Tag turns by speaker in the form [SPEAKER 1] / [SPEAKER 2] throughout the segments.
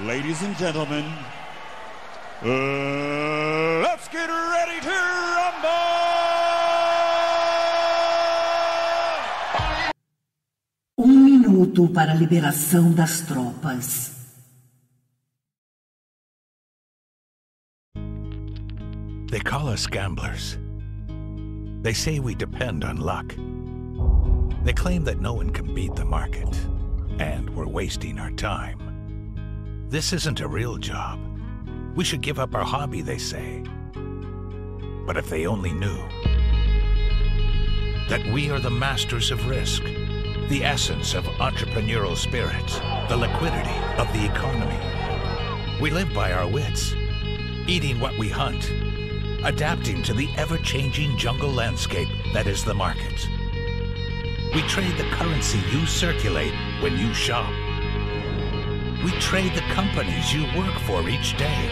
[SPEAKER 1] Ladies and gentlemen, uh, let's get ready to rumble!
[SPEAKER 2] Um minuto para a liberação das tropas.
[SPEAKER 3] They call us gamblers. They say we depend on luck. They claim that no one can beat the market, and we're wasting our time. This isn't a real job. We should give up our hobby, they say. But if they only knew that we are the masters of risk, the essence of entrepreneurial spirit, the liquidity of the economy. We live by our wits, eating what we hunt, adapting to the ever-changing jungle landscape that is the market. We trade the currency you circulate when you shop. We trade the companies you work for each day.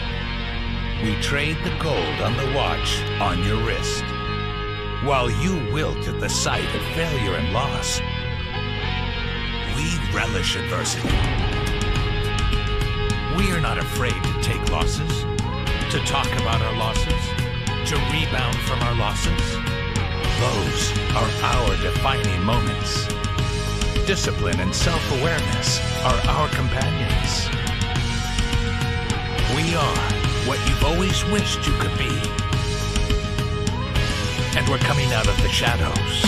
[SPEAKER 3] We trade the gold on the watch on your wrist. While you wilt at the sight of failure and loss, we relish adversity. We are not afraid to take losses, to talk about our losses, to rebound from our losses. Those are our defining moments. Discipline and self-awareness are our companions. We are what you've always wished you could be. And we're coming out of the shadows.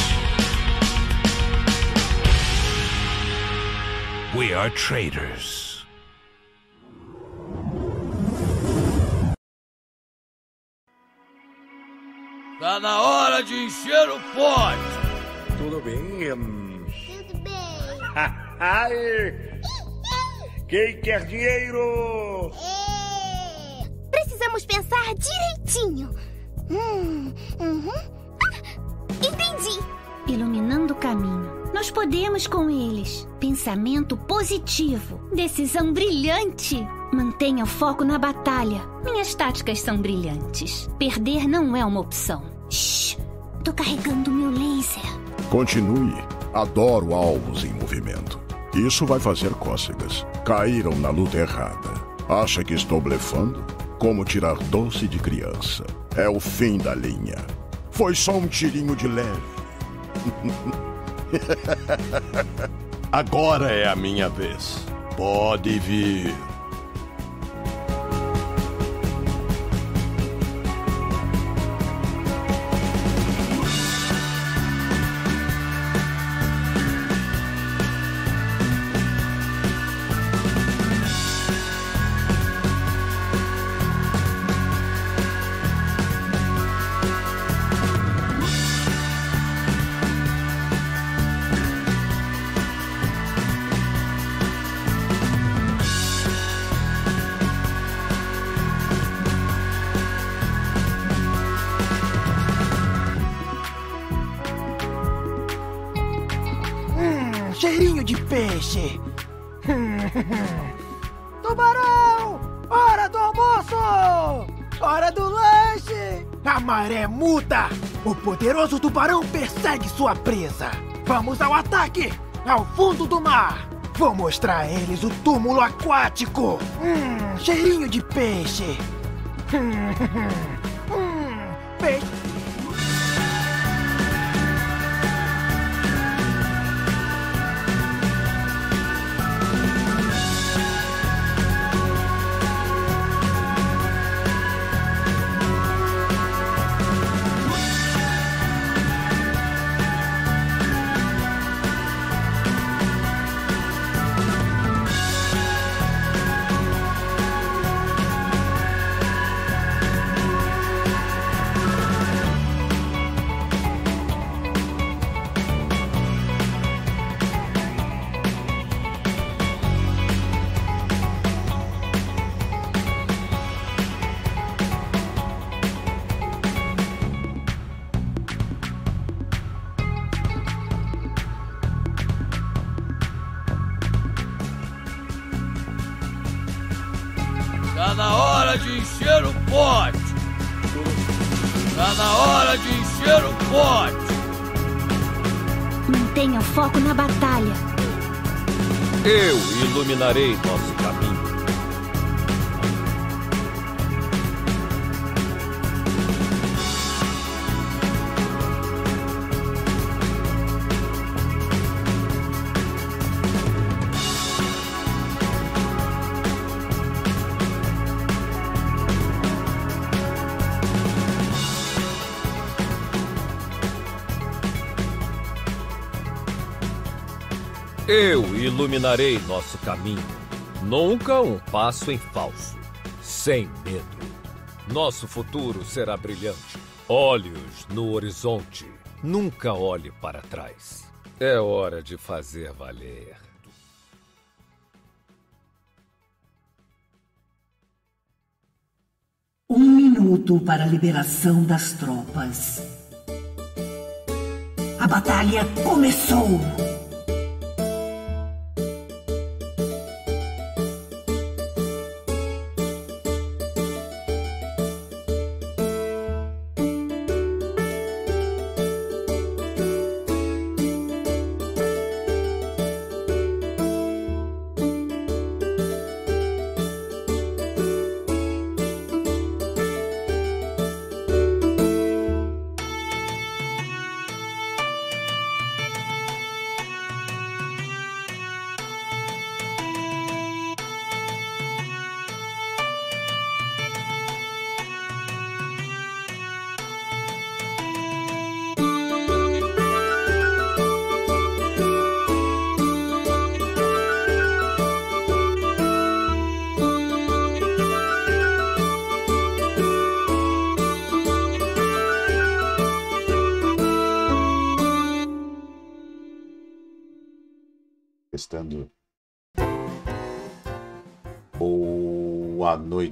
[SPEAKER 3] We are traders.
[SPEAKER 4] Tá na hora de encher o pote.
[SPEAKER 5] Tudo bem? Quem quer dinheiro?
[SPEAKER 6] É... Precisamos pensar direitinho. Hum, uhum. Ah, entendi.
[SPEAKER 7] Iluminando o caminho. Nós podemos com eles. Pensamento positivo. Decisão brilhante. Mantenha o foco na batalha. Minhas táticas são brilhantes. Perder não é uma opção. Shh! Tô carregando meu laser.
[SPEAKER 8] Continue. Adoro alvos em movimento. Isso vai fazer cócegas. Caíram na luta errada. Acha que estou blefando? Como tirar doce de criança. É o fim da linha. Foi só um tirinho de leve.
[SPEAKER 9] Agora é a minha vez. Pode vir.
[SPEAKER 10] Sua presa! Vamos ao ataque! Ao fundo do mar! Vou mostrar a eles o túmulo aquático! Hum, cheirinho de peixe! Hum,
[SPEAKER 4] Tá na hora de encher o pote. Tá na hora de encher o pote.
[SPEAKER 7] Mantenha o foco na batalha.
[SPEAKER 9] Eu iluminarei nosso
[SPEAKER 11] iluminarei nosso caminho. Nunca um passo em falso. Sem medo. Nosso futuro será brilhante. Olhos no horizonte. Nunca olhe para trás. É hora de fazer valer.
[SPEAKER 2] Um minuto para a liberação das tropas. A batalha começou!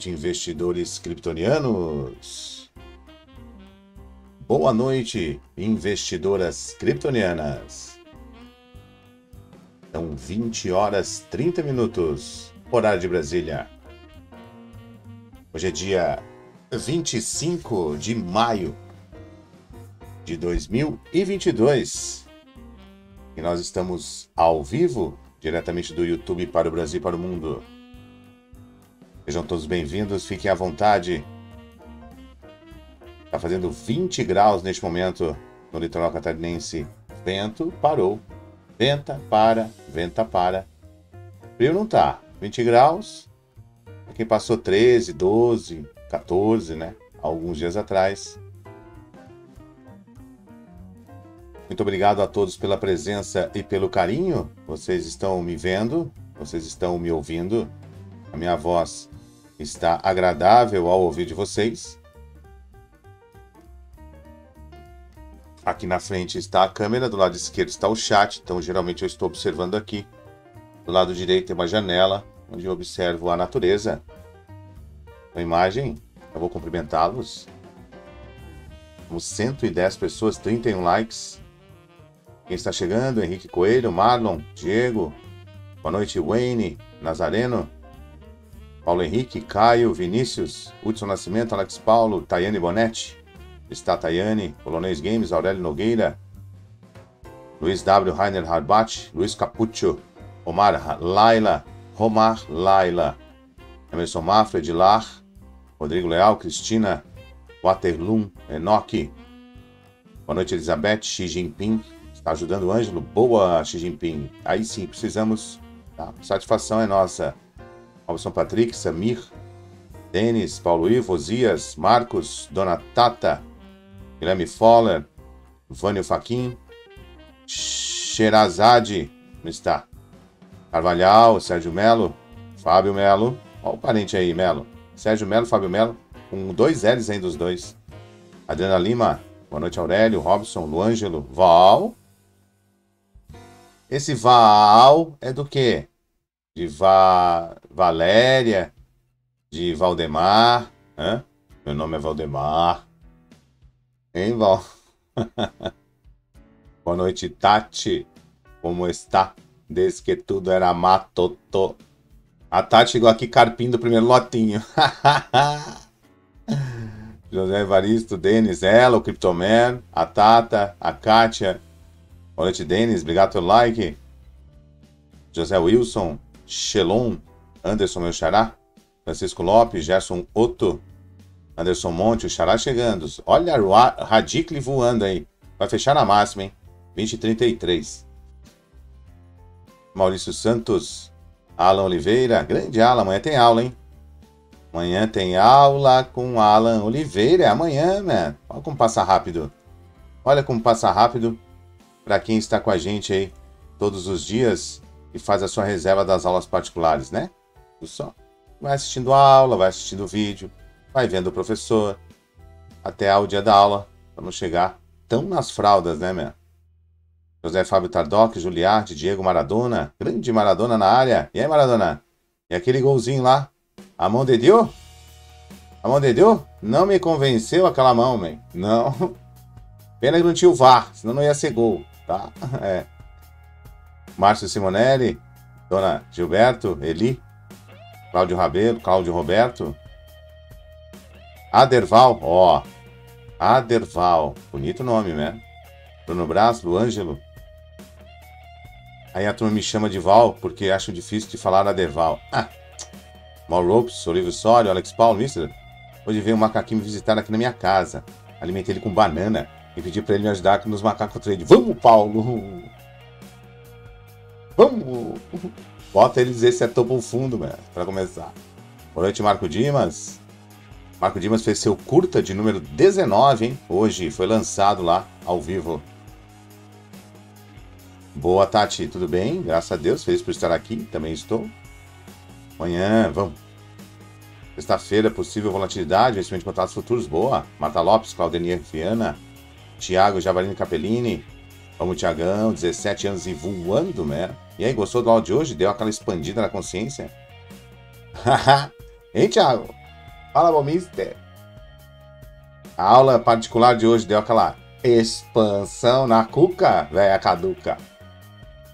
[SPEAKER 12] Noite, investidores kryptonianos. Boa noite, investidoras kryptonianas. São 20 horas 30 minutos, horário de Brasília. Hoje é dia 25 de maio de 2022. E nós estamos ao vivo, diretamente do YouTube para o Brasil e para o mundo. Sejam todos bem-vindos, fiquem à vontade. Está fazendo 20 graus neste momento no litoral catarinense. Vento parou. Venta, para, venta, para. Frio não tá. 20 graus. Quem passou 13, 12, 14, né? Alguns dias atrás. Muito obrigado a todos pela presença e pelo carinho. Vocês estão me vendo, vocês estão me ouvindo. A minha voz está agradável ao ouvir de vocês. Aqui na frente está a câmera, do lado esquerdo está o chat, então geralmente eu estou observando aqui. Do lado direito tem uma janela, onde eu observo a natureza. A imagem, eu vou cumprimentá-los. Temos 110 pessoas, 31 likes. Quem está chegando? Henrique Coelho, Marlon, Diego. Boa noite, Wayne, Nazareno. Paulo Henrique, Caio, Vinícius, Hudson Nascimento, Alex Paulo, Tayane Bonetti. Está Tayane, Polonês Games, Aurélio Nogueira. Luiz W. Rainer Harbat, Luiz Capuccio, Omar Laila, Romar Laila. Emerson Mafra, Edilar, Rodrigo Leal, Cristina, Waterloo, Enoque. Boa noite, Elizabeth, Xi Jinping, Está ajudando o Ângelo? Boa, Xi Jinping. Aí sim, precisamos. Tá? Satisfação é nossa. Robson Patrick, Samir, Denis, Paulo Ivo, Osias, Marcos, Dona Tata, Guilherme Foller, Vânio Faquin, Sherazade, como está? Carvalhal, Sérgio Melo, Fábio Melo, olha o parente aí, Melo. Sérgio Melo, Fábio Melo, com dois L's ainda dos dois. Adriana Lima, boa noite, Aurélio, Robson, Luângelo, Val, esse Val é do quê? De Va... Valéria, de Valdemar. Meu nome é Valdemar. Hein, Val? Boa noite, Tati. Como está? Desde que tudo era matoto. A Tati chegou aqui carpindo o primeiro lotinho. José Evaristo, Denis, ela, o Cryptoman, a Tata, a Kátia, Boa noite, Denis. Obrigado pelo like. José Wilson, Shelon, Anderson, meu xará. Francisco Lopes, Gerson Otto, Anderson Monte, o xará chegando. Olha o Radicle voando aí. Vai fechar na máxima, hein? 2033. Maurício Santos, Alan Oliveira. Grande Alan, amanhã tem aula, hein? Amanhã tem aula com Alan Oliveira. É amanhã, man. Olha como passa rápido. Olha como passa rápido para quem está com a gente aí todos os dias e faz a sua reserva das aulas particulares, né? Só vai assistindo a aula, vai assistindo o vídeo, vai vendo o professor, até o dia da aula, para não chegar tão nas fraldas, né, meu? José Fábio Tardoc, Juliarte, Diego Maradona, grande Maradona na área. E aí, Maradona? E aquele golzinho lá? A mão de Deus? A mão de Deus? Não me convenceu aquela mão, man. Não. Pena que não tinha o VAR, senão não ia ser gol, tá? É. Márcio Simonelli, Dona Gilberto, Eli, Cláudio Rabelo, Cláudio Roberto, Aderval, ó. Aderval, bonito nome, né? Bruno Braz, do Ângelo. Aí a turma me chama de Val porque acho difícil de falar Aderval. Ah, Mal Ropes, Olívio Sório, Alex Paulo, Mister. Hoje veio um macaquinho me visitar aqui na minha casa. Alimentei ele com banana e pedi pra ele me ajudar aqui nos macacos trade. Vamos, Paulo! Vamos! Bota ele dizer se é topo fundo, mano, pra começar. Boa noite, Marco Dimas. Marco Dimas fez seu curta de número 19, hein? Hoje foi lançado lá, ao vivo. Boa, Tati, tudo bem? Graças a Deus, feliz por estar aqui, também estou. Amanhã, vamos. Sexta-feira, possível volatilidade, investimento de contratos futuros, boa. Marta Lopes, Claudenia Viana, Tiago Javalini Capellini. Vamos, Tiagão, 17 anos e voando, né? E aí, gostou do áudio de hoje? Deu aquela expandida na consciência? hein, Tiago? Fala, bom mister. A aula particular de hoje deu aquela expansão na cuca, velha caduca.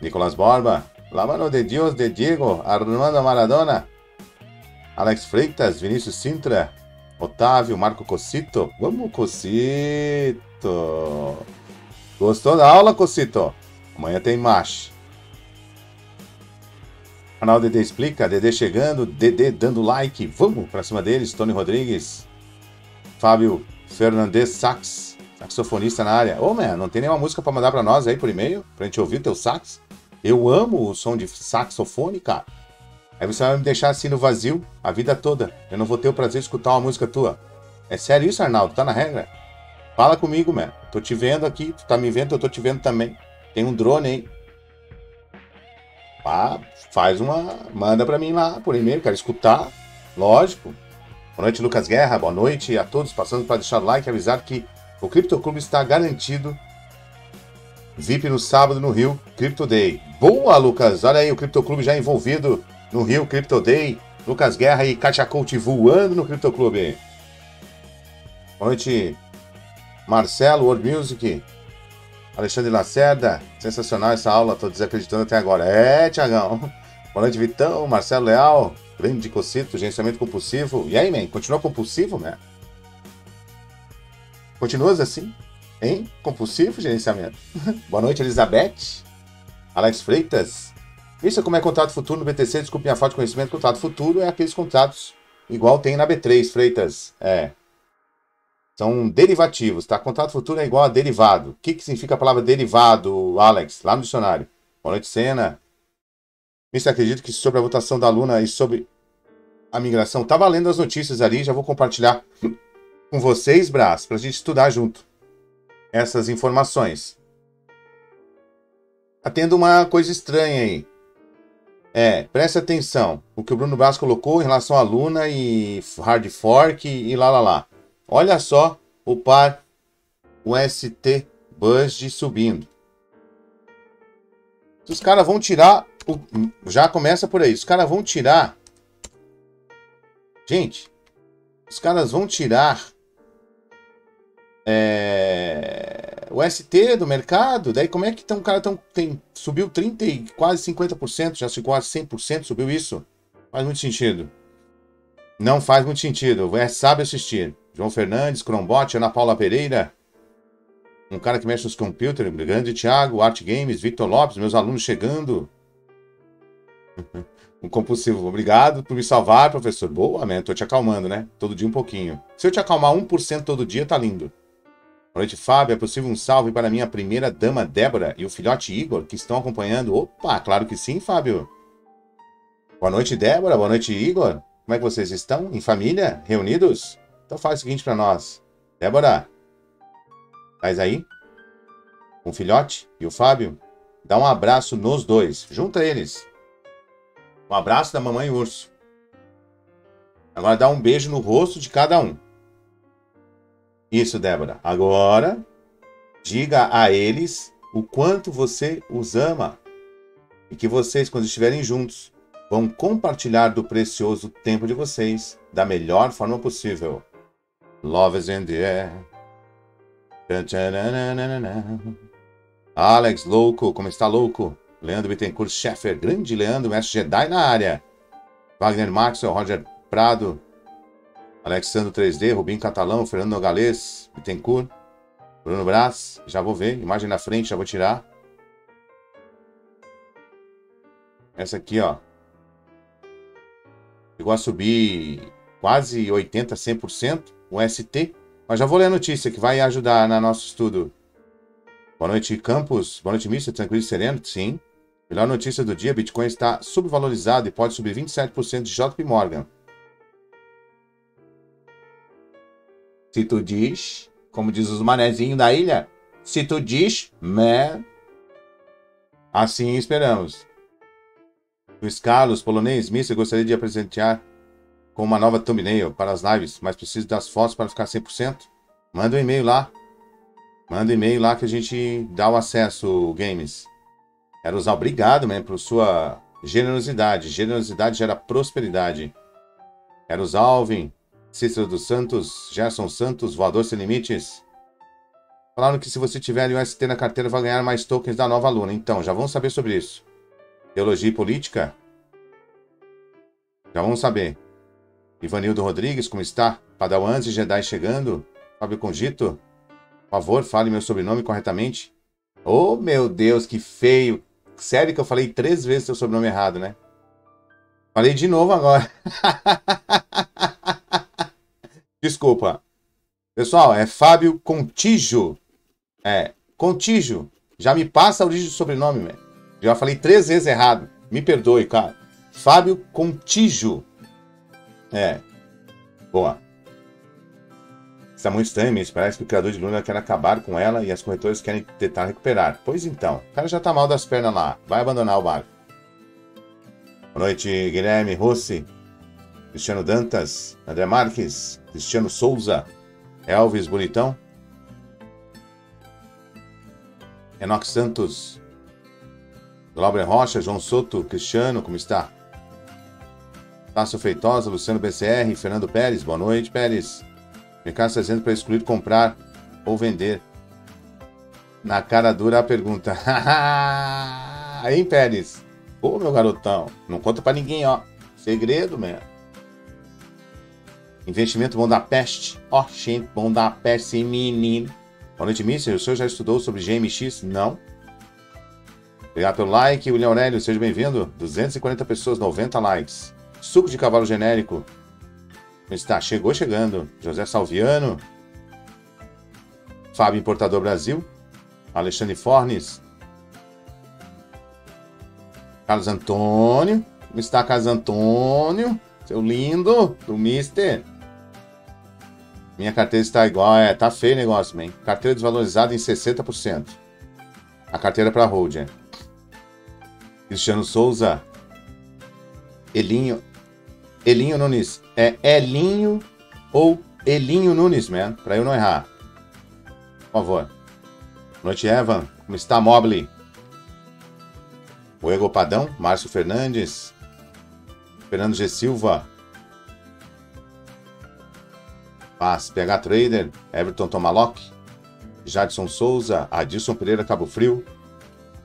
[SPEAKER 12] Nicolas Borba, La mano de Dios de Diego, Armando Maradona, Alex Freitas, Vinícius Sintra, Otávio, Marco Cocito. Vamos, Cocito! Gostou da aula, Cocito? Amanhã tem mais. Canal Dedê Explica, Dedê chegando, Dedê dando like. Vamos pra cima deles, Tony Rodrigues. Fábio Fernandes Sax, saxofonista na área. Ô, man, não tem nenhuma música pra mandar pra nós aí por e-mail? Pra gente ouvir o teu sax? Eu amo o som de saxofone, cara. Aí você vai me deixar assim no vazio a vida toda. Eu não vou ter o prazer de escutar uma música tua. É sério isso, Arnaldo? Tá na regra? Fala comigo, man. Tô te vendo aqui, tu tá me vendo, eu tô te vendo também. Tem um drone aí. Ah, faz uma. Manda pra mim lá por e-mail, quero escutar. Lógico. Boa noite, Lucas Guerra. Boa noite a todos. Passando para deixar o like e avisar que o Crypto Clube está garantido. VIP no sábado no Rio, Crypto Day. Boa, Lucas! Olha aí o Crypto Clube já envolvido no Rio Crypto Day. Lucas Guerra e Katia Coach voando no Crypto Clube. Boa noite, Marcelo, World Music. Alexandre Lacerda, sensacional essa aula, tô desacreditando até agora. É, Tiagão. Boa noite, Vitão, Marcelo Leal, grande Cocito, gerenciamento compulsivo. E aí, man, continua compulsivo, né? Continuas assim? Hein? Compulsivo gerenciamento. Boa noite, Elizabeth. Alex Freitas. Isso é como é contrato futuro no BTC, desculpe minha falta de conhecimento. Contrato futuro é aqueles contratos igual tem na B3, Freitas. É, são derivativos, tá? Contrato futuro é igual a derivado. O que, que significa a palavra derivado, Alex? Lá no dicionário. Boa noite, Senna. Você acredita que sobre a votação da Luna e sobre a migração, tá valendo as notícias ali, já vou compartilhar com vocês, Brás, pra gente estudar junto essas informações. Tá tendo uma coisa estranha aí. É, preste atenção. O que o Bruno Brás colocou em relação à Luna e hard fork e lá lá lá. Olha só o par UST Budge subindo. Os caras vão tirar. O... Já começa por aí. Os caras vão tirar. Gente, os caras vão tirar é, o ST do mercado, daí como é que tão, o cara tão, tem, subiu 30 e quase 50%, já chegou a 100%, subiu isso? Faz muito sentido. Não faz muito sentido, é sabe assistir. João Fernandes, Crombot, Ana Paula Pereira, um cara que mexe nos computers, grande Thiago, Art Games, Victor Lopes, meus alunos chegando. um compulsivo, obrigado por me salvar, professor. Boa, man, tô te acalmando, né? Todo dia um pouquinho. Se eu te acalmar 1% todo dia, tá lindo. Boa noite, Fábio. É possível um salve para minha primeira dama, Débora, e o filhote Igor, que estão acompanhando? Opa, claro que sim, Fábio. Boa noite, Débora. Boa noite, Igor. Como é que vocês estão? Em família? Reunidos? Então faz o seguinte para nós. Débora, faz aí. O filhote e o Fábio. Dá um abraço nos dois. Junta eles. Um abraço da mamãe urso. Agora dá um beijo no rosto de cada um. Isso, Débora. Agora, diga a eles o quanto você os ama. E que vocês, quando estiverem juntos, vão compartilhar do precioso tempo de vocês da melhor forma possível. Love is in the air. Alex, louco, como está louco? Leandro Bittencourt, Sheffer, grande Leandro, mestre Jedi na área. Wagner Maxwell, Roger Prado, Alexandre 3D, Rubinho Catalão, Fernando Nogales, Bittencourt, Bruno Brás, já vou ver, imagem na frente, já vou tirar. Essa aqui, ó. Chegou a subir quase 80, 100% o ST. Mas já vou ler a notícia que vai ajudar no nosso estudo. Boa noite, Campos. Boa noite, Missa. Tranquilo e sereno? Sim. Melhor notícia do dia: Bitcoin está subvalorizado e pode subir 27% de JP Morgan. Se tu diz, como diz os manezinhos da ilha, se tu diz, man. Assim esperamos. Luiz Carlos, polonês, Missa, gostaria de apresentar com uma nova thumbnail para as lives, mas preciso das fotos para ficar 100%. Manda um e-mail lá. Manda um e-mail lá que a gente dá o acesso, games. Quero usar obrigado, man, por sua generosidade. Generosidade gera prosperidade. Usar Alvin, Cícero dos Santos, Gerson Santos, Voador Sem Limites. Falaram que se você tiver UST na carteira vai ganhar mais tokens da nova aluna. Então, já vamos saber sobre isso. Teologia e política? Já vamos saber. Ivanildo Rodrigues, como está? Padawans e Jedi chegando? Fábio Congito? Por favor, fale meu sobrenome corretamente. Oh, meu Deus, que feio. Sério que eu falei três vezes seu sobrenome errado, né? Falei de novo agora. Desculpa. Pessoal, é Fábio Contígio. É, Contígio. Já me passa a origem do sobrenome, velho. Já falei três vezes errado. Me perdoe, cara. Fábio Contígio. É. Boa. Está muito estranho isso. Parece que o criador de Luna quer acabar com ela e as corretoras querem tentar recuperar. Pois então. O cara já tá mal das pernas lá. Vai abandonar o barco. Boa noite, Guilherme Rossi. Cristiano Dantas. André Marques. Cristiano Souza. Elvis Bonitão. Enoque Santos. Glauber Rocha, João Soto, Cristiano, como está? Tássio Feitosa, Luciano BCR, Fernando Pérez, boa noite, Pérez. Mercado 60 para excluir comprar ou vender. Na cara dura a pergunta. hein, Pérez? Ô, meu garotão, não conta para ninguém, ó. Segredo, mesmo. Investimento bom da peste. Ó, oh, gente, bom da peste, menino. Boa noite, Mister. O senhor já estudou sobre GMX? Não. Obrigado pelo like. William Aurélio, seja bem-vindo. 240 pessoas, 90 likes. Suco de cavalo genérico. Está, chegou chegando. José Salviano. Fábio Importador Brasil. Alexandre Fornes. Carlos Antônio. Está, Carlos Antônio? Seu lindo, do Mister. Minha carteira está igual. É, tá feio o negócio, man. Carteira desvalorizada em 60%. A carteira para hold, é. Cristiano Souza. Elinho. Elinho Nunes. É Elinho ou Elinho Nunes, man. Pra eu não errar. Por favor. Boa noite, Evan. Como está, Mobile? O Ego Padão. Márcio Fernandes. Fernando G. Silva. Paz. PH Trader. Everton Tomalock. Jadson Souza. Adilson Pereira Cabo Frio.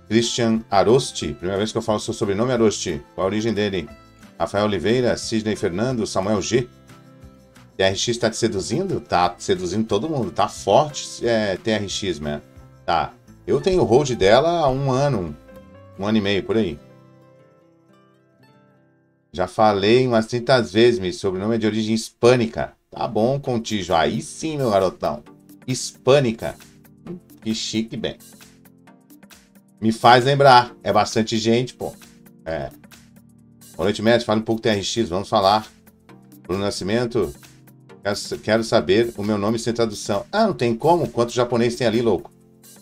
[SPEAKER 12] Christian Arosti, primeira vez que eu falo seu sobrenome Arosti. Qual a origem dele? Rafael Oliveira, Sidney Fernando, Samuel G. TRX está te seduzindo? Tá seduzindo todo mundo. Tá forte é, TRX, man. Tá. Eu tenho o hold dela há um ano, um ano e meio, por aí. Já falei umas 30 vezes, meu sobrenome é de origem hispânica. Tá bom, Contígio. Aí sim, meu garotão. Hispânica. Que chique, bem. Me faz lembrar. É bastante gente, pô. É. Boa noite, Mestre. Fala um pouco TRX. Vamos falar. Bruno Nascimento. Quero saber o meu nome sem tradução. Ah, não tem como? Quanto japonês tem ali, louco?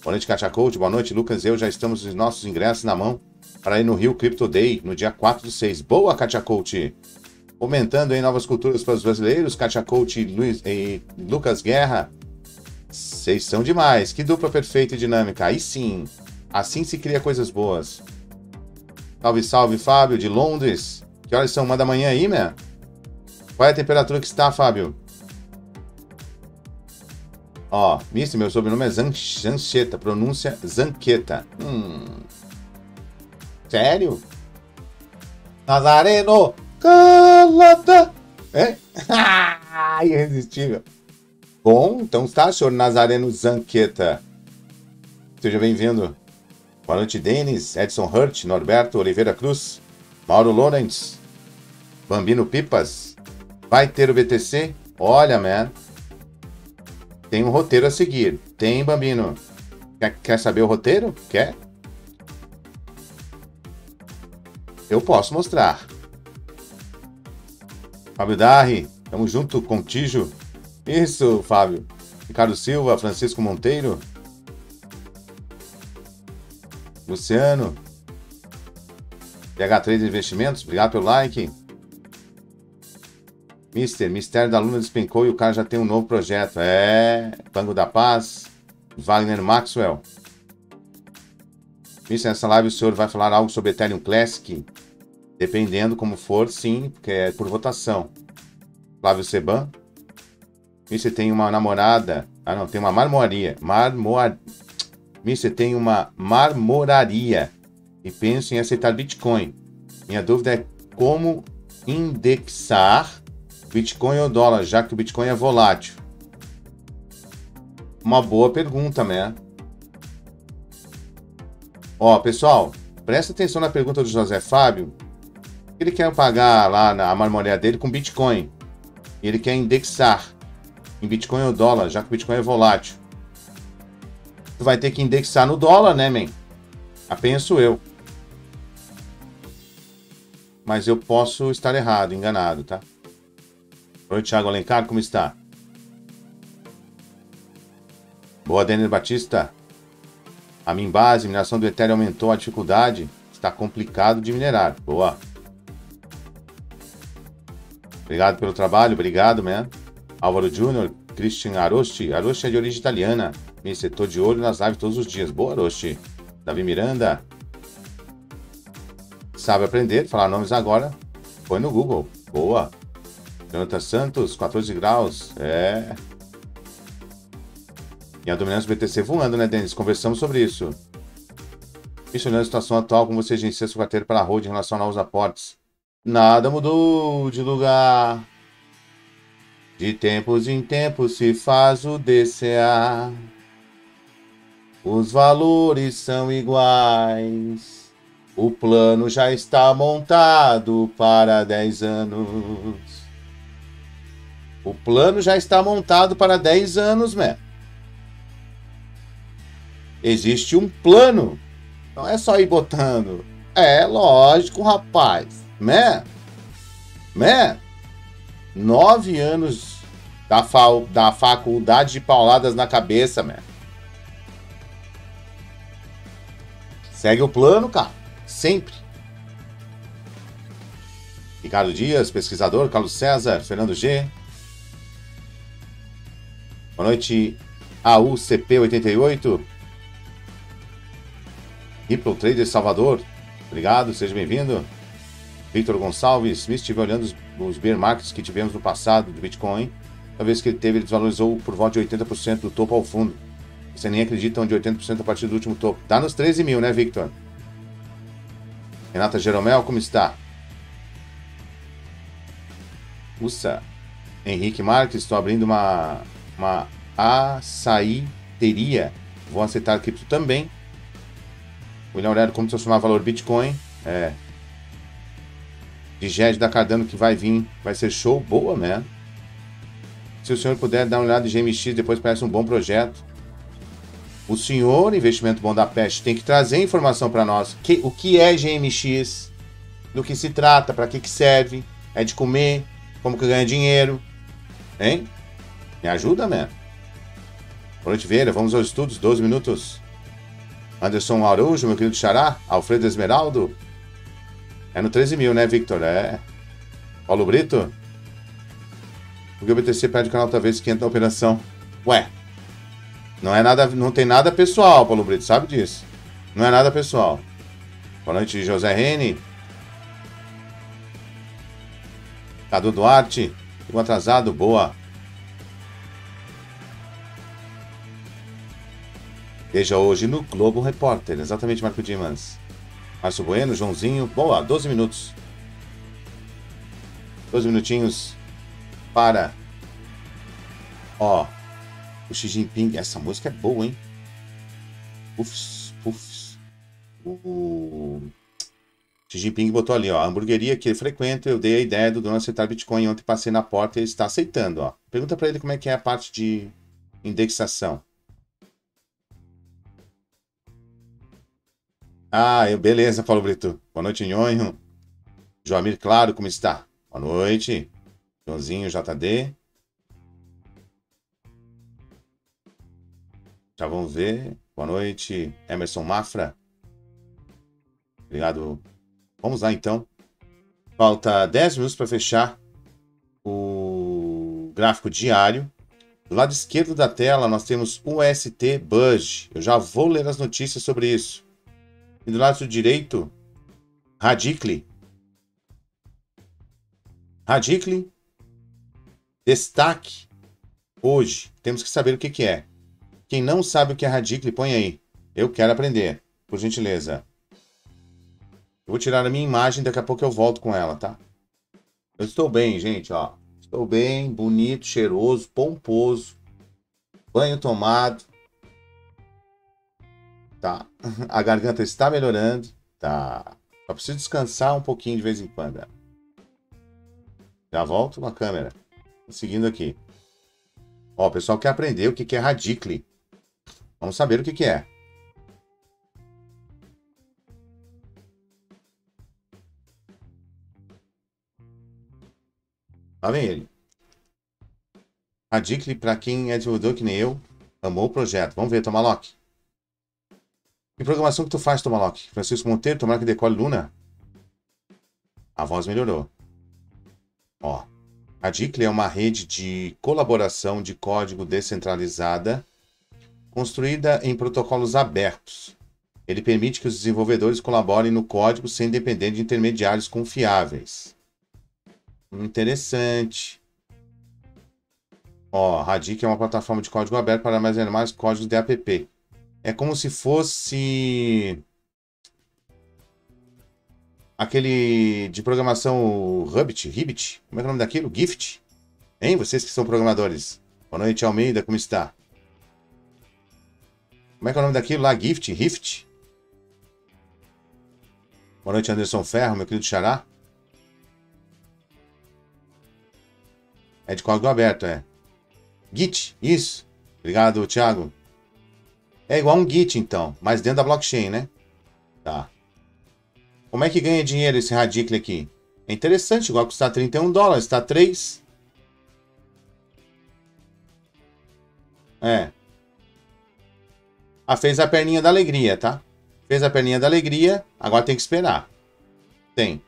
[SPEAKER 12] Boa noite, Katia Coach. Boa noite, Lucas. Eu já estamos os nossos ingressos na mão para ir no Rio Crypto Day no dia 4 do 6. Boa, Katia Coach. Comentando em novas culturas para os brasileiros, Katia Coach Luiz, e Lucas Guerra. Vocês são demais. Que dupla perfeita e dinâmica. Aí sim. Assim se cria coisas boas. Salve, salve, Fábio, de Londres. Que horas são? Uma da manhã aí, né? Qual é a temperatura que está, Fábio? Ó, Mister, meu sobrenome é Zan Zancheta, pronúncia Zanqueta. Hum. Sério? Nazareno, calada. É? Irresistível. Bom, então está, senhor Nazareno Zanqueta. Seja bem-vindo. Boa noite, Denis, Edson Hurt, Norberto Oliveira Cruz, Mauro Lawrence, Bambino Pipas. Vai ter o BTC? Olha, man. Tem um roteiro a seguir. Tem, Bambino. Quer, quer saber o roteiro? Quer? Eu posso mostrar. Fábio Darri, tamo junto contigo. Isso, Fábio. Ricardo Silva, Francisco Monteiro. Luciano. PH3 Investimentos, obrigado pelo like. Mister, Mistério da Luna despencou e o cara já tem um novo projeto. É, Banco da Paz, Wagner Maxwell. Mister, nessa live o senhor vai falar algo sobre Ethereum Classic? Dependendo como for, sim, porque é por votação. Flávio Seban. Mister, tem uma namorada. Ah, não, tem uma marmoraria. Marmor... Mister, tem uma marmoraria e penso em aceitar Bitcoin. Minha dúvida é como indexar Bitcoin ou dólar, já que o Bitcoin é volátil? Uma boa pergunta, né? Ó, pessoal, presta atenção na pergunta do José Fábio. Ele quer pagar lá na marmoraria dele com Bitcoin. Ele quer indexar em Bitcoin ou dólar, já que o Bitcoin é volátil. Tu vai ter que indexar no dólar, né, man? Ah, penso eu. Mas eu posso estar errado, enganado, tá? Oi, Thiago Alencar, como está? Boa, Denner Batista. A minha base, mineração do Ethereum aumentou a dificuldade. Está complicado de minerar. Boa. Obrigado pelo trabalho, obrigado, man. Álvaro Júnior, Christian Arosti. Arosti é de origem italiana. Me setor de olho nas lives todos os dias. Boa, Arosti. Davi Miranda. Sabe aprender, falar nomes agora. Põe no Google. Boa. Jonathan Santos, 14 graus. É. E a dominância do BTC voando, né, Denis? Conversamos sobre isso. Mencionando a situação atual, como você gerencia sua carteira para a road em relação aos aportes. Nada mudou de lugar. De tempos em tempos se faz o DCA. Os valores são iguais. O plano já está montado para 10 anos. O plano já está montado para 10 anos, man. Existe um plano. Não é só ir botando. É lógico, rapaz. Man. Man. Nove anos da, fa da faculdade de pauladas na cabeça, man. Segue o plano, cara. Sempre. Ricardo Dias, pesquisador, Carlos César, Fernando G. Boa noite, AUCP88. Ripple Trader Salvador. Obrigado, seja bem-vindo. Victor Gonçalves, me estive olhando os, os bear markets que tivemos no passado do Bitcoin. Talvez que ele teve, ele desvalorizou por volta de 80% do topo ao fundo. Você nem acredita onde 80% a partir do último topo. Dá nos 13 mil, né, Victor? Renata Jeromel, como está? Usa. Henrique Marques, estou abrindo uma, uma açaiteria. Vou aceitar cripto também. William Aurélio, como transformar valor Bitcoin. É. Diged da Cardano que vai vir. Vai ser show. Boa, né? Se o senhor puder dar uma olhada em GMX, depois parece um bom projeto. O senhor, investimento bom da peste, tem que trazer informação para nós. Que, o que é GMX? Do que se trata? Para que, que serve? É de comer? Como que ganha dinheiro? Hein? Me ajuda, man. Boa noite, Vieira. Vamos aos estudos. 12 minutos. Anderson Araújo, meu querido Xará. Alfredo Esmeraldo. É no 13 mil, né, Victor? É. Paulo Brito. Porque o BTC perde o canal outra vez que entra na operação. Ué. Não é nada. Não tem nada pessoal, Paulo Brito, sabe disso. Não é nada pessoal. Boa noite, José Rene. Cadu Duarte. Chegou atrasado, boa. Veja hoje no Globo Repórter. Exatamente, Marco Dimas. Márcio Bueno, Joãozinho. Boa, 12 minutos. 12 minutinhos para. Ó. O Xi Jinping. Essa música é boa, hein? Pufs, pufs. O. Xi Jinping botou ali, ó. A hamburgueria que ele frequenta, eu dei a ideia do dono aceitar Bitcoin ontem, passei na porta e ele está aceitando, ó. Pergunta para ele como é que é a parte de indexação. Ah, eu, beleza, Paulo Brito. Boa noite, Nhonho. Joamir Claro, como está? Boa noite. Joãozinho JD. Já vamos ver. Boa noite, Emerson Mafra. Obrigado. Vamos lá então. Falta 10 minutos para fechar o gráfico diário. Do lado esquerdo da tela nós temos UST Budge. Eu já vou ler as notícias sobre isso. E do lado direito, Radicli. Radicli. Destaque. Hoje. Temos que saber o que, que é. Quem não sabe o que é Radicli, põe aí. Eu quero aprender. Por gentileza. Eu vou tirar a minha imagem, daqui a pouco eu volto com ela, tá? Eu estou bem, gente, ó. Estou bem, bonito, cheiroso, pomposo. Banho tomado. Tá. A garganta está melhorando. Tá. Só preciso descansar um pouquinho de vez em quando. Já volto com a câmera. Seguindo aqui. Ó, o pessoal quer aprender o que é Radicli. Vamos saber o que é. Lá vem ele. Radicli, para quem é desenvolvedor que nem eu, amou o projeto. Vamos ver, Tomalock. Que programação que tu faz, Tomalock? Francisco Monteiro, tomara que decole Luna. A voz melhorou. Ó. A DICLE é uma rede de colaboração de código descentralizada construída em protocolos abertos. Ele permite que os desenvolvedores colaborem no código sem depender de intermediários confiáveis. Interessante. Ó, Radic é uma plataforma de código aberto para armazenar mais códigos de app. É como se fosse aquele de programação Rabbit, Ribbit, como é, é o nome daquilo? Gift? Hein? Vocês que são programadores. Boa noite, Almeida, como está? Como é que é o nome daquilo lá? Gift? Rift? Boa noite, Anderson Ferro, meu querido Xará. É de código aberto, é. Git, isso. Obrigado, Thiago. É igual um Git, então, mas dentro da blockchain, né? Tá. Como é que ganha dinheiro esse Radicle aqui? É interessante, igual custar 31 dólares, tá 3. É. Ah, fez a perninha da alegria, tá? Fez a perninha da alegria, agora tem que esperar. Tem.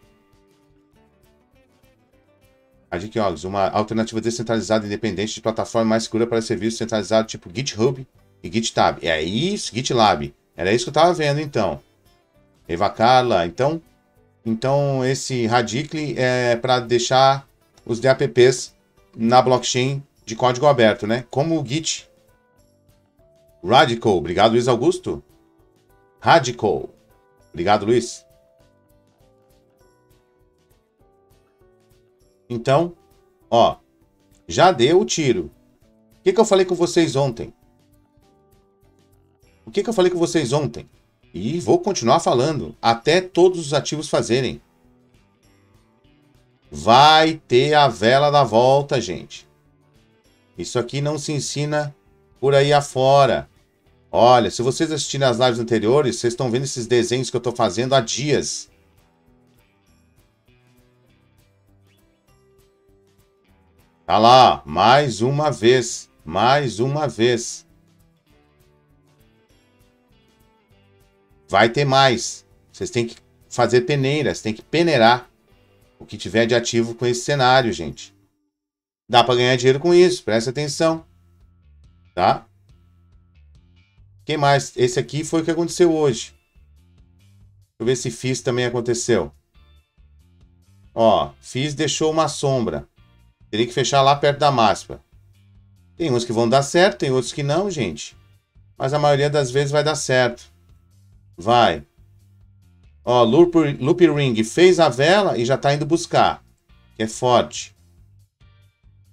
[SPEAKER 12] Adquiogos, uma alternativa descentralizada independente de plataforma mais segura para serviços centralizados tipo GitHub e GitLab. É isso, GitLab. Era isso que eu estava vendo então. Eva Carla, então, então esse Radicli é para deixar os DApps na blockchain de código aberto, né? Como o Git. Radical, obrigado Luiz Augusto. Radical, obrigado Luiz. Então, ó, já deu o tiro. O que, que eu falei com vocês ontem? O que, que eu falei com vocês ontem? E vou continuar falando até todos os ativos fazerem. Vai ter a vela da volta, gente. Isso aqui não se ensina por aí afora. Olha, se vocês assistirem as lives anteriores, vocês estão vendo esses desenhos que eu estou fazendo há dias. Tá lá, mais uma vez, mais uma vez. Vai ter mais. Vocês têm que fazer peneiras, tem que peneirar o que tiver de ativo com esse cenário, gente. Dá para ganhar dinheiro com isso, presta atenção. Tá? Quem mais? Esse aqui foi o que aconteceu hoje. Deixa eu ver se Fiz também aconteceu. Ó, Fiz deixou uma sombra. Teria que fechar lá perto da máxima. Tem uns que vão dar certo, tem outros que não, gente. Mas a maioria das vezes vai dar certo. Vai. Ó, Loop, Loop Ring fez a vela e já tá indo buscar. Que é forte.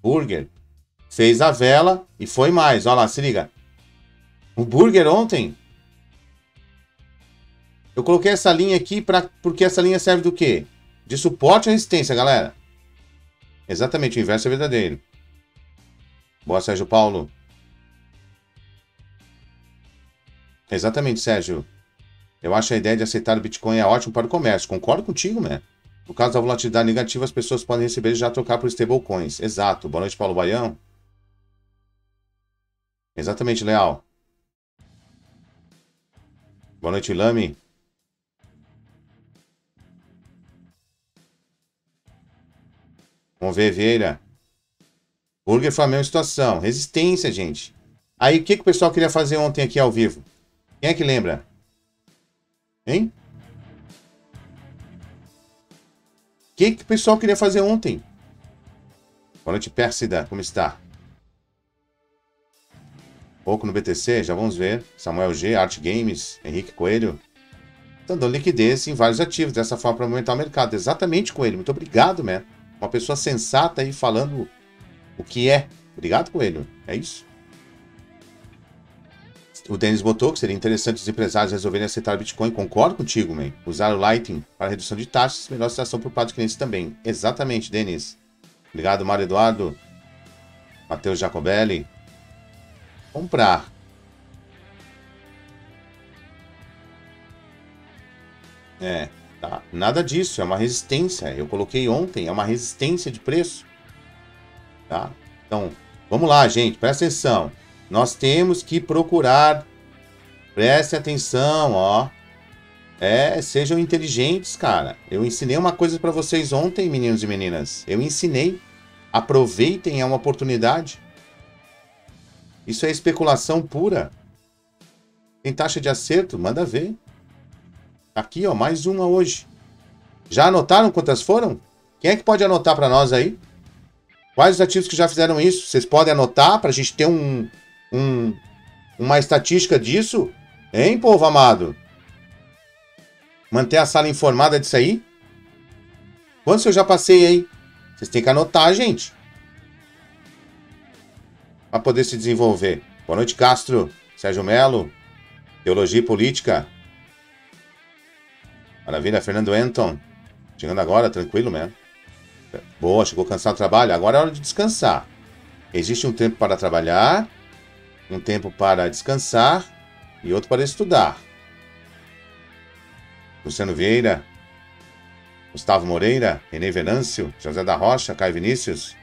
[SPEAKER 12] Burger fez a vela e foi mais. Olha lá, se liga. O Burger ontem. Eu coloquei essa linha aqui pra, porque essa linha serve do quê? De suporte à resistência, galera. Exatamente, o inverso é verdadeiro. Boa, Sérgio Paulo. Exatamente, Sérgio. Eu acho a ideia de aceitar o Bitcoin é ótimo para o comércio. Concordo contigo, né? No caso da volatilidade negativa, as pessoas podem receber e já trocar por stablecoins. Exato. Boa noite, Paulo Baião. Exatamente, Leal. Boa noite, Lame. Vamos ver, Vieira. Burger mesma situação. Resistência, gente. Aí, o que, que o pessoal queria fazer ontem aqui ao vivo? Quem é que lembra? Hein? O que, que o pessoal queria fazer ontem? Boa noite, Pérsida. Como está? Pouco no BTC, já vamos ver. Samuel G, Art Games, Henrique Coelho. Estão dando liquidez em vários ativos, dessa forma para aumentar o mercado. Exatamente, Coelho. Muito obrigado, man. Uma pessoa sensata aí falando o que é. Obrigado, Coelho. É isso. O Denis botou que seria interessante os empresários resolverem aceitar o Bitcoin. Concordo contigo, man. Usar o Lightning para redução de taxas, melhor situação por parte dos clientes também. Exatamente, Denis. Obrigado, Mário Eduardo. Matheus Jacobelli. Comprar. É, tá. Nada disso, é uma resistência. Eu coloquei ontem, é uma resistência de preço. Tá? Então, vamos lá, gente, presta atenção. Nós temos que procurar. Preste atenção, ó. É, sejam inteligentes, cara. Eu ensinei uma coisa para vocês ontem, meninos e meninas. Eu ensinei. Aproveitem, é uma oportunidade. Isso é especulação pura. Tem taxa de acerto? Manda ver. Aqui, ó, mais uma hoje. Já anotaram quantas foram? Quem é que pode anotar para nós aí? Quais os ativos que já fizeram isso? Vocês podem anotar para a gente ter um, um, uma estatística disso? Hein, povo amado? Manter a sala informada disso aí? Quantos eu já passei aí? Vocês têm que anotar, gente. Para poder se desenvolver. Boa noite, Castro. Sérgio Melo. Teologia e Política. Maravilha, Fernando Anton. Chegando agora, tranquilo mesmo. Boa, chegou cansado do trabalho. Agora é hora de descansar. Existe um tempo para trabalhar, um tempo para descansar e outro para estudar. Luciano Vieira, Gustavo Moreira, Renê Venâncio, José da Rocha, Caio Vinícius.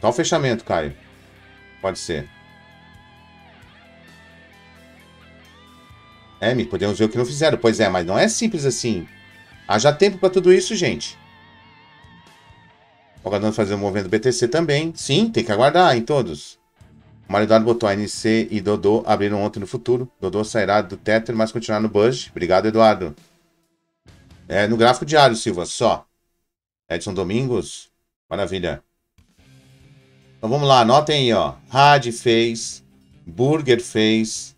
[SPEAKER 12] Só o fechamento, Caio. Pode ser. É, me podemos ver o que não fizeram. Pois é, mas não é simples assim. Haja tempo para tudo isso, gente. Aguardando fazer o movimento BTC também. Sim, tem que aguardar em todos. O Mário Eduardo botou NC e Dodô abriram ontem no futuro. Dodô sairá do Tether, mas continuará no Budge. Obrigado, Eduardo. É no gráfico diário, Silva, só. Edson Domingos. Maravilha. Então vamos lá, anotem aí, ó. Rad fez. Burger fez.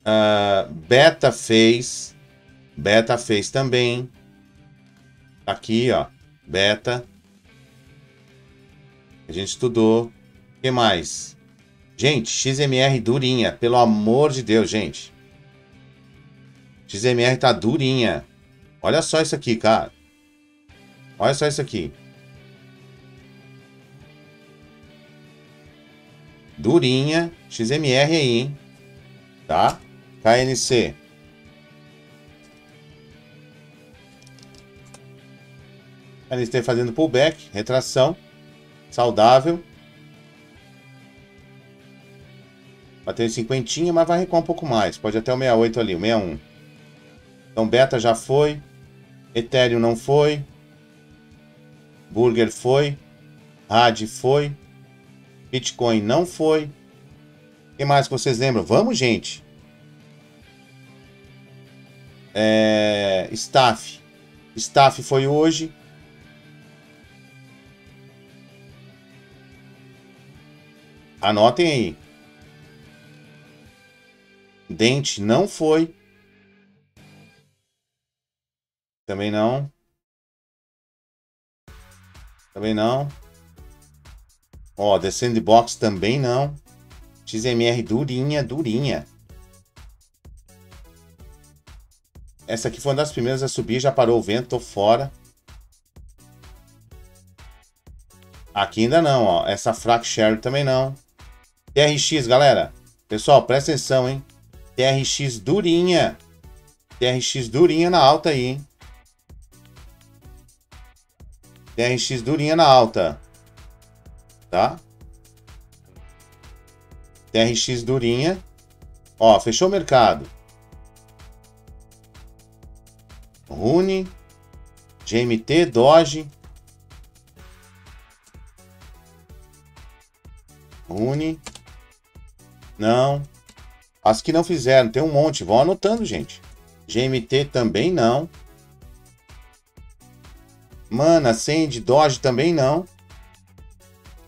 [SPEAKER 12] Uh, Beta fez. Beta fez também. Aqui, ó. Beta. A gente estudou. O que mais? Gente, XMR durinha. Pelo amor de Deus, gente. XMR tá durinha. Olha só isso aqui, cara. Olha só isso aqui. Durinha. XMR aí, hein? Tá? KNC. KNC fazendo pullback, retração. Saudável. Bateu em 50, mas vai recuar um pouco mais. Pode até o 68 ali, o 61. Então Beta já foi. Ethereum não foi. Burger foi. RAD foi. Bitcoin não foi. O que mais que vocês lembram? Vamos, gente. É... Staff. Staff foi hoje. Anotem aí. Dente não foi. Também não. Também não. Ó, The Sandbox também não. XMR durinha, durinha. Essa aqui foi uma das primeiras a subir, já parou o vento, tô fora. Aqui ainda não, ó. Essa Frac Share também não. TRX, galera. Pessoal, presta atenção, hein? TRX durinha. TRX durinha na alta aí, hein? TRX durinha na alta. Tá? TRX durinha. Ó, fechou o mercado. Rune. GMT, Doge. Rune. Não. As que não fizeram, tem um monte. Vão anotando, gente. GMT também não. Mana, Send, Doge também não.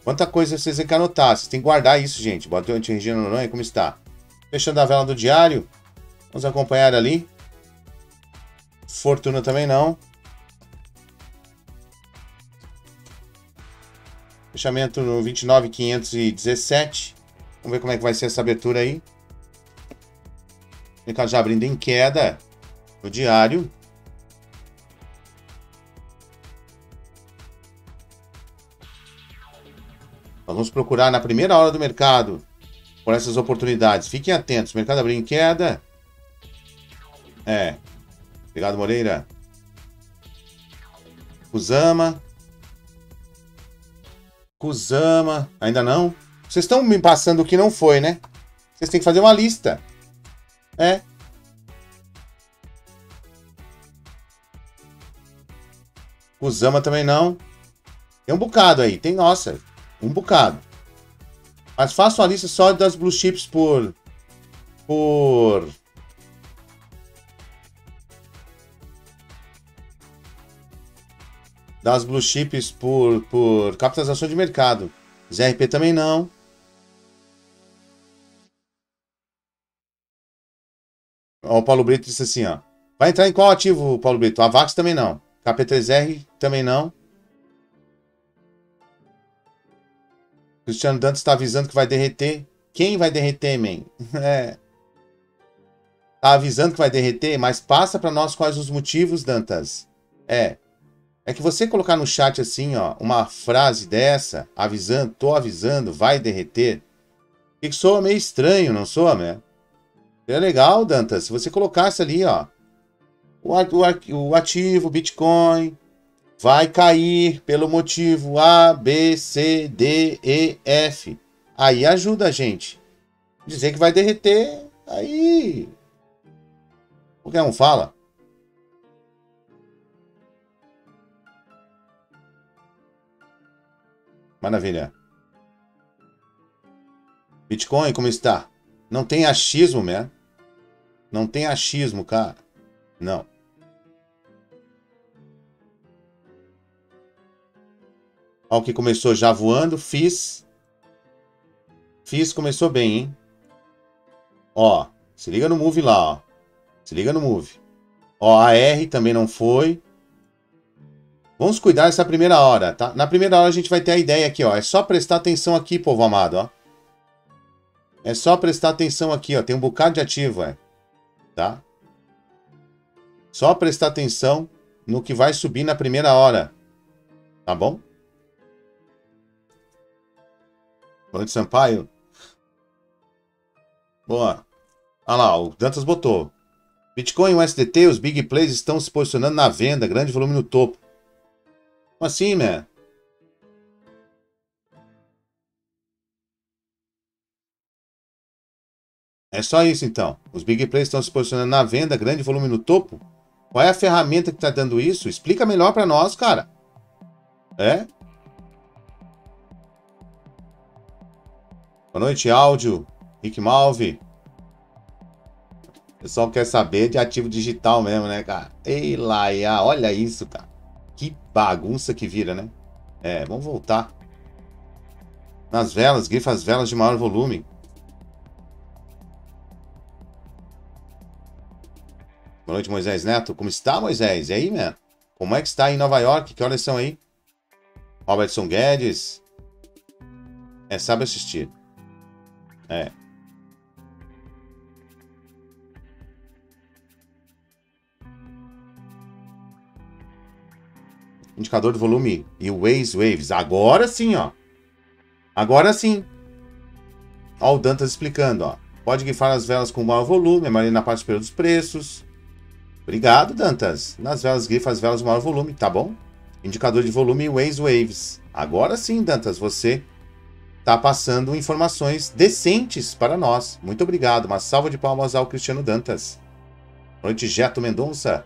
[SPEAKER 12] Quanta coisa vocês têm que anotar. Vocês têm que guardar isso, gente. Bota o anti-regina Noronha, como está? Fechando a vela do diário. Vamos acompanhar ali. Fortuna também não. Fechamento no 29,517. Vamos ver como é que vai ser essa abertura aí. Mercado já abrindo em queda no diário. Vamos procurar na primeira hora do mercado por essas oportunidades. Fiquem atentos. Mercado abrindo em queda. É. Obrigado, Moreira. Kusama. Kusama. Ainda não? Vocês estão me passando o que não foi, né? Vocês têm que fazer uma lista. É. Kusama também não. Tem um bocado aí. Tem, nossa, um bocado. Mas faça uma lista só das blue chips por... Por... Das blue chips por, por capitalização de mercado. ZRP também não. O Paulo Brito disse assim, ó. Vai entrar em qual ativo, Paulo Brito? A Vax também não. KP3R também não. Cristiano Dantas está avisando que vai derreter. Quem vai derreter, man? É. Tá avisando que vai derreter, mas passa para nós quais os motivos, Dantas. É. É que você colocar no chat assim, ó, uma frase dessa, avisando, tô avisando, vai derreter, que soa meio estranho, não soa, né? É legal, Dantas, se você colocasse ali, ó, o, o, o ativo, Bitcoin, vai cair pelo motivo A, B, C, D, E, F. Aí ajuda a gente. Dizer que vai derreter, aí. Qualquer um fala. Maravilha. Bitcoin, como está? Não tem achismo, né? Não tem achismo, cara. Não. O que começou já voando. Fiz. Fiz começou bem, hein? Ó, se liga no move lá, ó. Se liga no move. Ó, a R também não foi. Vamos cuidar dessa primeira hora, tá? Na primeira hora a gente vai ter a ideia aqui, ó. É só prestar atenção aqui, povo amado, ó. É só prestar atenção aqui, ó. Tem um bocado de ativo, é. Tá? Só prestar atenção no que vai subir na primeira hora. Tá bom? Noite, Sampaio. Boa. Olha lá, o Dantas botou. Bitcoin e USDT, os big plays estão se posicionando na venda, grande volume no topo. Como assim, né? É só isso então. Os big players estão se posicionando na venda, grande volume no topo. Qual é a ferramenta que está dando isso? Explica melhor para nós, cara. É? Boa noite, áudio. Rick Malve. O pessoal quer saber de ativo digital mesmo, né, cara? Ei, Laia, olha isso, cara. Que bagunça que vira, né? É, vamos voltar. Nas velas, grifa as velas de maior volume. Boa noite, Moisés Neto. Como está, Moisés? E aí, man? Como é que está em Nova York? Que horas são aí? Robertson Guedes. É, sabe assistir. É. Indicador de volume e Waze Waves. Agora sim, ó. Agora sim. Ó o Dantas explicando, ó. Pode grifar as velas com maior volume, ali na parte superior dos preços. Obrigado, Dantas. Nas velas, grifa as velas com maior volume, tá bom? Indicador de volume e Waze Waves. Agora sim, Dantas, você está passando informações decentes para nós. Muito obrigado. Uma salva de palmas ao Cristiano Dantas. Boa noite, Geto Mendonça.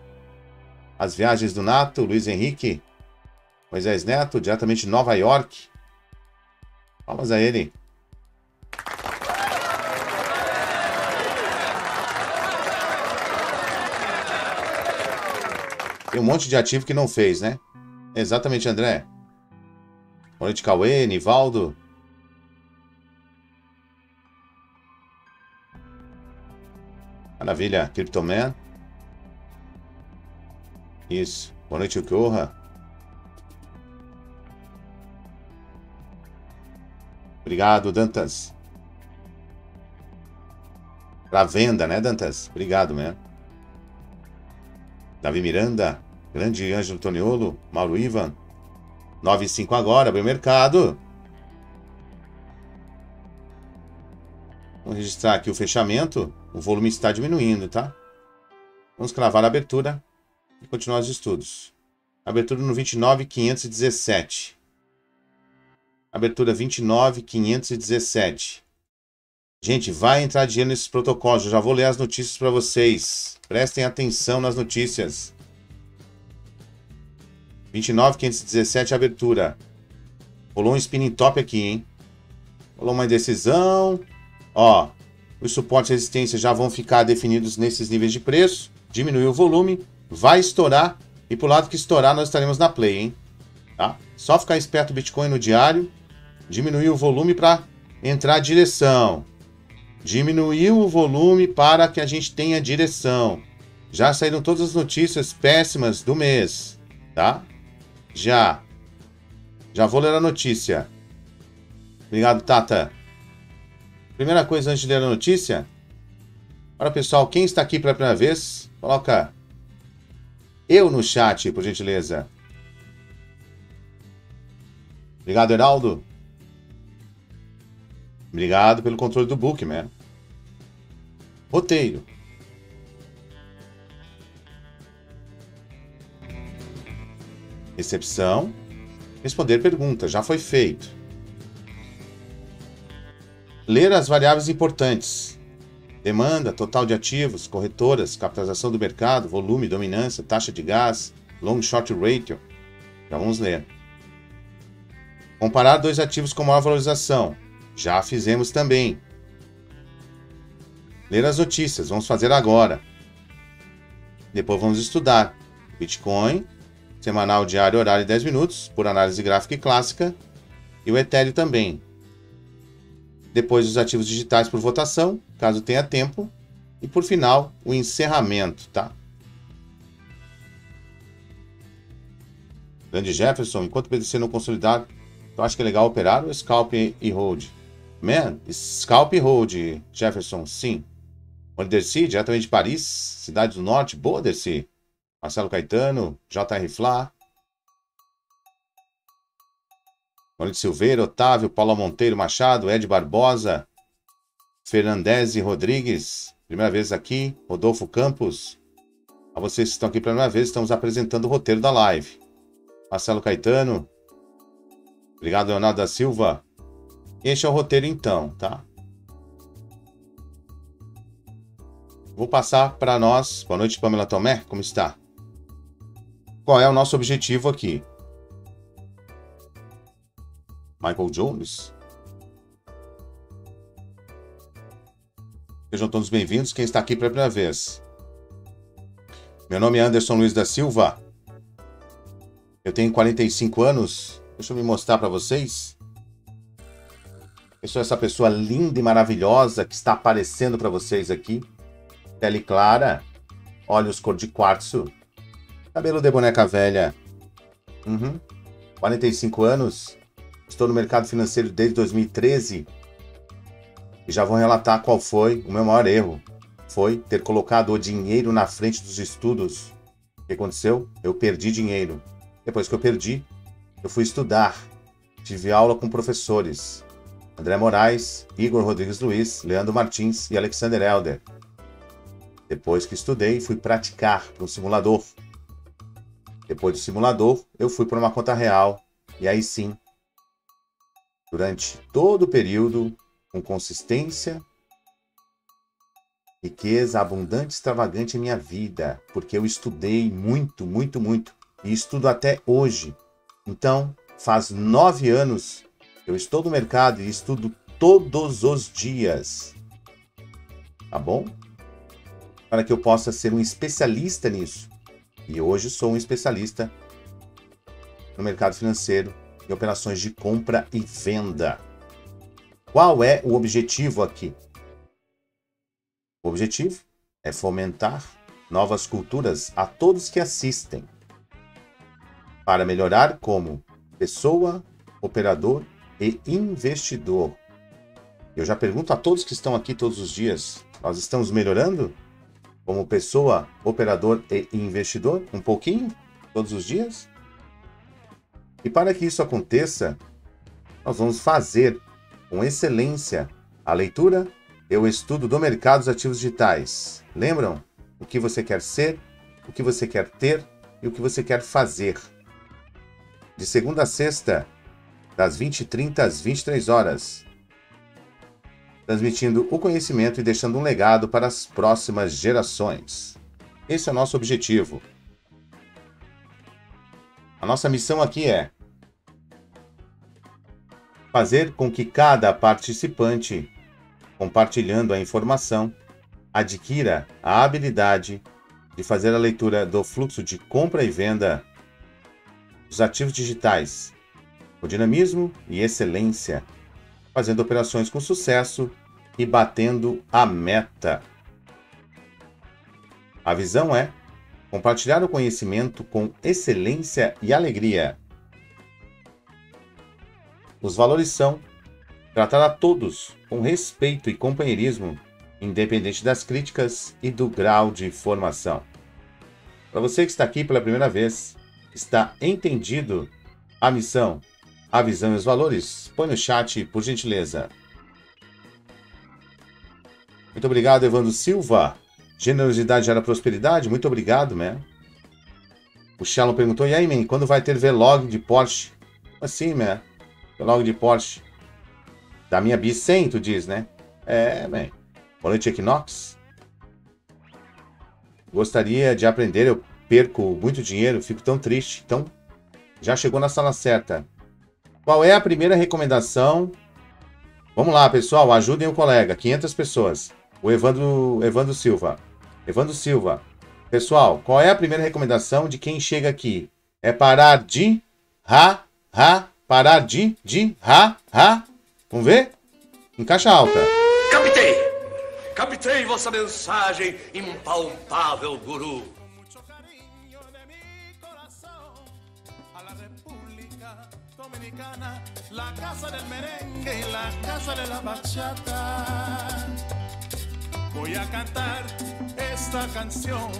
[SPEAKER 12] As viagens do Nato, Luiz Henrique. Moisés Neto, diretamente de Nova York. Palmas a ele. Tem um monte de ativo que não fez, né? Exatamente, André. Boa noite, Cauê, Nivaldo. Maravilha, Cryptoman. Isso. Boa noite, Ukiorra. Obrigado, Dantas. Pra venda, né, Dantas? Obrigado, man. Davi Miranda. Grande Ângelo Toniolo. Mauro Ivan. 9 e 5 agora, bem mercado. Vamos registrar aqui o fechamento. O volume está diminuindo, tá? Vamos cravar a abertura e continuar os estudos. Abertura no 29,517. Abertura 29,517. Gente, vai entrar dinheiro nesses protocolos. Eu já vou ler as notícias para vocês. Prestem atenção nas notícias. 29,517 abertura. Rolou um spinning top aqui, hein? Rolou uma indecisão. Ó, os suportes e resistência já vão ficar definidos nesses níveis de preço. Diminuiu o volume, vai estourar. E pro lado que estourar, nós estaremos na play, hein? Tá? Só ficar esperto o Bitcoin no diário diminuir o volume para entrar direção. Diminuir o volume para que a gente tenha direção. Já saíram todas as notícias péssimas do mês, tá? Já. Já vou ler a notícia. Obrigado, Tata. Primeira coisa antes de ler a notícia. Para pessoal, quem está aqui pela primeira vez, coloca eu no chat, por gentileza. Obrigado, Heraldo. Obrigado pelo controle do book, man. Roteiro. Recepção. Responder pergunta. Já foi feito. Ler as variáveis importantes. Demanda, total de ativos, corretoras, capitalização do mercado, volume, dominância, taxa de gás, long short ratio. Já vamos ler. Comparar dois ativos com maior valorização. Já fizemos também. Ler as notícias, vamos fazer agora. Depois vamos estudar Bitcoin, semanal, diário, horário 10 minutos, por análise gráfica e clássica, e o Ethereum também. Depois os ativos digitais por votação, caso tenha tempo, e por final o encerramento, tá? Grande Jefferson, enquanto o BTC não consolidar, eu acho que é legal operar o scalp e hold. Man, Scalp Road, Jefferson, sim. Olha, Dercy, diretamente de Paris, cidade do norte. Boa, Dercy. Marcelo Caetano, J.R. Flá. Maurício Silveira, Otávio, Paulo Monteiro Machado, Ed Barbosa, Fernandese Rodrigues, primeira vez aqui, Rodolfo Campos. A vocês que estão aqui pela primeira vez, estamos apresentando o roteiro da live. Marcelo Caetano. Obrigado, Leonardo da Silva. Este é o roteiro então, tá? Vou passar para nós. Boa noite, Pamela Tomé. Como está? Qual é o nosso objetivo aqui? Michael Jones? Sejam todos bem-vindos. Quem está aqui pela primeira vez? Meu nome é Anderson Luiz da Silva. Eu tenho 45 anos. Deixa eu me mostrar para vocês. Eu sou essa pessoa linda e maravilhosa que está aparecendo para vocês aqui. Pele clara, olhos cor de quartzo, cabelo de boneca velha. Uhum. 45 anos. Estou no mercado financeiro desde 2013. E já vou relatar qual foi o meu maior erro. Foi ter colocado o dinheiro na frente dos estudos. O que aconteceu? Eu perdi dinheiro. Depois que eu perdi, eu fui estudar. Tive aula com professores. André Moraes, Igor Rodrigues Luiz, Leandro Martins e Alexander Elder. Depois que estudei, fui praticar no simulador. Depois do simulador, eu fui para uma conta real. E aí sim, durante todo o período, com consistência, riqueza abundante e extravagante em minha vida, porque eu estudei muito, muito, muito e estudo até hoje. Então, faz nove anos eu estou no mercado e estudo todos os dias. Tá bom? Para que eu possa ser um especialista nisso. E hoje sou um especialista no mercado financeiro em operações de compra e venda. Qual é o objetivo aqui? O objetivo é fomentar novas culturas a todos que assistem, para melhorar como pessoa, operador e investidor. Eu já pergunto a todos que estão aqui todos os dias: nós estamos melhorando como pessoa, operador e investidor? Um pouquinho? Todos os dias? E para que isso aconteça, nós vamos fazer com excelência a leitura e o estudo do mercado dos ativos digitais. Lembram? O que você quer ser, o que você quer ter e o que você quer fazer. De segunda a sexta, das 20h30 às 23 horas, transmitindo o conhecimento e deixando um legado para as próximas gerações. Esse é o nosso objetivo. A nossa missão aqui é fazer com que cada participante, compartilhando a informação, adquira a habilidade de fazer a leitura do fluxo de compra e venda dos ativos digitais com dinamismo e excelência, fazendo operações com sucesso e batendo a meta. A visão é compartilhar o conhecimento com excelência e alegria. Os valores são tratar a todos com respeito e companheirismo, independente das críticas e do grau de formação. Para você que está aqui pela primeira vez, está entendido a missão a visão e os valores? Põe no chat, por gentileza. Muito obrigado, Evandro Silva. Generosidade gera prosperidade? Muito obrigado, man. O Shalom perguntou, e aí, man, quando vai ter vlog de Porsche? Assim, man. Vlog de Porsche. Da minha b 100, tu diz, né? É. Boa noite, Equinox. Gostaria de aprender, eu perco muito dinheiro, fico tão triste. Então, já chegou na sala certa. Qual é a primeira recomendação? Vamos lá, pessoal, ajudem o colega. 500 pessoas. O Evandro, Evandro Silva. Evandro Silva. Pessoal, qual é a primeira recomendação de quem chega aqui? É parar de ra, ra, parar de, de, ra, ra. Vamos ver? Em caixa alta.
[SPEAKER 13] Captei! Captei vossa mensagem, impalpável guru.
[SPEAKER 14] Dominicana, la casa del merengue y la casa de la bachata. Voy a cantar esta canción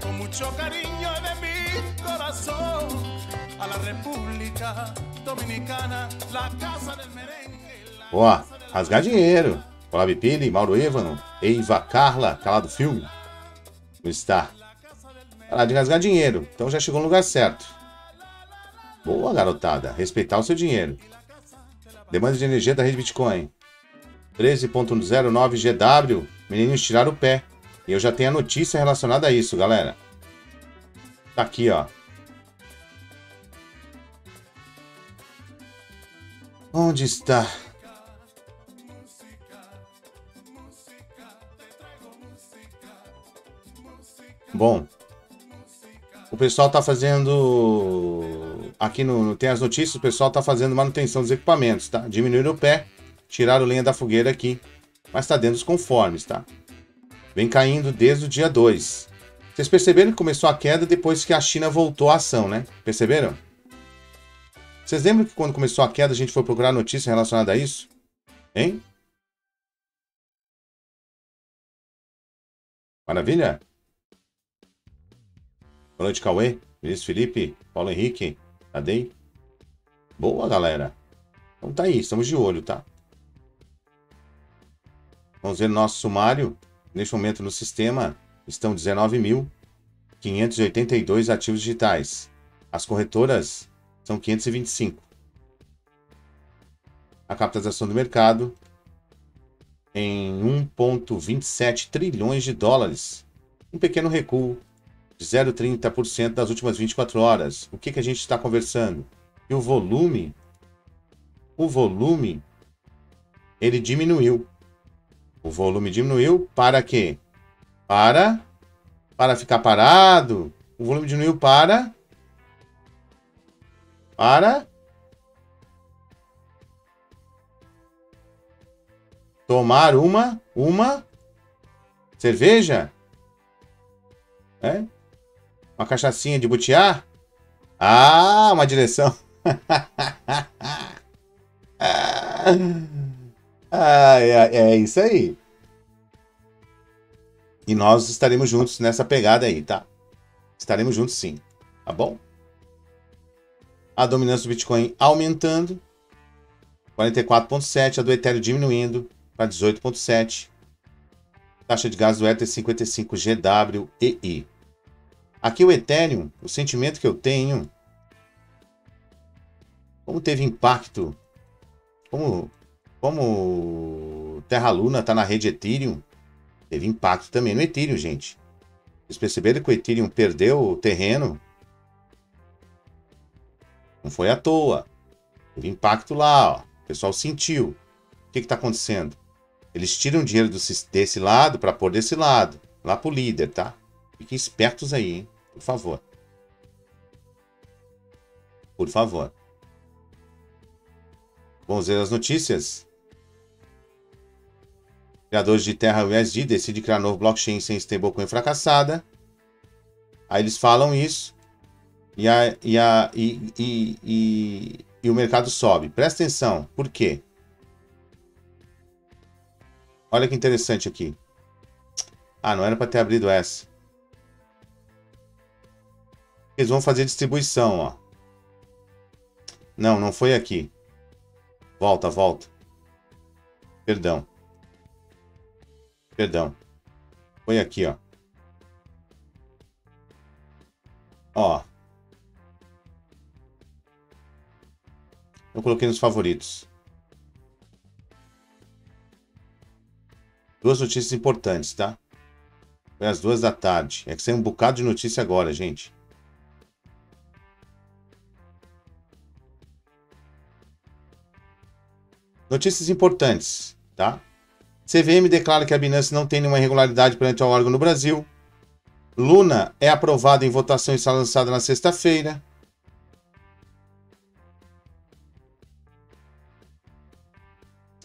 [SPEAKER 14] con mucho cariño de mi corazón la República Dominicana, la casa del merengue.
[SPEAKER 12] Ó, rasgar dinheiro. Flávio Pili, Mauro Evano, Eiva Carla, Calado Filme. No Star. Falar de rasgar dinheiro. Então já chegou no lugar certo. Boa, garotada. Respeitar o seu dinheiro. Demanda de energia da rede Bitcoin. 13.09 GW. Meninos tiraram o pé. E eu já tenho a notícia relacionada a isso, galera. Tá aqui, ó. Onde está? Bom, o pessoal tá fazendo. Aqui no, tem as notícias, o pessoal tá fazendo manutenção dos equipamentos, tá? Diminuíram o pé, tiraram lenha da fogueira aqui. Mas tá dentro dos conformes, tá? Vem caindo desde o dia 2. Vocês perceberam que começou a queda depois que a China voltou à ação, né? Perceberam? Vocês lembram que quando começou a queda a gente foi procurar notícia relacionada a isso? Hein? Maravilha? Boa noite, Cauê. Vinícius Felipe, Paulo Henrique, Tadei. Boa, galera. Então tá aí, estamos de olho, tá? Vamos ver nosso sumário. Neste momento no sistema estão 19.582 ativos digitais. As corretoras são 525. A capitalização do mercado em 1,27 trilhões de dólares. Um pequeno recuo de 0,30% das últimas 24 horas. O que, que a gente está conversando? E o volume, o volume, ele diminuiu. O volume diminuiu para quê? Para, para ficar parado. O volume diminuiu para, para tomar uma, uma cerveja, é? Uma cachaçinha de butiá? Ah, uma direção. ah, é, é isso aí. E nós estaremos juntos nessa pegada aí, tá? Estaremos juntos sim, tá bom? A dominância do Bitcoin aumentando. 44,7. A do Ethereum diminuindo para 18,7. Taxa de gás do Ether 55 GWEI. Aqui o Ethereum, o sentimento que eu tenho, como teve impacto, como, como Terra Luna está na rede Ethereum, teve impacto também no Ethereum, gente. Vocês perceberam que o Ethereum perdeu o terreno? Não foi à toa. Teve impacto lá, ó. o pessoal sentiu. O que está acontecendo? Eles tiram dinheiro desse lado para pôr desse lado, lá pro líder, tá? Fiquem espertos aí, hein? Por favor. Por favor. Vamos ver as notícias. Criadores de Terra USD decidem criar novo blockchain sem stablecoin fracassada. Aí eles falam isso. E, a, e, a, e, e, e, e o mercado sobe. Presta atenção. Por quê? Olha que interessante aqui. Ah, não era para ter abrido essa. Eles vão fazer distribuição, ó. Não, não foi aqui. Volta, volta. Perdão. Perdão. Foi aqui, ó. Ó. Eu coloquei nos favoritos. Duas notícias importantes, tá? Foi às duas da tarde. É que saiu um bocado de notícia agora, gente. Notícias importantes, tá? CVM declara que a Binance não tem nenhuma irregularidade perante o órgão no Brasil. Luna é aprovado em votação e está lançada na sexta-feira.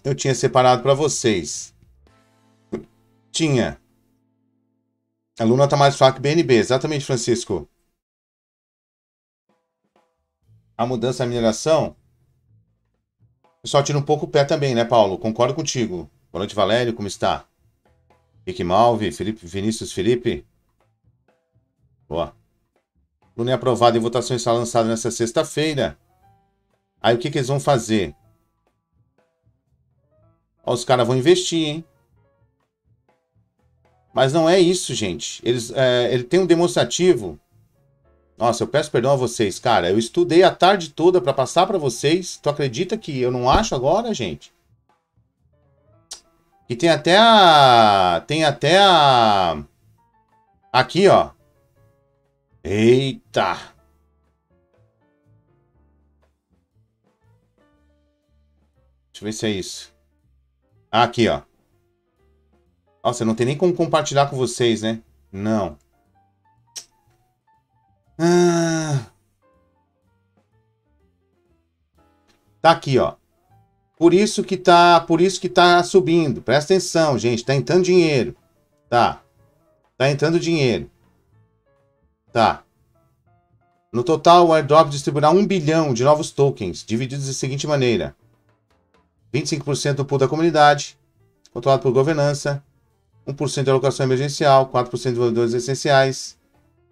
[SPEAKER 12] Eu tinha separado para vocês. Tinha. A Luna está mais fraca que BNB, exatamente, Francisco. A mudança da mineração pessoal tira um pouco o pé também, né, Paulo? Concordo contigo. Boa noite, Valério, como está? Rick Malve, Felipe, Vinícius Felipe. Boa. Luna é aprovado em votação está lançada nessa sexta-feira. Aí o que, que eles vão fazer? Ó, os caras vão investir, hein? Mas não é isso, gente. Eles, é, ele tem um demonstrativo nossa, eu peço perdão a vocês, cara. Eu estudei a tarde toda para passar para vocês. Tu acredita que eu não acho agora, gente? E tem até a tem até a Aqui, ó. Eita. Deixa eu ver se é isso. Ah, aqui, ó. Nossa, não tem nem como compartilhar com vocês, né? Não. Ah. Tá aqui, ó. Por isso que tá, por isso que tá subindo. Presta atenção, gente, tá entrando dinheiro. Tá. Tá entrando dinheiro. Tá. No total, o airdrop distribuirá 1 bilhão de novos tokens, divididos da seguinte maneira: 25% do pool da comunidade, controlado por governança, 1% de alocação emergencial, 4% de desenvolvedores essenciais,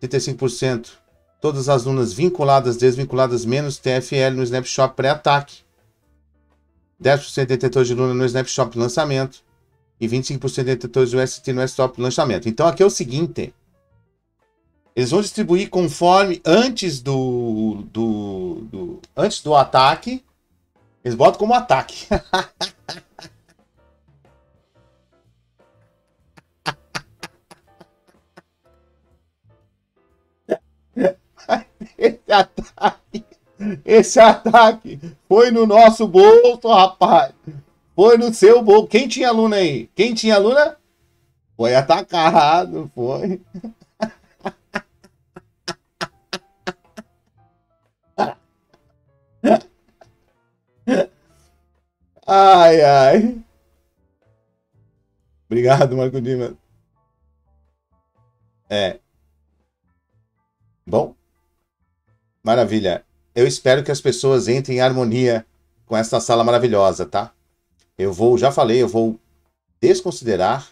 [SPEAKER 12] 35% todas as lunas vinculadas, desvinculadas, menos TFL no snapshot pré-ataque, 10% de detetores de luna no snapshot lançamento e 25% de detetores do ST no stop lançamento. Então aqui é o seguinte, eles vão distribuir conforme antes do, do, do antes do ataque, eles botam como ataque. Esse ataque, esse ataque foi no nosso bolso, rapaz. Foi no seu bolso. Quem tinha aluna aí? Quem tinha aluna? Foi atacado, foi. Ai, ai. Obrigado, Marco Dimas. É. Bom. Maravilha. Eu espero que as pessoas entrem em harmonia com essa sala maravilhosa, tá? Eu vou, já falei, eu vou desconsiderar,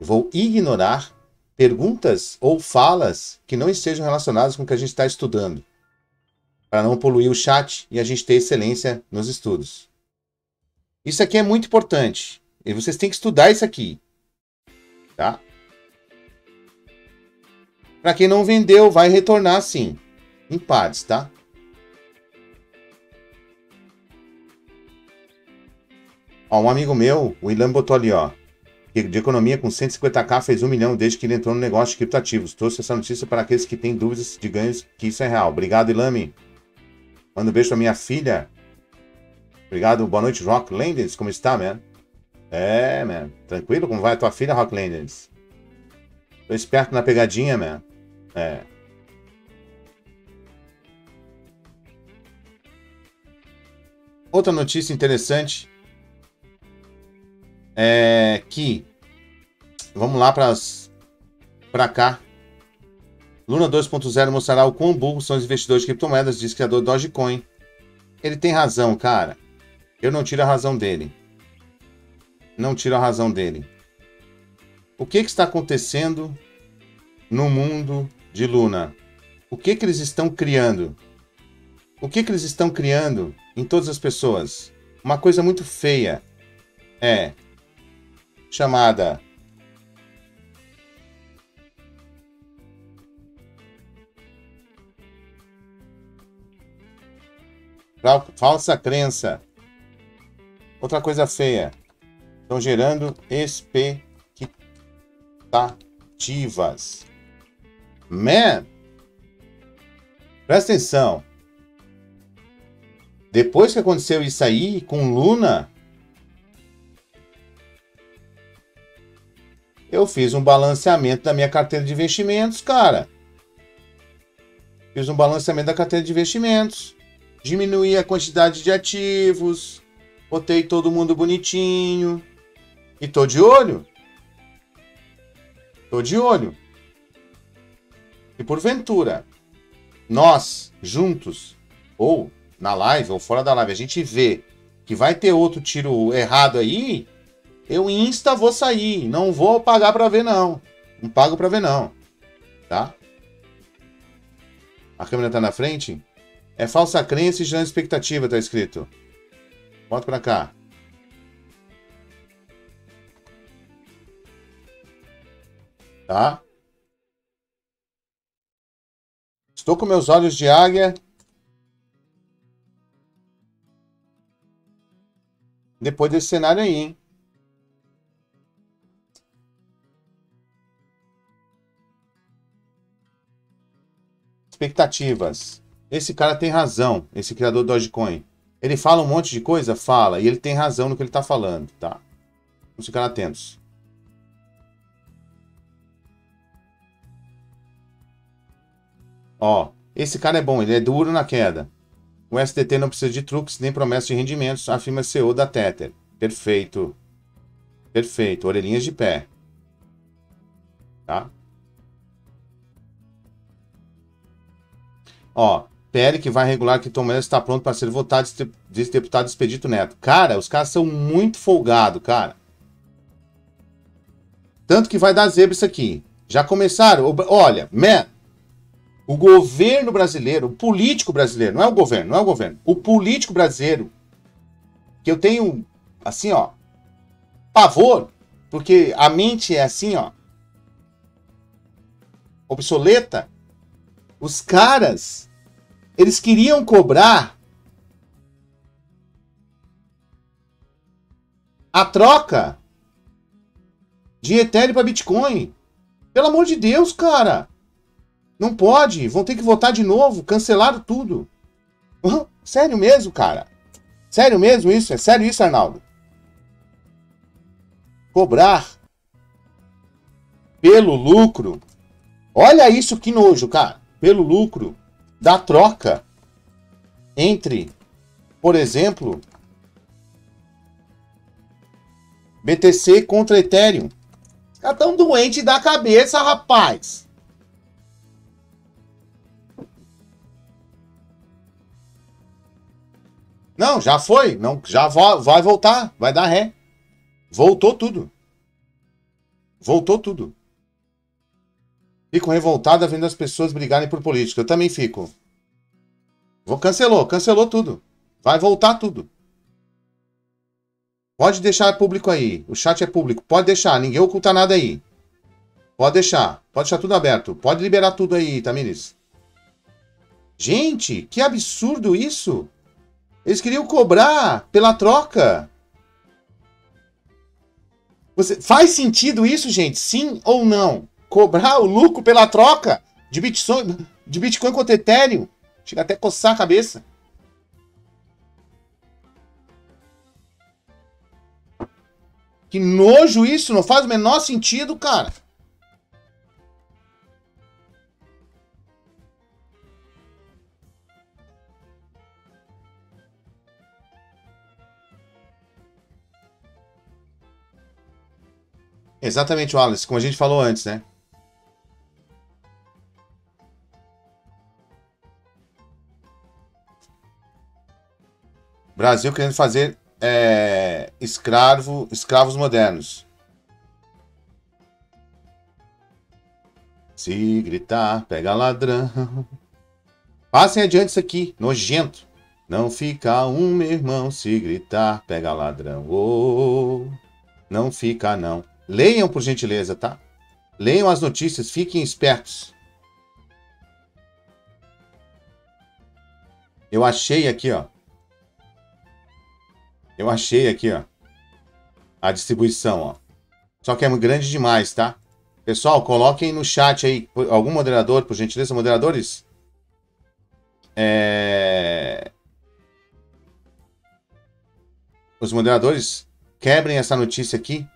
[SPEAKER 12] vou ignorar perguntas ou falas que não estejam relacionadas com o que a gente está estudando, para não poluir o chat e a gente ter excelência nos estudos. Isso aqui é muito importante. E vocês têm que estudar isso aqui. Tá? Para quem não vendeu, vai retornar sim. Em partes, tá? Ó, um amigo meu, o Ilan botou ali, ó. De economia com 150k fez um milhão desde que ele entrou no negócio de criptativos. Trouxe essa notícia para aqueles que têm dúvidas de ganhos que isso é real. Obrigado, Ilami. Manda um beijo pra minha filha, Obrigado, boa noite, Rock Landers. Como está, man? É, man. Tranquilo? Como vai a tua filha, Rock Landers? Tô esperto na pegadinha, man. É. Outra notícia interessante é que vamos lá para cá. Luna 2.0 mostrará o quão burros são os investidores de criptomoedas, diz criador Dogecoin. Ele tem razão, cara. Eu não tiro a razão dele. Não tiro a razão dele. O que, que está acontecendo no mundo de Luna? O que, que eles estão criando? O que, que eles estão criando em todas as pessoas? Uma coisa muito feia é chamada falsa crença. Outra coisa feia. Estão gerando expectativas. Man, presta atenção. Depois que aconteceu isso aí com Luna, eu fiz um balanceamento da minha carteira de investimentos, cara. Fiz um balanceamento da carteira de investimentos. Diminuí a quantidade de ativos. Botei todo mundo bonitinho. E tô de olho. Tô de olho. E porventura, nós juntos, ou na live, ou fora da live, a gente vê que vai ter outro tiro errado aí, eu insta vou sair. Não vou pagar pra ver, não. Não pago pra ver, não. Tá? A câmera tá na frente? É falsa crença e já expectativa, tá escrito. Bota pra cá. Tá? Estou com meus olhos de águia. Depois desse cenário aí, hein? Expectativas. Esse cara tem razão, esse criador do Dogecoin. Ele fala um monte de coisa? Fala. E ele tem razão no que ele tá falando, tá? Vamos ficar atentos. Ó, esse cara é bom, ele é duro na queda. O SDT não precisa de truques nem promessas de rendimentos, afirma CEO da Tether. Perfeito. Perfeito. Orelhinhas de pé. Tá? Ó, PL que vai regular que Tom está pronto para ser votado, diz deputado Expedito Neto. Cara, os caras são muito folgados, cara. Tanto que vai dar zebra isso aqui. Já começaram? Olha, man, o governo brasileiro, o político brasileiro, não é o governo, não é o governo. O político brasileiro, que eu tenho, assim, ó, pavor, porque a mente é assim, ó, obsoleta. Os caras, eles queriam cobrar a troca de Ethereum para Bitcoin. Pelo amor de Deus, cara. Não pode. Vão ter que votar de novo. Cancelaram tudo. Sério mesmo, cara? Sério mesmo isso? É sério isso, Arnaldo? Cobrar pelo lucro. Olha isso que nojo, cara. Pelo lucro da troca entre, por exemplo, BTC contra Ethereum. Tá tão doente da cabeça, rapaz. Não, já foi. Não, já vai voltar. Vai dar ré. Voltou tudo. Voltou tudo. Fico revoltada vendo as pessoas brigarem por política. Eu também fico. Vou, cancelou, cancelou tudo. Vai voltar tudo. Pode deixar público aí. O chat é público. Pode deixar. Ninguém oculta nada aí. Pode deixar. Pode deixar tudo aberto. Pode liberar tudo aí, Tamires. Gente, que absurdo isso. Eles queriam cobrar pela troca. Você, faz sentido isso, gente? Sim ou não? Cobrar o lucro pela troca de Bitcoin, de Bitcoin contra Ethereum? Chega até a coçar a cabeça. Que nojo isso, não faz o menor sentido, cara. Exatamente, Wallace, como a gente falou antes, né? Brasil querendo fazer é, escravo, escravos modernos. Se gritar, pega ladrão. Passem adiante isso aqui, nojento. Não fica um, meu irmão, se gritar, pega ladrão. Oh, não fica não. Leiam, por gentileza, tá? Leiam as notícias, fiquem espertos. Eu achei aqui, ó. Eu achei aqui, ó. A distribuição, ó. Só que é grande demais, tá? Pessoal, coloquem no chat aí. Algum moderador, por gentileza, moderadores? É... Os moderadores, quebrem essa notícia aqui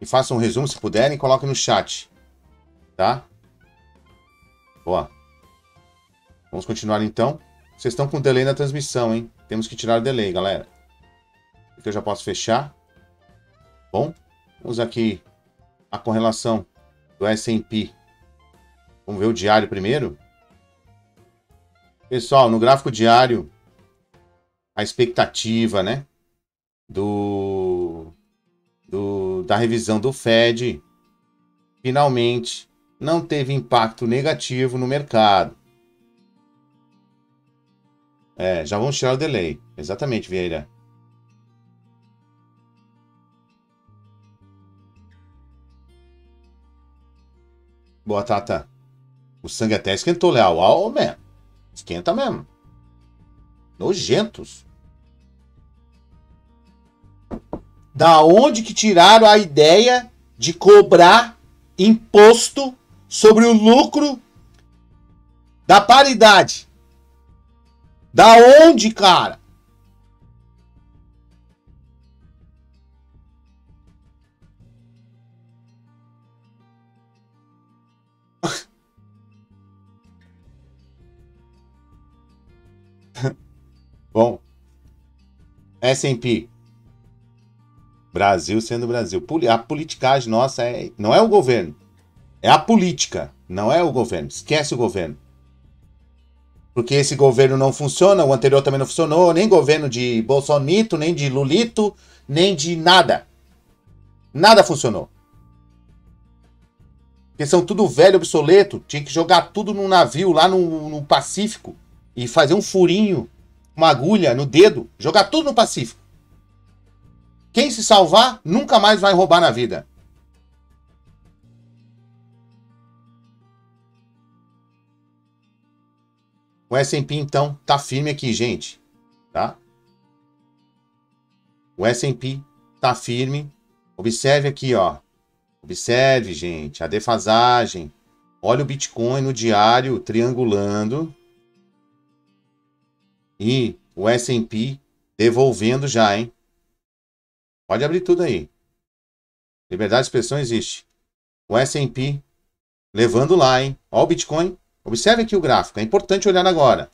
[SPEAKER 12] e façam um resumo, se puderem, coloquem no chat. Tá? Boa. Vamos continuar então. Vocês estão com delay na transmissão, hein? Temos que tirar o delay, galera. Aqui eu já posso fechar. Bom, vamos aqui a correlação do S&P. Vamos ver o diário primeiro. Pessoal, no gráfico diário, a expectativa, né? Do do, da revisão do Fed finalmente não teve impacto negativo no mercado. É, já vamos tirar o delay. Exatamente, Vieira. Boa, Tata. O sangue até esquentou, Léo. Ó, oh, man. Esquenta mesmo. Nojentos. Da onde que tiraram a ideia de cobrar imposto sobre o lucro Da paridade. Da onde, cara? Bom. S&P. Brasil sendo Brasil. A politicagem nossa é, não é o governo. É a política, não é o governo. Esquece o governo. Porque esse governo não funciona, o anterior também não funcionou, nem governo de Bolsonito, nem de Lulito, nem de nada. Nada funcionou. Porque são tudo velho, obsoleto. Tinha que jogar tudo num navio lá no, no Pacífico e fazer um furinho, uma agulha no dedo, jogar tudo no Pacífico. Quem se salvar nunca mais vai roubar na vida. O S&P então tá firme aqui, gente, tá? O S&P tá firme. Observe aqui, ó. Observe, gente, a defasagem. Olha o Bitcoin no diário triangulando. E o S&P devolvendo já, hein? Pode abrir tudo aí. Liberdade de expressão existe. O S&P levando lá, hein? Olha o Bitcoin. Observe aqui o gráfico. É importante olhar agora.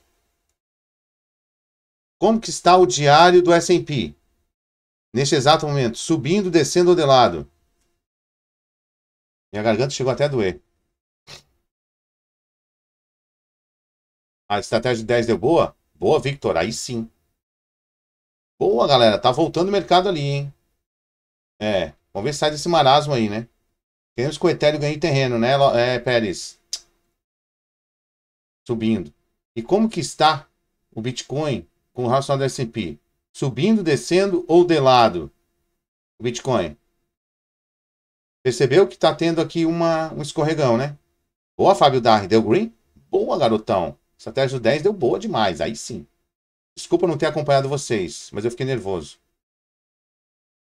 [SPEAKER 12] Como que está o diário do S&P? Neste exato momento, subindo, descendo ou de lado. Minha garganta chegou até a doer. A estratégia de 10 deu boa? Boa, Victor. Aí sim. Boa, galera. Tá voltando o mercado ali, hein? É. Vamos ver se sai desse marasmo aí, né? Queremos que o Ethereum ganhe terreno, né, é, Pérez? Subindo. E como que está o Bitcoin com o relação ao S&P? Subindo, descendo ou de lado? O Bitcoin. Percebeu que está tendo aqui uma, um escorregão, né? Boa, Fábio Darri. Deu green? Boa, garotão. Estratégia do 10 deu boa demais. Aí sim. Desculpa não ter acompanhado vocês, mas eu fiquei nervoso.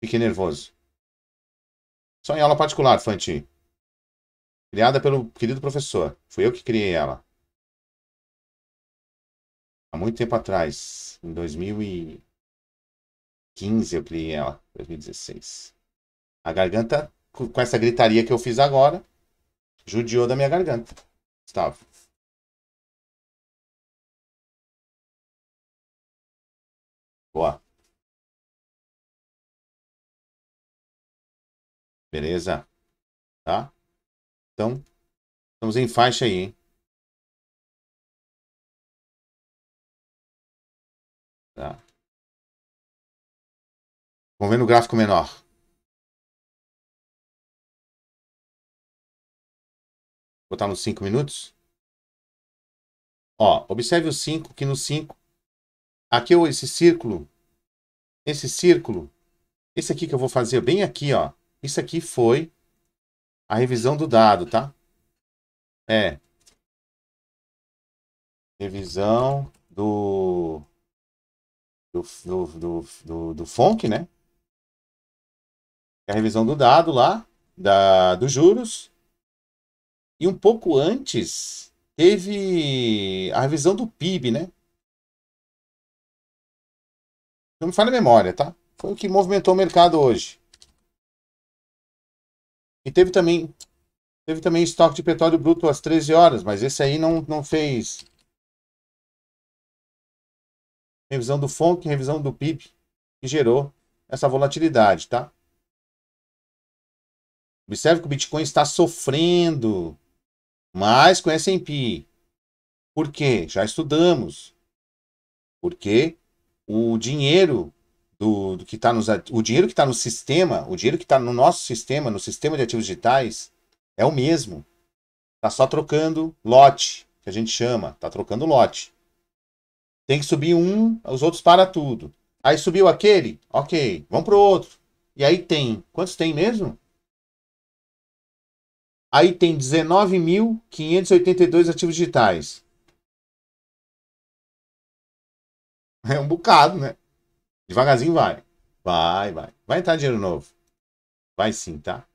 [SPEAKER 12] Fiquei nervoso. Só em aula particular, Fanti. Criada pelo querido professor. Fui eu que criei ela. Há muito tempo atrás. Em 2015 eu criei ela. 2016. A garganta, com essa gritaria que eu fiz agora, judiou da minha garganta. Gustavo. Beleza? Tá? Então, estamos em faixa aí, hein? Tá. Vamos ver no gráfico menor. Vou botar nos 5 minutos. Ó, observe o 5, que no 5, aqui esse círculo, esse círculo, esse aqui que eu vou fazer bem aqui, ó. Isso aqui foi a revisão do dado, tá? É. Revisão do do, do, do, do, do FONC, né? É a revisão do dado lá, da, dos juros. E um pouco antes, teve a revisão do PIB, né? Não me falha a memória, tá? Foi o que movimentou o mercado hoje. E teve também teve também estoque de petróleo bruto às 13 horas, mas esse aí não, não fez revisão do FONC, revisão do PIB, que gerou essa volatilidade, tá? Observe que o Bitcoin está sofrendo mais com S&P. Por quê? Já estudamos. Porque o dinheiro do, do que está nos o dinheiro que está no sistema, o dinheiro que está no nosso sistema, no sistema de ativos digitais, é o mesmo. Está só trocando lote, que a gente chama, está trocando lote. Tem que subir um, os outros para tudo. Aí subiu aquele, ok, vamos pro outro. E aí tem, quantos tem mesmo? Aí tem 19.582 ativos digitais. É um bocado, né? Devagarzinho vai. Vai, vai. Vai entrar dinheiro novo. Vai sim, tá?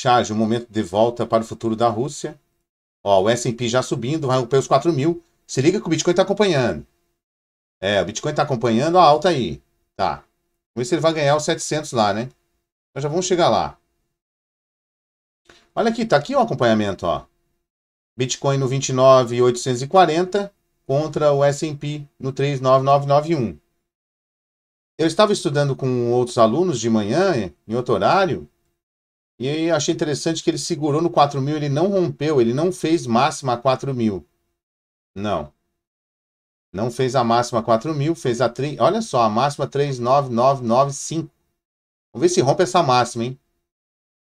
[SPEAKER 12] charge, um momento de volta para o futuro da Rússia. Ó, o S&P já subindo, vai romper os 4 mil. Se liga que o Bitcoin está acompanhando. É, o Bitcoin está acompanhando a alta aí. Tá. Vamos ver se ele vai ganhar os 700 lá, né? Nós já vamos chegar lá. Olha aqui, tá aqui o acompanhamento, ó. Bitcoin no 29,840 contra o S&P no 39991. Eu estava estudando com outros alunos de manhã, em outro horário, e achei interessante que ele segurou no 4 mil, ele não rompeu, ele não fez máxima a 4 mil. Não. Não fez a máxima 4 mil, fez a 3. Olha só, a máxima 39995. Vamos ver se rompe essa máxima, hein?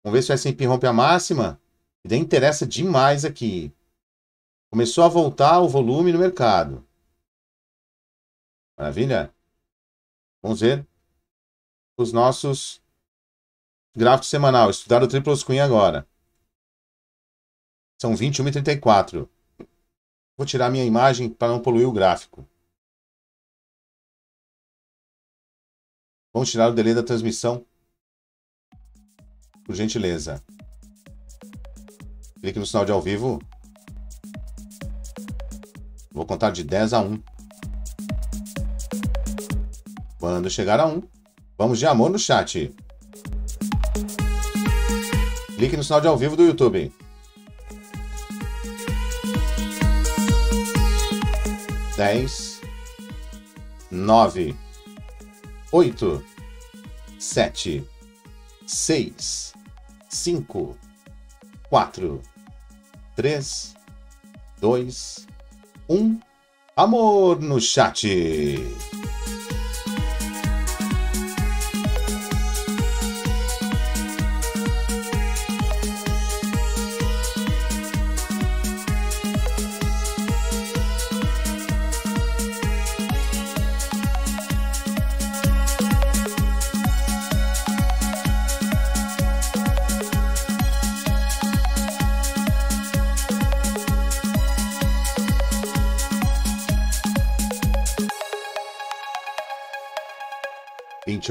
[SPEAKER 12] Vamos ver se o S&P rompe a máxima. Daí interessa demais aqui. Começou a voltar o volume no mercado. Maravilha? Vamos ver os nossos gráficos semanal. Estudar o triplo Queen agora. São 21 e 34. Vou tirar minha imagem para não poluir o gráfico. Vamos tirar o delay da transmissão. Por gentileza. Clique no sinal de ao vivo. Vou contar de 10 a 1. Quando chegar a 1, vamos de amor no chat. Clique no sinal de ao vivo do YouTube. Dez, nove, oito, sete, seis, cinco, quatro, três, dois, um. Amor no chat.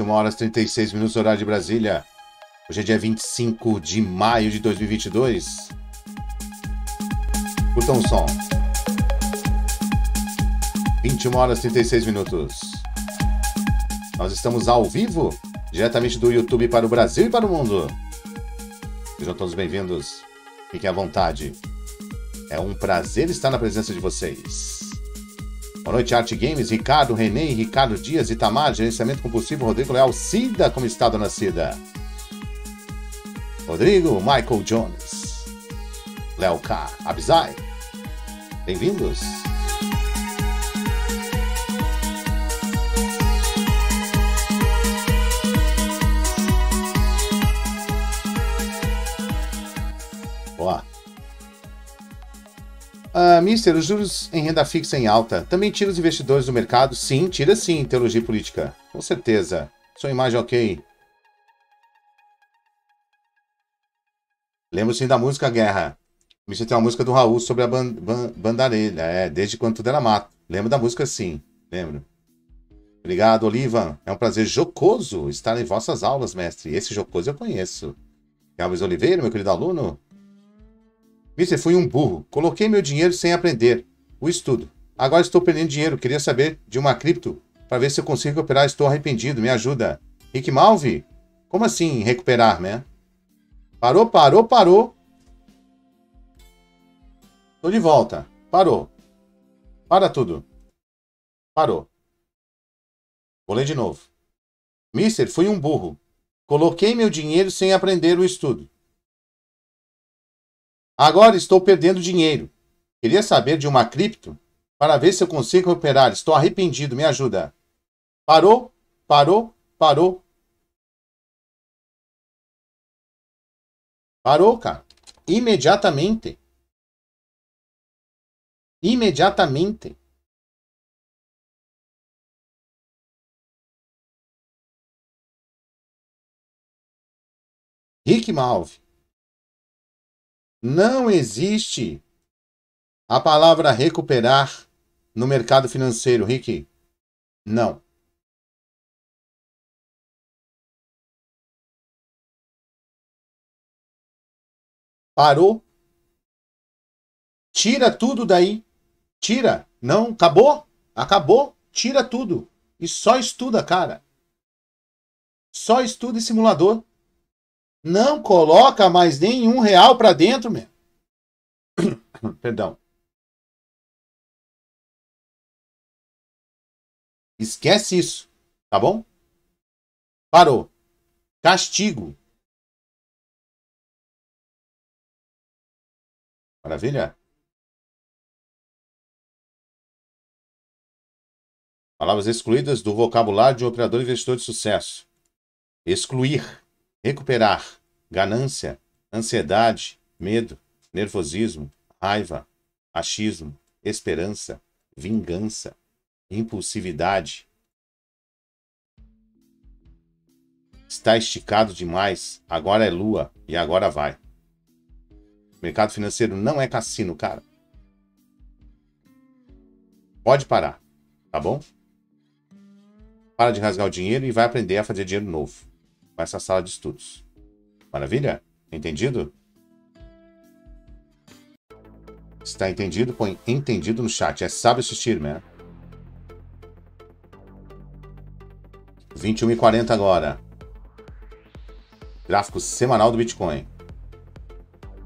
[SPEAKER 12] 21 horas 36 minutos, horário de Brasília. Hoje é dia 25 de maio de 2022. Curtam o som. 21 horas 36 minutos. Nós estamos ao vivo, diretamente do YouTube para o Brasil e para o mundo. Sejam todos bem-vindos. Fiquem à vontade. É um prazer estar na presença de vocês. Boa noite, Arte Games, Ricardo, Renê, Ricardo Dias, Itamar, Gerenciamento Compulsivo, Rodrigo Leal, Cida, como está, dona Cida? Rodrigo, Michael Jones, Léo K, Abzai. Bem-vindos. Uh, Mister, os juros em renda fixa em alta também tira os investidores do mercado? Sim, tira sim, teologia política. Com certeza. Sua imagem ok. Lembro sim da música Guerra. Mister tem uma música do Raul sobre a ban ban. É, desde quando tudo era mato. Lembro da música sim. Lembro. Obrigado, Oliva. É um prazer jocoso estar em vossas aulas, mestre. Esse jocoso eu conheço. Elvis Oliveira, meu querido aluno. Mister, fui um burro. Coloquei meu dinheiro sem aprender o estudo. Agora estou perdendo dinheiro. Queria saber de uma cripto para ver se eu consigo recuperar. Estou arrependido. Me ajuda. Rick Malve? Como assim recuperar, né? Parou, parou, parou. Estou de volta. Parou. Para tudo. Parou. Vou ler de novo. Mister, fui um burro. Coloquei meu dinheiro sem aprender o estudo. Agora estou perdendo dinheiro. Queria saber de uma cripto para ver se eu consigo recuperar. Estou arrependido, me ajuda. Parou, parou, parou. Parou, cara. Imediatamente. Imediatamente. Rick Malve. Não existe a palavra recuperar no mercado financeiro, Rick. Não. Parou. Tira tudo daí. Tira. Não, acabou. Acabou. Tira tudo. E só estuda, cara. Só estuda simulador. Não coloca mais nenhum real pra dentro, meu. Perdão. Esquece isso, tá bom? Parou. Castigo. Maravilha? Palavras excluídas do vocabulário de um operador investidor de sucesso. Excluir, recuperar, ganância, ansiedade, medo, nervosismo, raiva, achismo, esperança, vingança, impulsividade. Está esticado demais, agora é lua e agora vai. Mercado financeiro não é cassino, cara. Pode parar, tá bom? Para de rasgar o dinheiro e vai aprender a fazer dinheiro novo com essa sala de estudos. Maravilha? Entendido? Está entendido? Põe entendido no chat. É sábio assistir, né? 21 e 40 agora. Gráfico semanal do Bitcoin.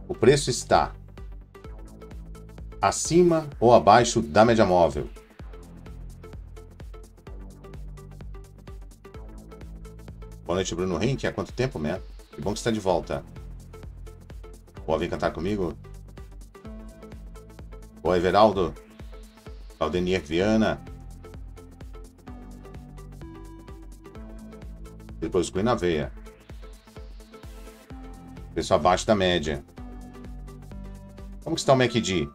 [SPEAKER 12] O preço está acima ou abaixo da média móvel. Boa noite, Bruno Rink. Há quanto tempo, né? Que bom que está de volta. Pode vir cantar comigo? Oi, Everaldo. Claudenier Viana. Depois Queen na veia. Preço abaixo da média. Como está o MACD?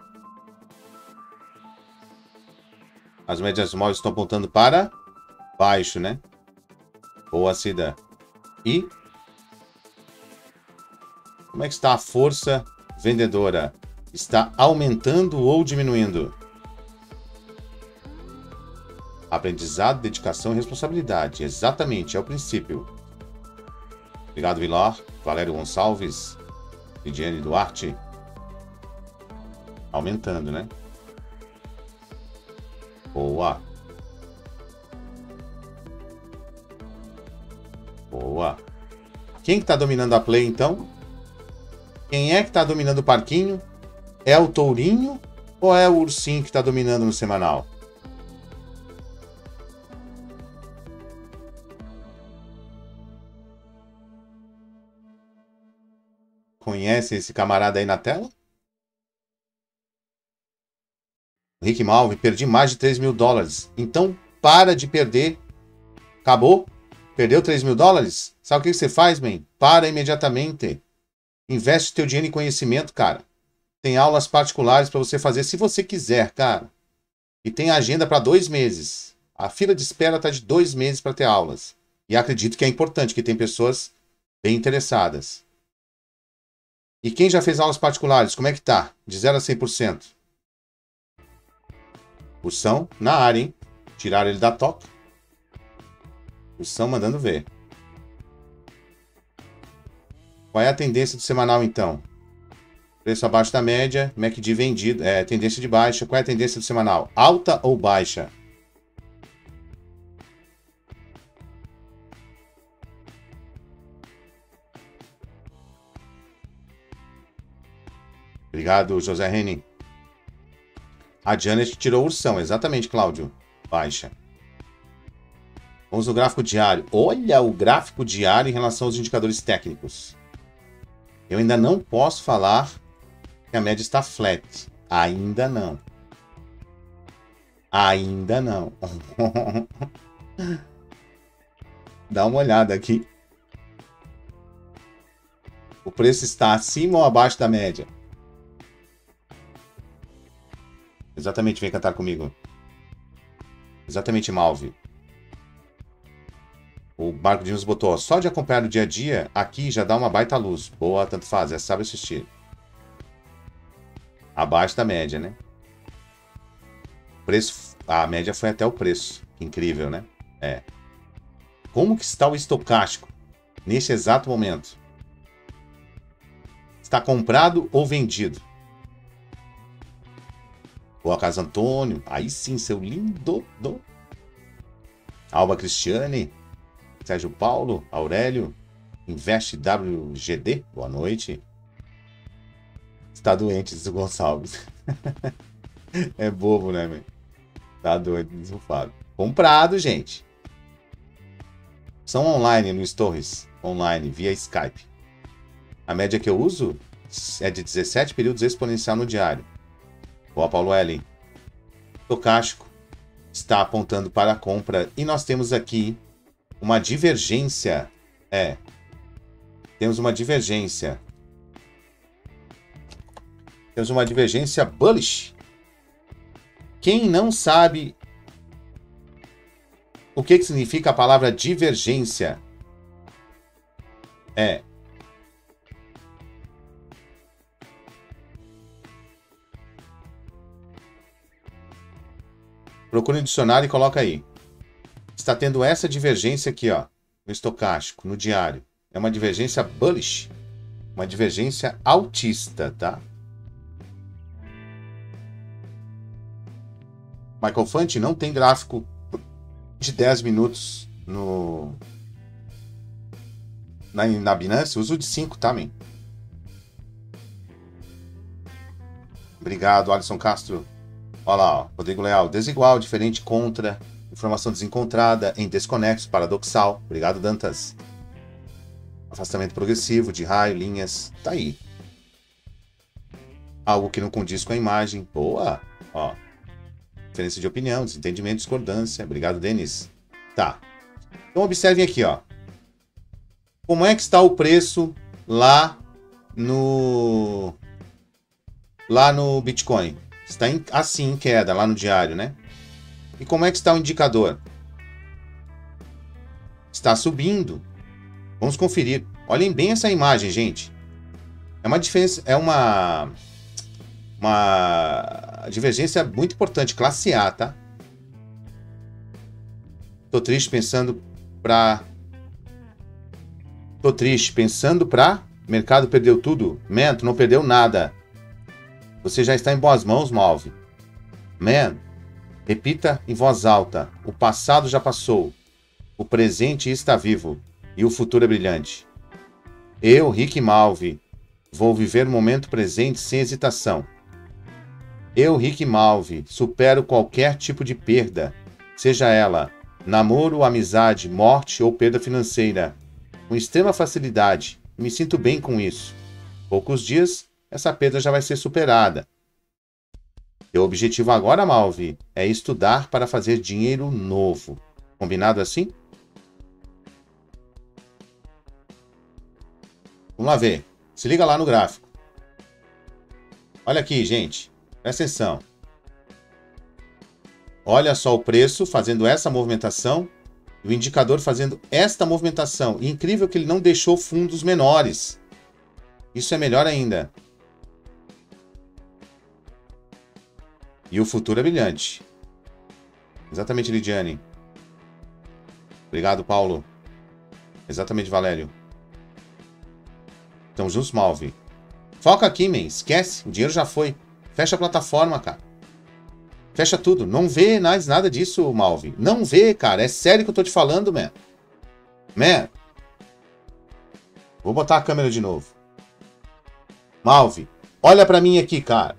[SPEAKER 12] As médias móveis estão apontando para baixo, né? Boa, Cida. E como é que está a força vendedora? Está aumentando ou diminuindo? Aprendizado, dedicação e responsabilidade. Exatamente, é o princípio. Obrigado, Vilar. Valério Gonçalves. Lidiane Duarte. Aumentando, né? Boa. Boa. Quem que tá dominando a play, então? Quem é que tá dominando o parquinho? É o tourinho ou é o ursinho que tá dominando no semanal? Conhece esse camarada aí na tela? Rick Malve, perdi mais de 3 mil dólares. Então, para de perder. Acabou? Perdeu 3 mil dólares? Sabe o que você faz, man? Para imediatamente. Investe teu dinheiro em conhecimento, cara. Tem aulas particulares para você fazer se você quiser, cara. E tem agenda para dois meses. A fila de espera está de dois meses para ter aulas. E acredito que é importante, que tem pessoas bem interessadas. E quem já fez aulas particulares, como é que tá? De 0 a 100%. Ursão na área, hein? Tiraram ele da top. Ursão mandando ver. Qual é a tendência do semanal, então? Preço abaixo da média, MACD vendido, é, tendência de baixa. Qual é a tendência do semanal? Alta ou baixa? Obrigado, José Henning. A Janet tirou ursão, exatamente, Cláudio. Baixa. Vamos no gráfico diário. Olha o gráfico diário em relação aos indicadores técnicos. Eu ainda não posso falar que a média está flat. Ainda não. Ainda não. Dá uma olhada aqui. O preço está acima ou abaixo da média? Exatamente, vem cantar comigo. Exatamente, Malve. O Marco Dinos botou, só de acompanhar o dia a dia, aqui já dá uma baita luz. Boa, tanto faz, é sabe assistir. Abaixo da média, né? Preço, a média foi até o preço. Incrível, né? É. Como que está o estocástico neste exato momento? Está comprado ou vendido? Boa Casa Antônio. Aí sim, seu lindo. Do. Alba Cristiane. Sérgio Paulo. Aurélio. Investe WGD. Boa noite. Está doente, diz o Gonçalves. é bobo, né, meu? Tá doido, diz o Fábio. Comprado, gente. São online, Luiz Torres. Online, via Skype. A média que eu uso é de 17 períodos exponencial no diário. Boa, Paulo Ellen. Tocástico está apontando para a compra e nós temos aqui uma divergência. É. Temos uma divergência. Temos uma divergência bullish. Quem não sabe o que, que significa a palavra divergência? É. Procure no dicionário e coloca aí. Está tendo essa divergência aqui, ó, no estocástico, no diário. É uma divergência bullish, uma divergência altista, tá? Michael Fante não tem gráfico de 10 minutos no na, na Binance, uso de 5, tá, man? Obrigado, Alisson Castro. Olha lá, ó, Rodrigo Leal. Desigual, diferente, contra. Informação desencontrada, em desconexo, paradoxal. Obrigado, Dantas. Afastamento progressivo, de raio, linhas. Tá aí. Algo que não condiz com a imagem. Boa. Ó. Diferença de opinião, desentendimento, discordância. Obrigado, Denis. Tá. Então observem aqui, ó. Como é que está o preço lá no lá no Bitcoin? Está em, assim em queda lá no diário, né? E como é que está o indicador? Está subindo. Vamos conferir. Olhem bem essa imagem, gente. É uma diferença, é uma uma divergência muito importante, classe A, tá? Tô triste pensando para Tô triste pensando pra mercado perdeu tudo. Man, tu não perdeu nada. Você já está em boas mãos, Malve. Man, repita em voz alta: o passado já passou, o presente está vivo e o futuro é brilhante. Eu, Rick Malve, vou viver o momento presente sem hesitação. Eu, Rick Malve, supero qualquer tipo de perda, seja ela namoro, amizade, morte ou perda financeira, com extrema facilidade. Me sinto bem com isso. Poucos dias essa perda já vai ser superada. Teu objetivo agora, Malvi, é estudar para fazer dinheiro novo. Combinado assim? Vamos lá ver. Se liga lá no gráfico. Olha aqui, gente. Presta atenção. Olha só o preço fazendo essa movimentação o indicador fazendo esta movimentação. E incrível que ele não deixou fundos menores. Isso é melhor ainda. E o futuro é brilhante. Exatamente, Lidiane. Obrigado, Paulo. Exatamente, Valério. Estamos juntos, Malve. Foca aqui, man. Esquece. O dinheiro já foi. Fecha a plataforma, cara. Fecha tudo. Não vê mais nada disso, Malve. Não vê, cara. É sério que eu tô te falando, man. Man. Vou botar a câmera de novo. Malve. Olha pra mim aqui, cara.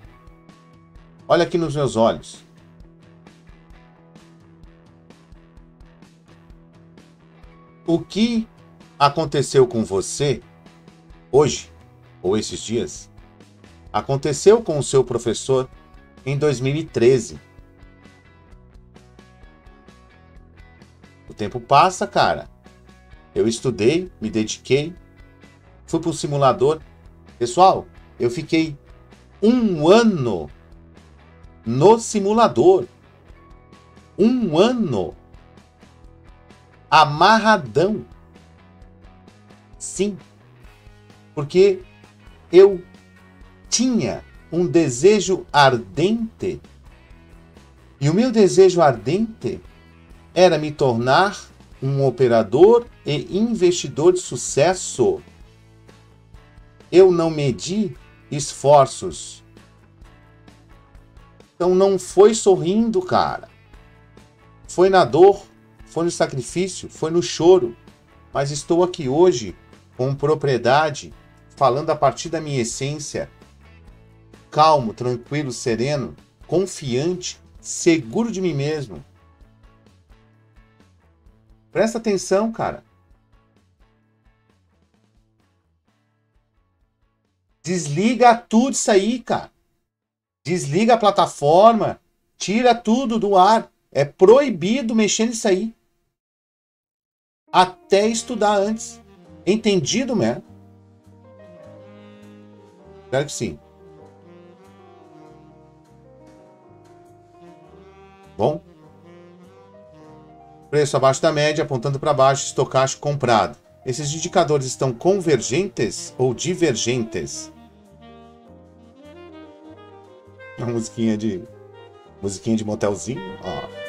[SPEAKER 12] Olha aqui nos meus olhos. O que aconteceu com você hoje, ou esses dias, aconteceu com o seu professor em 2013. O tempo passa, cara. Eu estudei, me dediquei, fui para o simulador. Pessoal, eu fiquei um ano no simulador. Um ano. Amarradão. Sim. Porque eu tinha um desejo ardente. E o meu desejo ardente era me tornar um operador e investidor de sucesso. eu não medi esforços. Então não foi sorrindo, cara. Foi na dor, foi no sacrifício, foi no choro. Mas estou aqui hoje com propriedade, falando a partir da minha essência, calmo, tranquilo, sereno, confiante, seguro de mim mesmo. Presta atenção, cara. Desliga tudo isso aí, cara. Desliga a plataforma, tira tudo do ar. É proibido mexer nisso aí. Até estudar antes. Entendido, né? Espero que sim. Bom. Preço abaixo da média, apontando para baixo, estocástico comprado. Esses indicadores estão convergentes ou divergentes? Uma musiquinha de. Musiquinha de motelzinho. Ó.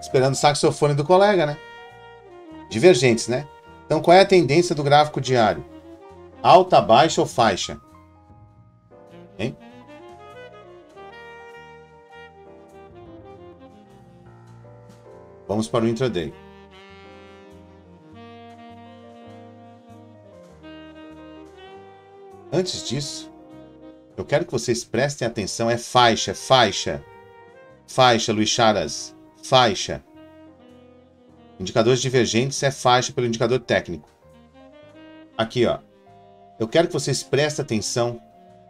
[SPEAKER 12] Esperando o saxofone do colega, né? Divergentes, né? Então qual é a tendência do gráfico diário? Alta, baixa ou faixa? Hein? Vamos para o intraday. Antes disso, eu quero que vocês prestem atenção. É faixa, faixa. Faixa, Luiz Charas. Faixa. Indicadores divergentes é faixa pelo indicador técnico. Aqui, ó. Eu quero que vocês prestem atenção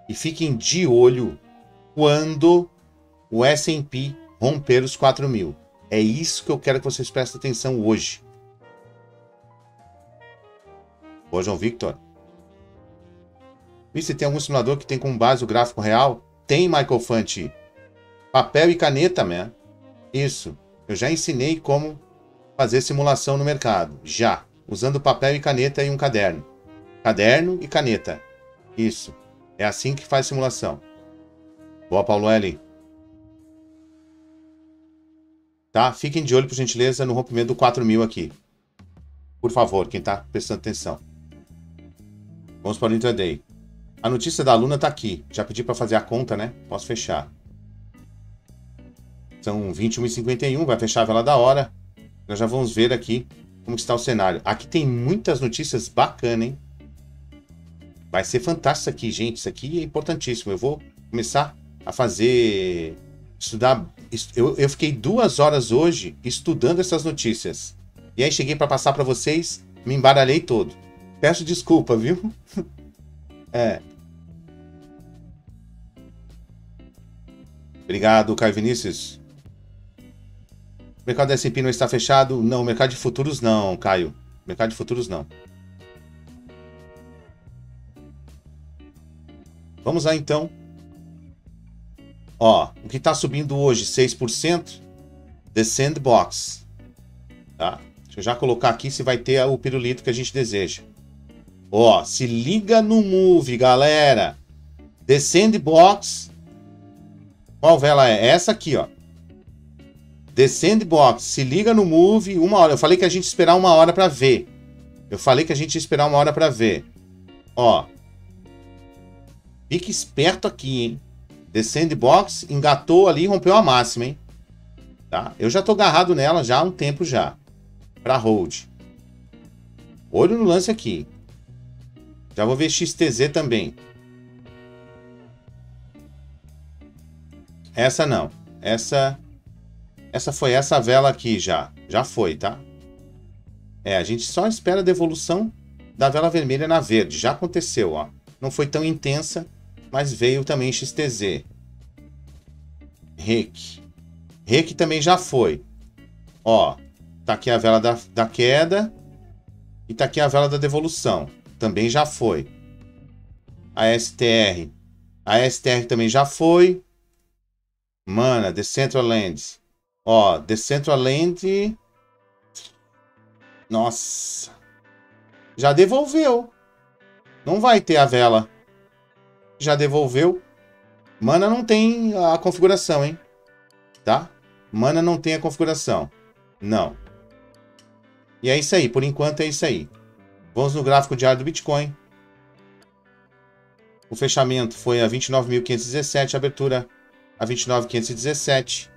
[SPEAKER 12] e fiquem de olho quando o S&P romper os 4 mil. É isso que eu quero que vocês prestem atenção hoje. Ô, João Victor. E se tem algum simulador que tem como base o gráfico real? Tem, Michael Fante. Papel e caneta, man. Isso. Eu já ensinei como fazer simulação no mercado. Já. Usando papel e caneta e um caderno. Caderno e caneta. Isso. É assim que faz simulação. Boa, Paulo L. Tá? Fiquem de olho, por gentileza, no rompimento do 4000 aqui. Por favor, quem está prestando atenção. Vamos para o intraday. A notícia da aluna está aqui. Já pedi para fazer a conta, né? Posso fechar. São 21h51, vai fechar a vela da hora. Nós já vamos ver aqui como está o cenário. Aqui tem muitas notícias bacanas, hein? Vai ser fantástico aqui, gente. Isso aqui é importantíssimo. Eu vou começar a fazer. Estudar. Eu, eu fiquei duas horas hoje estudando essas notícias. E aí cheguei para passar para vocês, me embaralhei todo. Peço desculpa, viu? é. Obrigado, Caio Vinícius. O mercado da S&P não está fechado? Não, o mercado de futuros não, Caio. Mercado de futuros não. Vamos lá então. Ó, o que está subindo hoje, 6%, The Sandbox. Tá? Deixa eu já colocar aqui se vai ter o pirulito que a gente deseja. Ó, se liga no Move, galera. The Sandbox. Qual vela é? Essa aqui, ó. The Sandbox, se liga no Move, uma hora. Eu falei que a gente esperar uma hora para ver. Eu falei que a gente ia esperar uma hora para ver. Ó. Fique esperto aqui, hein? The Sandbox engatou ali e rompeu a máxima, hein? Tá? Eu já tô agarrado nela já há um tempo já. Pra hold. Olho no lance aqui. Já vou ver XTZ também. Essa não. Essa essa foi essa vela aqui já. Já foi, tá? É, a gente só espera a devolução da vela vermelha na verde. Já aconteceu, ó. Não foi tão intensa, mas veio também XTZ. REC. REC também já foi. Ó, tá aqui a vela da, da queda e tá aqui a vela da devolução. Também já foi. A STR. A STR também já foi. Mana, The Central Lands. Ó, Decentraland. Nossa. Já devolveu. Não vai ter a vela. Já devolveu. Mana não tem a configuração, hein? Tá? Mana não tem a configuração. Não. E é isso aí. Por enquanto é isso aí. Vamos no gráfico diário do Bitcoin. O fechamento foi a 29.517, a abertura a 29.517.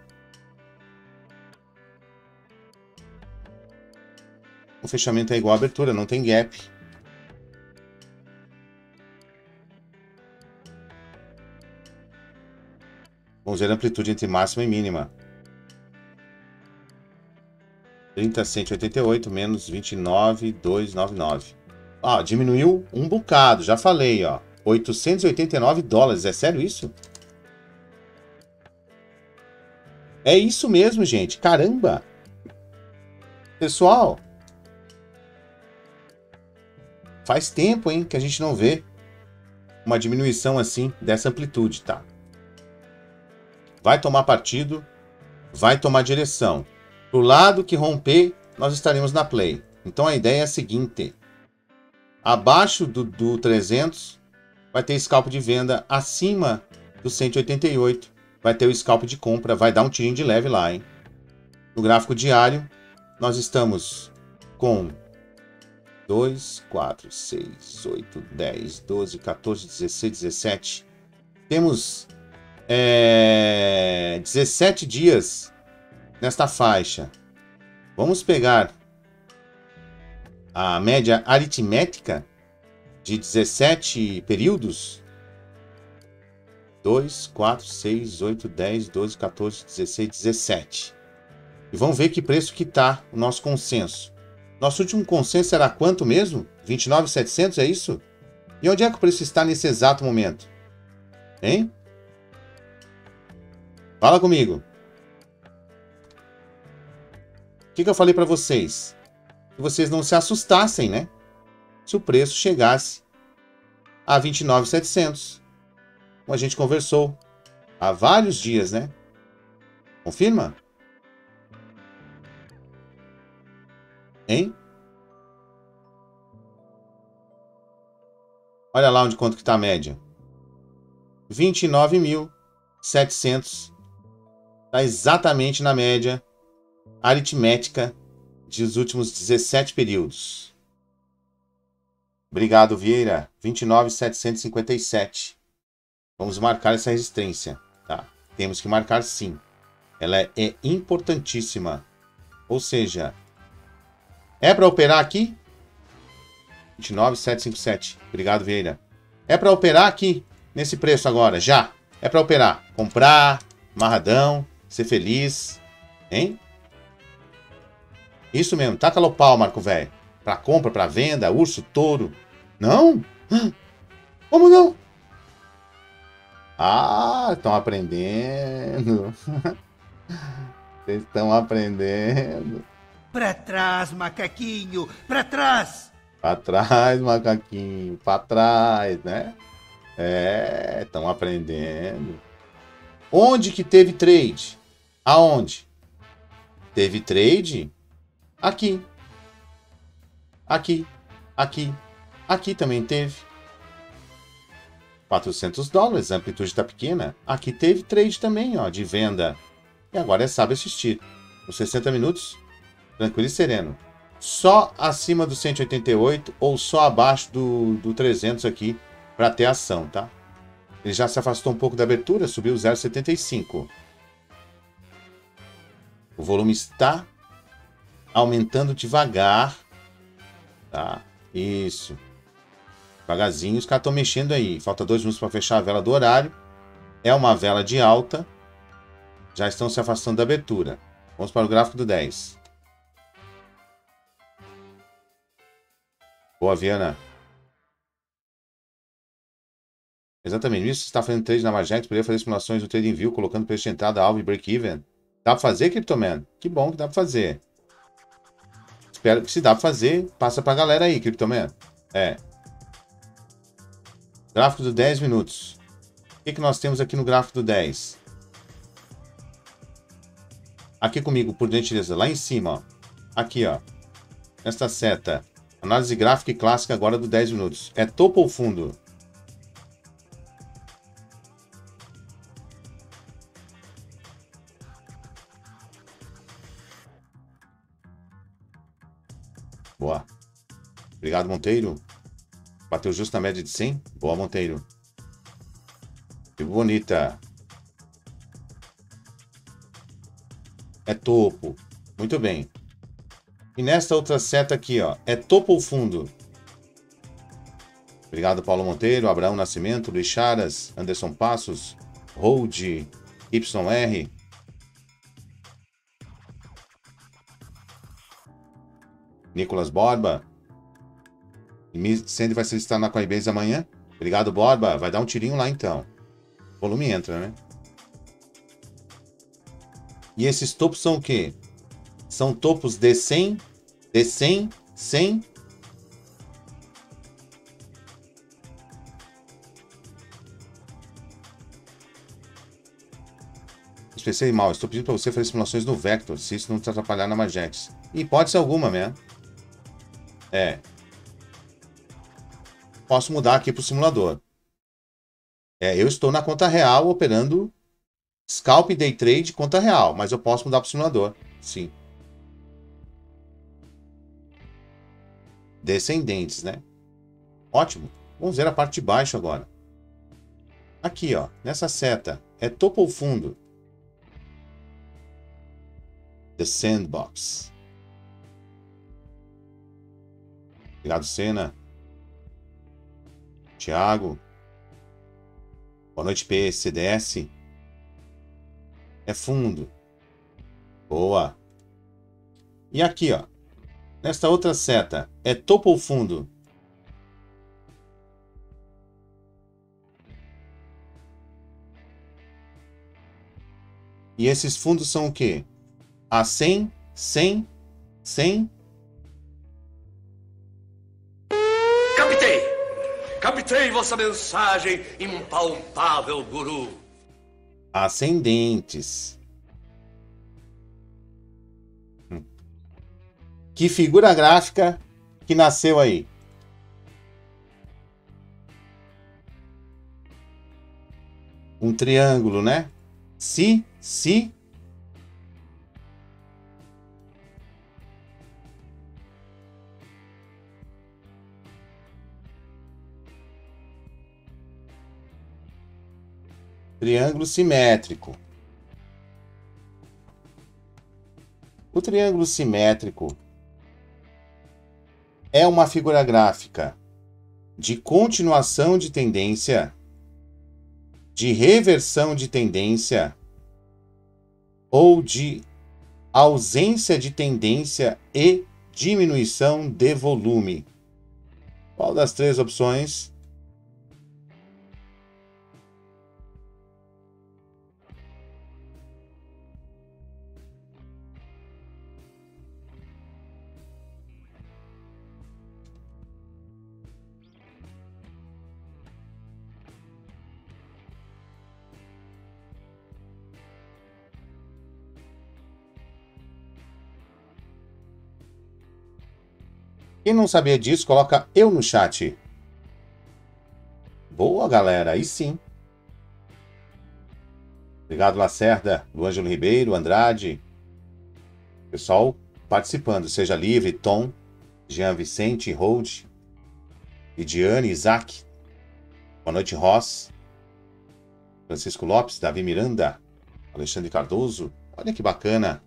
[SPEAKER 12] O fechamento é igual à abertura, não tem gap. Vamos ver a amplitude entre máxima e mínima. 30.188 menos 29.299. Ah, diminuiu um bocado, já falei, ó. 889 dólares, é sério isso? É isso mesmo, gente. Caramba! Pessoal, faz tempo, hein, que a gente não vê uma diminuição assim dessa amplitude, tá? Vai tomar partido, vai tomar direção. Pro lado que romper, nós estaremos na play. Então a ideia é a seguinte: abaixo do, do 300 vai ter scalp de venda, acima do 188 vai ter o scalp de compra, vai dar um tirinho de leve lá, hein? No gráfico diário, nós estamos com 2, 4, 6, 8, 10, 12, 14, 16, 17. Temos é, 17 dias nesta faixa. Vamos pegar a média aritmética de 17 períodos. 2, 4, 6, 8, 10, 12, 14, 16, 17. E vamos ver que preço que está o nosso consenso. Nosso último consenso era quanto mesmo? 29,700, é isso? E onde é que o preço está nesse exato momento? Hein? Fala comigo. O que, que eu falei para vocês? Que vocês não se assustassem, né? Se o preço chegasse a 29,700. Como a gente conversou há vários dias, né? Confirma? Hein? Olha lá onde quanto que está a média. 29.700. Está exatamente na média aritmética dos últimos 17 períodos. Obrigado, Vieira. 29.757. Vamos marcar essa resistência, tá? Temos que marcar sim. Ela é, é importantíssima. Ou seja, é para operar aqui? 29757. Obrigado, Vieira. É para operar aqui nesse preço agora, já. É para operar, comprar, amarradão, ser feliz, hein? Isso mesmo, taca o pau, Marco Velho. Para compra, para venda, urso, touro. Não? Como não? Ah, estão aprendendo. Vocês estão aprendendo.
[SPEAKER 10] Pra trás, macaquinho! Pra trás!
[SPEAKER 12] Pra trás, macaquinho. Pra trás, né? É, estão aprendendo. Onde que teve trade? Aonde? Teve trade? Aqui. Aqui. Aqui. Aqui também teve. 400 dólares, a amplitude está pequena. Aqui teve trade também, ó, de venda. E agora é sabe assistir. Os 60 minutos, tranquilo e sereno. Só acima do 188 ou só abaixo do, do 300 aqui para ter ação, tá? Ele já se afastou um pouco da abertura, subiu 0,75. O volume está aumentando devagar, tá? Isso. Devagarzinho, os caras estão mexendo aí. Falta dois minutos para fechar a vela do horário. É uma vela de alta. Já estão se afastando da abertura. Vamos para o gráfico do 10. Boa, Viana. Exatamente. Isso você está fazendo trade na Magento, poderia fazer simulações do Trading View, colocando preço de entrada, alvo e break-even. Dá para fazer, Cryptoman? Que bom que dá para fazer. Espero que se dá para fazer, passa para a galera aí, Cryptoman. É. Gráfico do 10 minutos. O que, que nós temos aqui no gráfico do 10? Aqui comigo, por gentileza, lá em cima, ó. Aqui, ó. Nesta seta, Análise gráfica e clássica agora do 10 minutos. É topo ou fundo? Obrigado, Monteiro. Bateu justo na média de 100. Boa, Monteiro. Que bonita. É topo. Muito bem. E nesta outra seta aqui, ó, é topo ou fundo? Obrigado, Paulo Monteiro, Abraão Nascimento, Luiz Charas, Anderson Passos, Hold, YR. Nicolas Borba. Sandy vai se listar na Coinbase amanhã. Obrigado, Borba. Vai dar um tirinho lá então. O volume entra, né? E esses topos são o quê? São topos de 100, de 100, 100. Especiei mal, estou pedindo para você fazer simulações no Vector, se isso não te atrapalhar na Magex. Hipótese alguma, né? É. Posso mudar aqui para o simulador. É, eu estou na conta real operando Scalp Day Trade conta real, mas eu posso mudar para o simulador. Sim. Descendentes, né? Ótimo. Vamos ver a parte de baixo agora. Aqui, ó, nessa seta, é topo ou fundo? The Sandbox. Obrigado, Senna. Thiago. Boa noite, PCDS. É fundo. Boa. E aqui, ó. Nesta outra seta, é topo ou fundo? E esses fundos são o quê? A 100, 100, 100.
[SPEAKER 13] Captei vossa mensagem, impalpável guru.
[SPEAKER 12] Ascendentes. Hum. Que figura gráfica que nasceu aí? Um triângulo, né? Si, si. Triângulo simétrico. O triângulo simétrico é uma figura gráfica de continuação de tendência, de reversão de tendência ou de ausência de tendência e diminuição de volume. Qual das três opções Quem não sabia disso, coloca eu no chat. Boa, galera. Aí sim. Obrigado, Lacerda, do Ângelo Ribeiro, Andrade. Pessoal participando. Seja livre, Tom, Jean Vicente, Hold, Lidiane, Isaac. Boa noite, Ross. Francisco Lopes, Davi Miranda, Alexandre Cardoso. Olha que bacana.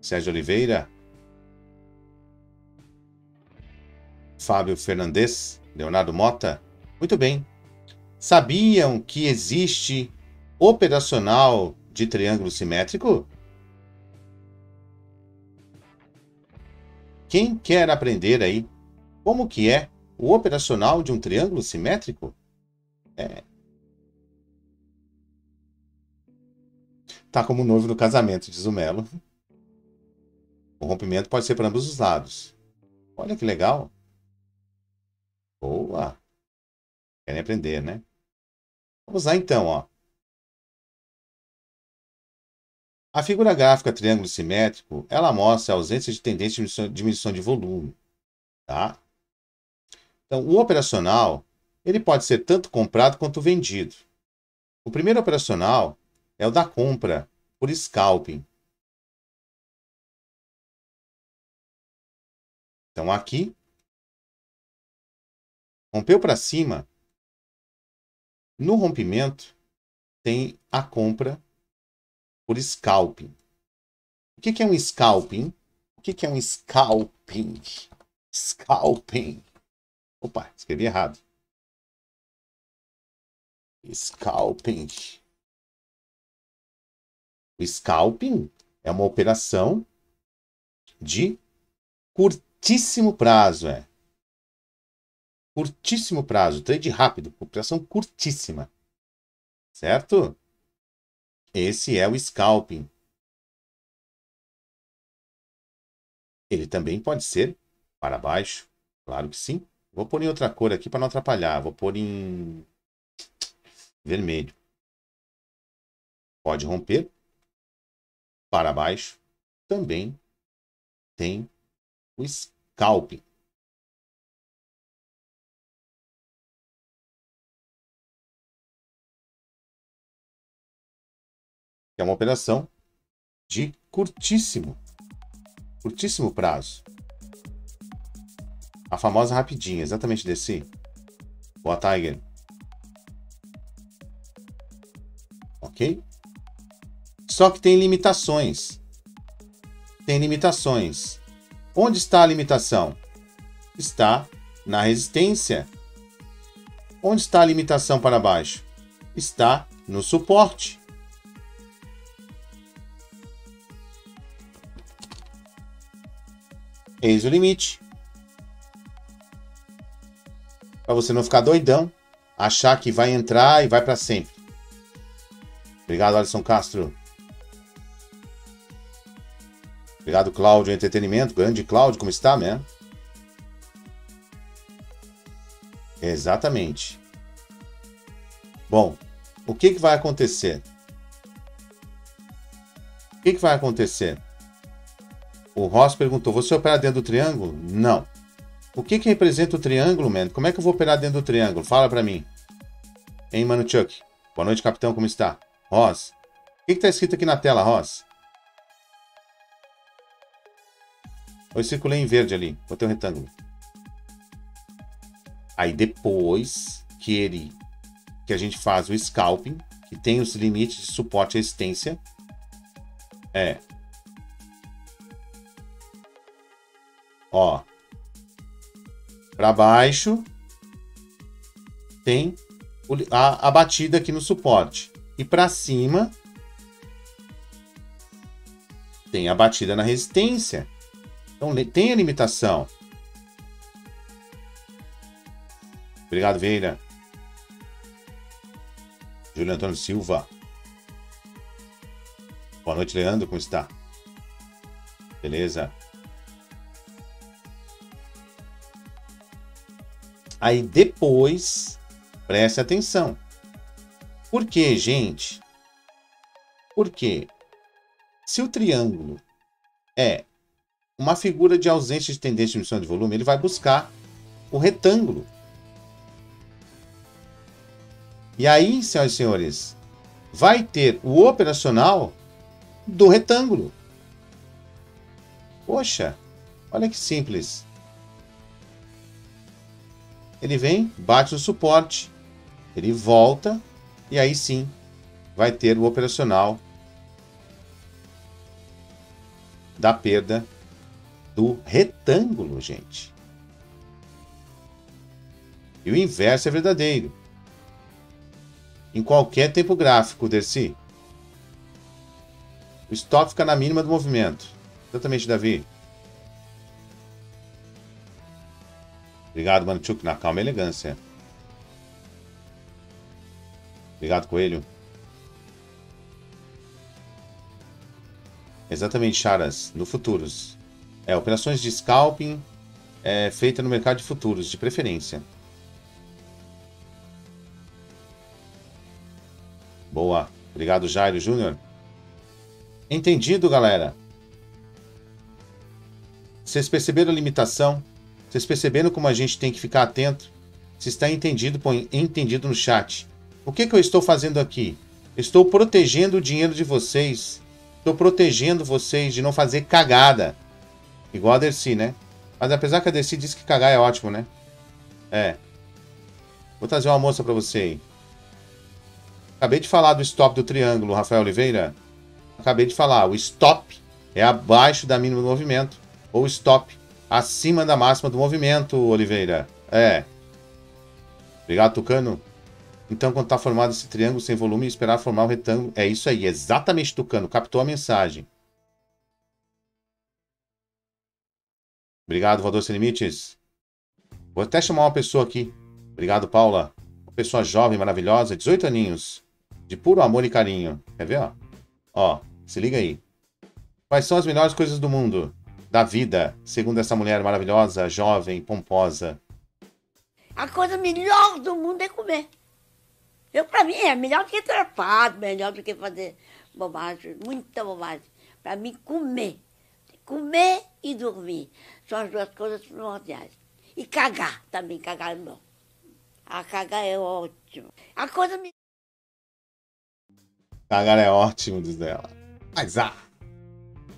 [SPEAKER 12] Sérgio Oliveira, Fábio Fernandes, Leonardo Mota. Muito bem. Sabiam que existe operacional de triângulo simétrico? Quem quer aprender aí como que é o operacional de um triângulo simétrico? É. Tá como noivo no casamento, diz o Melo. O rompimento pode ser para ambos os lados. Olha que legal. Boa! Querem aprender, né? Vamos lá então, ó. A figura gráfica triângulo simétrico, ela mostra a ausência de tendência de diminuição de volume, tá? Então, o operacional, ele pode ser tanto comprado quanto vendido. O primeiro operacional é o da compra por scalping. Então, aqui, rompeu para cima, no rompimento, tem a compra por scalping. O que, que é um scalping? O que, que é um scalping? Scalping. Opa, escrevi errado. Scalping. O scalping é uma operação de curtíssimo prazo, é. Curtíssimo prazo, trade rápido, operação curtíssima. Certo? Esse é o scalping. Ele também pode ser para baixo, claro que sim. Vou pôr em outra cor aqui para não atrapalhar. Vou pôr em vermelho. Pode romper para baixo. Também tem o scalping. Que é uma operação de curtíssimo, curtíssimo prazo. A famosa rapidinha, exatamente desse. Boa, Tiger. Ok? Só que tem limitações. Tem limitações. Onde está a limitação? Está na resistência. Onde está a limitação para baixo? Está no suporte. Eis o limite. Para você não ficar doidão, achar que vai entrar e vai para sempre. Obrigado, Alisson Castro. Obrigado, Cláudio Entretenimento. Grande Cláudio, como está, né? Exatamente. Bom, o que, que vai acontecer? O que, que vai acontecer? O Ross perguntou: Você opera dentro do triângulo? Não. O que, que representa o triângulo, man? Como é que eu vou operar dentro do triângulo? Fala para mim. Hein, mano Chuck? Boa noite, capitão, como está? Ross. O que está escrito aqui na tela, Ross? Eu circulei em verde ali. Botei um retângulo. Aí depois que ele que a gente faz o scalping, que tem os limites de suporte e resistência, é Ó. Para baixo tem a, a batida aqui no suporte. E para cima tem a batida na resistência. Então tem a limitação. Obrigado, Veira. Júlio Antônio Silva. Boa noite, Leandro. Como está? Beleza? Aí depois, preste atenção. Por quê, gente? Porque se o triângulo é uma figura de ausência de tendência de diminuição de volume, ele vai buscar o retângulo. E aí, senhoras e senhores, vai ter o operacional do retângulo. Poxa, olha que simples. Ele vem, bate no suporte, ele volta e aí sim vai ter o operacional da perda do retângulo, gente. E o inverso é verdadeiro. Em qualquer tempo gráfico, Dercy. O stop fica na mínima do movimento. Exatamente, Davi. Obrigado, mano Chuk, na calma e elegância. Obrigado, Coelho. Exatamente, Charas, no futuros. É, operações de scalping é feita no mercado de futuros, de preferência. Boa. Obrigado, Jairo Júnior. Entendido, galera? Vocês perceberam a limitação? Vocês perceberam como a gente tem que ficar atento? Se está entendido, põe entendido no chat. O que, que eu estou fazendo aqui? Estou protegendo o dinheiro de vocês. Estou protegendo vocês de não fazer cagada. Igual a Dercy, né? Mas apesar que a Dercy disse que cagar é ótimo, né? É. Vou trazer uma moça pra você aí. Acabei de falar do stop do triângulo, Rafael Oliveira. Acabei de falar. O stop é abaixo da mínima do movimento. Ou stop acima da máxima do movimento, Oliveira. É. Obrigado, Tucano. Então, quando está formado esse triângulo sem volume, esperar formar um retângulo. É isso aí, exatamente, Tucano. Captou a mensagem. Obrigado, Voador Sem Limites. Vou até chamar uma pessoa aqui. Obrigado, Paula. Uma pessoa jovem, maravilhosa, 18 aninhos. De puro amor e carinho. Quer ver, ó? Ó, se liga aí. Quais são as melhores coisas do mundo? Da vida, segundo essa mulher maravilhosa, jovem, pomposa.
[SPEAKER 15] A coisa melhor do mundo é comer. Eu, pra mim, é melhor do que trapado, melhor do que fazer bobagem, muita bobagem. Pra mim, comer. Comer e dormir são as duas coisas primordiais. E cagar também, cagar é bom. A cagar é ótimo. A coisa me.
[SPEAKER 12] Cagar é ótimo, diz ela. Mas ah!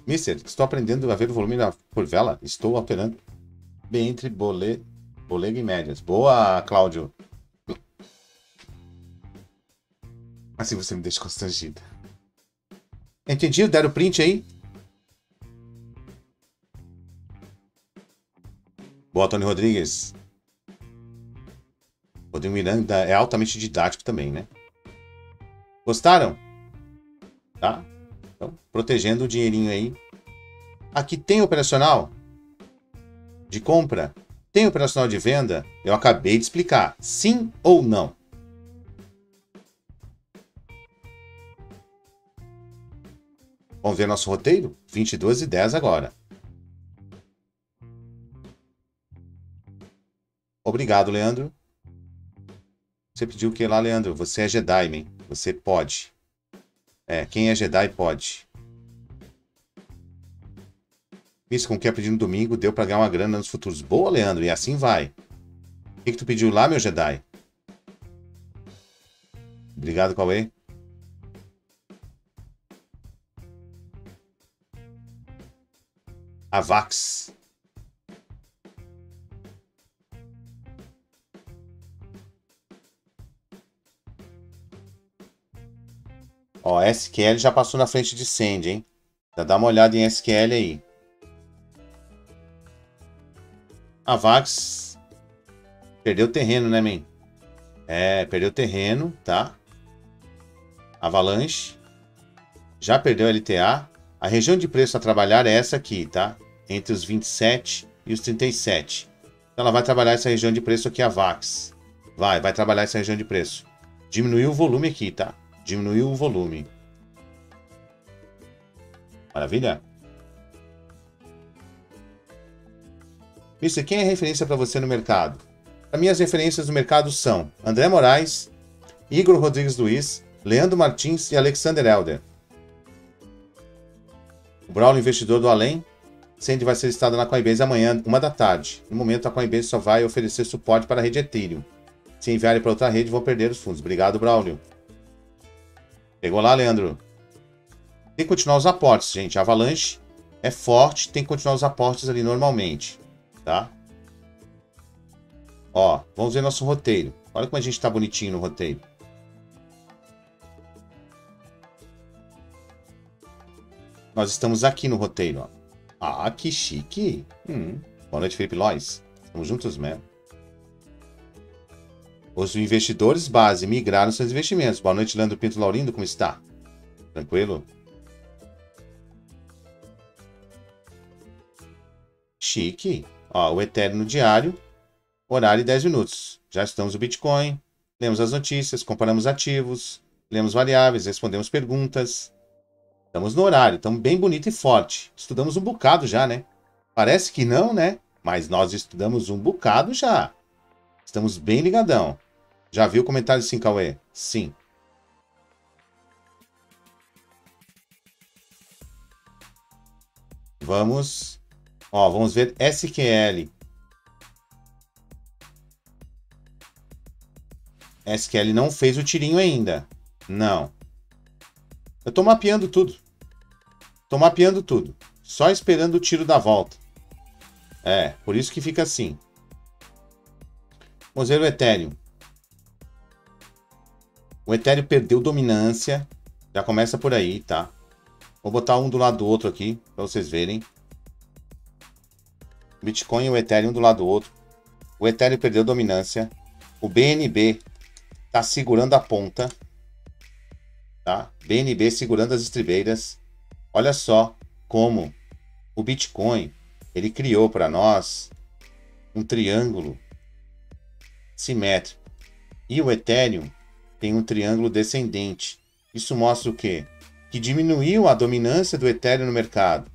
[SPEAKER 12] Mister, estou aprendendo a ver o volume da, vela. Estou alterando bem entre bole, bolega e médias. Boa, Cláudio. Assim você me deixa constrangida. Entendido? Deram print aí? Boa, Tony Rodrigues. Rodrigo Miranda é altamente didático também, né? Gostaram? Tá? Então, protegendo o dinheirinho aí. Aqui tem operacional de compra? Tem operacional de venda? Eu acabei de explicar. Sim ou não? Vamos ver nosso roteiro? 22 e 10 agora. Obrigado, Leandro. Você pediu o que lá, Leandro? Você é Jedi, man. Você pode. É, quem é Jedi pode. Isso, com o que aprendi no domingo, deu pra ganhar uma grana nos futuros. Boa, Leandro, e assim vai. O que, que tu pediu lá, meu Jedi? Obrigado, Cauê. Avax. Ó, SQL já passou na frente de Send, hein? Já dá uma olhada em SQL aí. A Vax perdeu terreno, né, man? É, perdeu terreno, tá? Avalanche já perdeu LTA. A região de preço a trabalhar é essa aqui, tá? Entre os 27 e os 37. Então ela vai trabalhar essa região de preço aqui, a Vax. Vai, vai trabalhar essa região de preço. Diminuiu o volume aqui, tá? Diminuiu o volume. Maravilha? Mister, quem é referência para você no mercado? Para mim, as referências no mercado são André Moraes, Igor Rodrigues Luiz, Leandro Martins e Alexander Elder. O Braulio Investidor do Além, Sandy vai ser listado na Coinbase amanhã, uma da tarde. No momento, a Coinbase só vai oferecer suporte para a rede Ethereum. Se enviarem para outra rede, vão perder os fundos. Obrigado, Braulio. Pegou lá, Leandro? Tem que continuar os aportes, gente. A Avalanche é forte, tem que continuar os aportes ali normalmente, tá? Ó, vamos ver nosso roteiro. Olha como a gente tá bonitinho no roteiro. Nós estamos aqui no roteiro, ó. Ah, que chique. Hum. Boa noite, Felipe Lois. Estamos juntos mesmo. Os investidores base migraram seus investimentos. Boa noite, Leandro Pinto Laurindo, como está? Tranquilo? Chique. Ó, o Eterno Diário, horário 10 minutos. Já estamos no Bitcoin, lemos as notícias, comparamos ativos, lemos variáveis, respondemos perguntas. Estamos no horário, estamos bem bonito e forte. Estudamos um bocado já, né? Parece que não, né? Mas nós estudamos um bocado já. Estamos bem ligadão. Já viu o comentário sim, Cauê? Sim. Vamos. Ó, vamos ver SQL. SQL não fez o tirinho ainda. Não. Eu tô mapeando tudo. Tô mapeando tudo. Só esperando o tiro da volta. É, por isso que fica assim. Vamos ver o Ethereum. O Ethereum perdeu dominância. Já começa por aí, tá? Vou botar um do lado do outro aqui, para vocês verem. Bitcoin e o Ethereum um do lado do outro. O Ethereum perdeu dominância. O BNB tá segurando a ponta. Tá? BNB segurando as estribeiras. Olha só como o Bitcoin ele criou para nós um triângulo simétrico. E o Ethereum tem um triângulo descendente. Isso mostra o quê? Que diminuiu a dominância do Ethereum no mercado.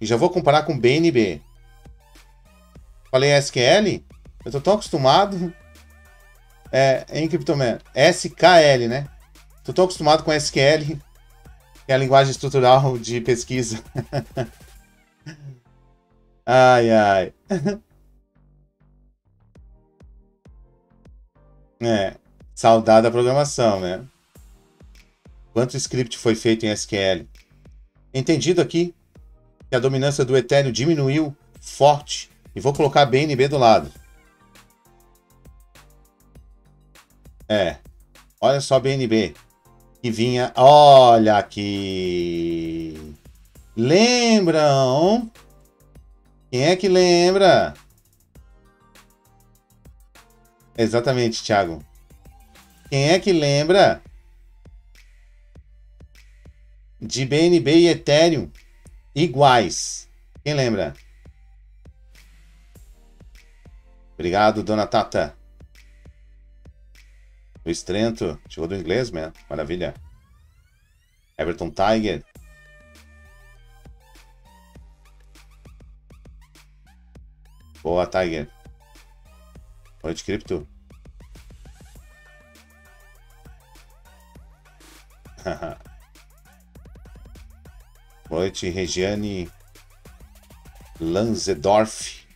[SPEAKER 12] E já vou comparar com BNB. Falei SQL? Eu tô tão acostumado. É, em criptomoeda. SKL, né? Tô tão acostumado com SQL, que é a linguagem estrutural de pesquisa. ai, ai. é, saudade da programação, né? Quanto script foi feito em SQL? Entendido aqui que a dominância do Ethereum diminuiu forte. E vou colocar BNB do lado. É. Olha só BNB. Que vinha. Olha aqui. Lembram? Quem é que lembra? Exatamente, Thiago. Quem é que lembra de BNB e Ethereum iguais? Quem lembra? Obrigado, dona Tata. Luiz Trento, chegou do inglês, man. Maravilha. Everton Tiger. Boa, Tiger. Noite, Cripto. Noite, Regiane Lanzedorf.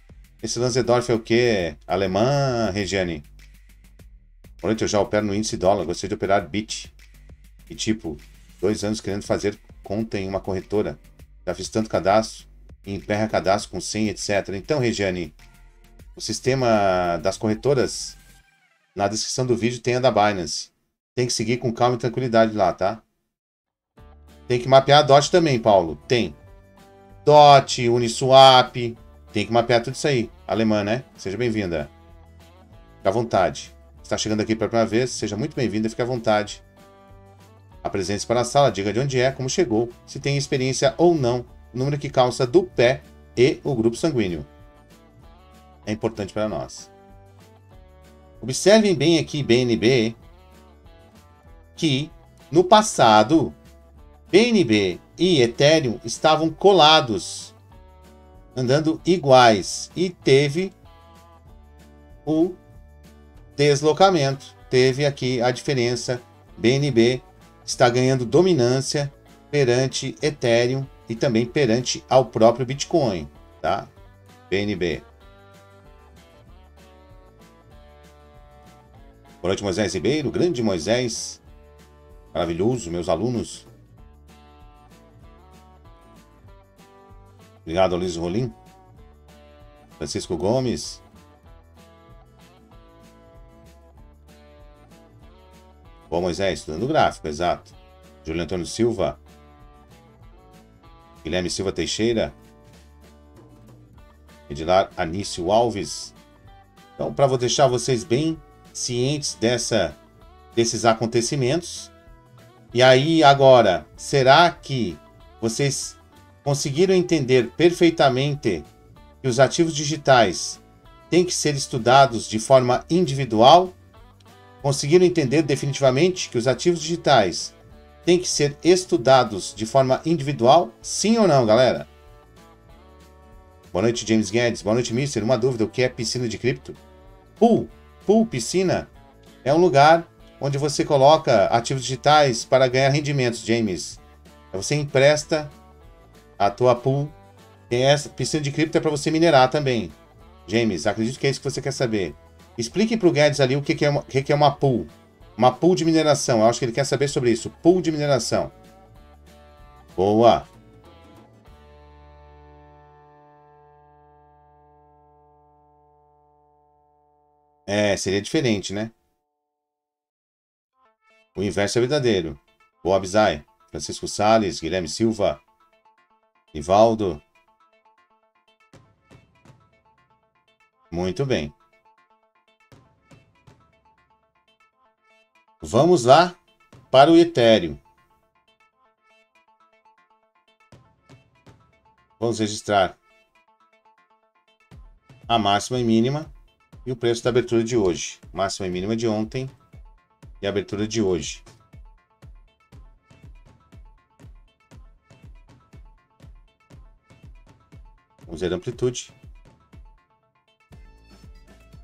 [SPEAKER 12] Esse Lanzedorf é o quê? Alemã, Regiane? Boa noite, eu já opero no índice dólar. Gostaria de operar BIT. E tipo, dois anos querendo fazer conta em uma corretora. Já fiz tanto cadastro. Emperra cadastro com 100, etc. Então, Regiane, o sistema das corretoras, na descrição do vídeo tem a da Binance. Tem que seguir com calma e tranquilidade lá, tá? Tem que mapear a DOT também, Paulo. Tem. DOT, Uniswap. Tem que mapear tudo isso aí. Alemã, né? Seja bem-vinda. Fique à vontade. Está chegando aqui pela primeira vez, seja muito bem-vinda, fique à vontade. Apresente-se para a sala, diga de onde é, como chegou, se tem experiência ou não, número que calça do pé e o grupo sanguíneo. É importante para nós. Observem bem aqui, BNB, que no passado, BNB e Ethereum estavam colados, andando iguais, e teve o deslocamento. Teve aqui a diferença. BNB está ganhando dominância perante Ethereum e também perante ao próprio Bitcoin, tá? BNB. Boa noite, Moisés Ribeiro, grande Moisés. Maravilhoso, meus alunos. Obrigado, Luiz Rolim. Francisco Gomes. Bom, Moisés, estudando gráfico, exato. Júlio Antônio Silva. Guilherme Silva Teixeira. Edilar Anício Alves. Então, para deixar vocês bem cientes dessa, desses acontecimentos. E aí, agora, será que vocês conseguiram entender perfeitamente que os ativos digitais têm que ser estudados de forma individual? Conseguiram entender definitivamente que os ativos digitais têm que ser estudados de forma individual? Sim ou não, galera? Boa noite, James Guedes. Boa noite, Mister. Uma dúvida: o que é piscina de cripto? Pool. Pool, piscina, é um lugar onde você coloca ativos digitais para ganhar rendimentos, James. Você empresta a tua pool. Tem essa piscina de cripto é para você minerar também. James, acredito que é isso que você quer saber. Explique pro Guedes ali o que, que, é, uma, o que, que é uma pool. Uma pool de mineração. Eu acho que ele quer saber sobre isso. Pool de mineração. Boa. É, seria diferente, né? O inverso é verdadeiro. Boa, Bizai. Francisco Sales, Guilherme Silva, Ivaldo. Muito bem. Vamos lá para o Ethereum. Vamos registrar a máxima e mínima e o preço da abertura de hoje. Máxima e mínima de ontem e abertura de hoje. Vamos ver a amplitude.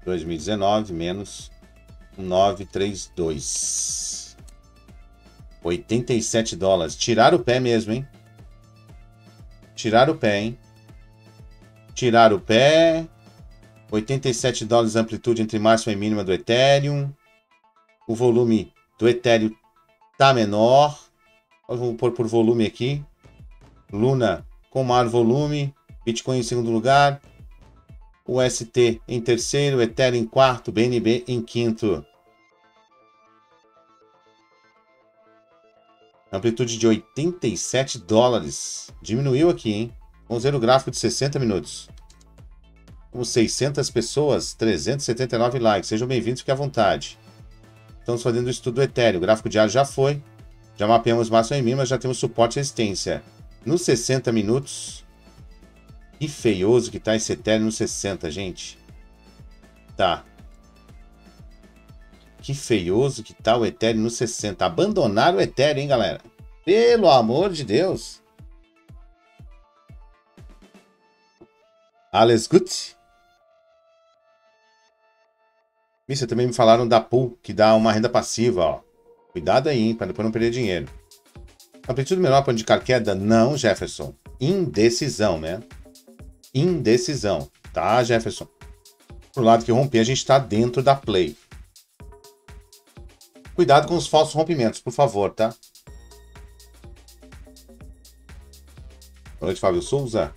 [SPEAKER 12] 2019 menos 932. 87 dólares. Tirar o pé mesmo, hein? Tirar o pé, hein? Tirar o pé. 87 dólares amplitude entre máxima e mínima do Ethereum. O volume do Ethereum tá menor. Vamos pôr por volume aqui. Luna com maior volume. Bitcoin em segundo lugar. O ST em terceiro. Ethereum em quarto. BNB em quinto. Amplitude de 87 dólares. Diminuiu aqui, hein? Vamos ver o gráfico de 60 minutos. Com 600 pessoas, 379 likes. Sejam bem-vindos, fique à vontade. Estamos fazendo o estudo do Ethereum. O gráfico diário já foi. Já mapeamos máximo e mínimo, mas já temos suporte e resistência. Nos 60 minutos. Que feioso que tá esse Ethereum nos 60, gente. Tá. Que feioso que tá o Ethereum no 60. Abandonaram o Ethereum, hein, galera? Pelo amor de Deus. Alles gut? Isso, também me falaram da pool, que dá uma renda passiva, ó. Cuidado aí, hein, para depois não perder dinheiro. Amplitude menor para indicar queda? Não, Jefferson. Indecisão, né? Indecisão, tá, Jefferson? Pro lado que romper, a gente está dentro da play. Cuidado com os falsos rompimentos, por favor, tá? Boa noite, Fábio Souza.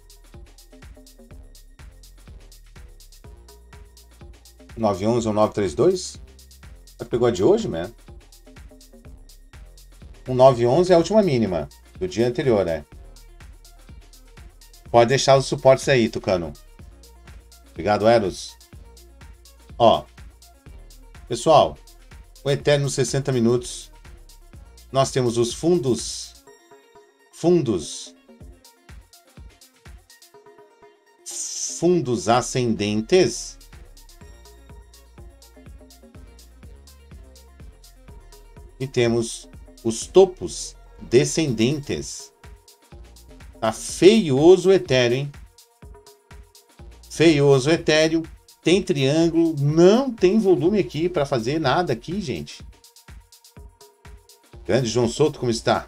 [SPEAKER 12] 911 ou 932? Você pegou a de hoje, man? O 911 é a última mínima do dia anterior, né? Pode deixar os suportes aí, Tucano. Obrigado, Eros. Ó. Pessoal, o Eterno 60 minutos. Nós temos os fundos. Fundos. Fundos ascendentes. E temos os topos descendentes. Tá feioso o Ethereum, hein? Feioso o Ethereum. Tem triângulo, não tem volume aqui para fazer nada aqui, gente. Grande João Souto, como está?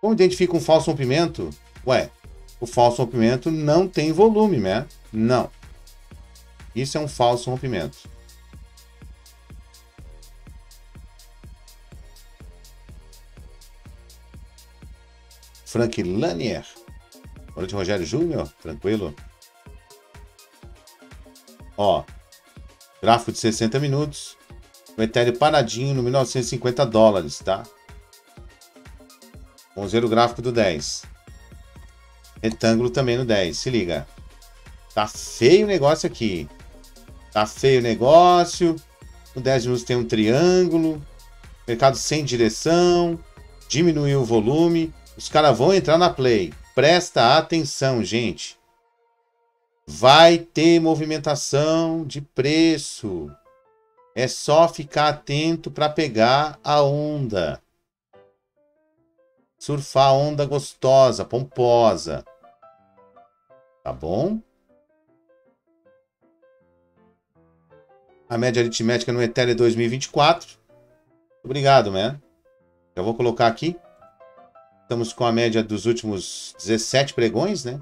[SPEAKER 12] Como identifica um falso rompimento? Ué, o falso rompimento não tem volume, né? Não. Isso é um falso rompimento. Frank Lanier. Boa noite, Rogério Júnior. Tranquilo? Ó, gráfico de 60 minutos. O Ethereum paradinho no 1950 dólares, tá? Vamos ver o gráfico do 10. Retângulo também no 10, se liga. Tá feio o negócio aqui. Tá feio o negócio. No 10 minutos tem um triângulo. Mercado sem direção. Diminuiu o volume. Os caras vão entrar na play. Presta atenção, gente. Vai ter movimentação de preço. É só ficar atento para pegar a onda. Surfar a onda gostosa, pomposa. Tá bom? A média aritmética no Ethereum é 2024. Obrigado, né? Já vou colocar aqui. Estamos com a média dos últimos 17 pregões, né?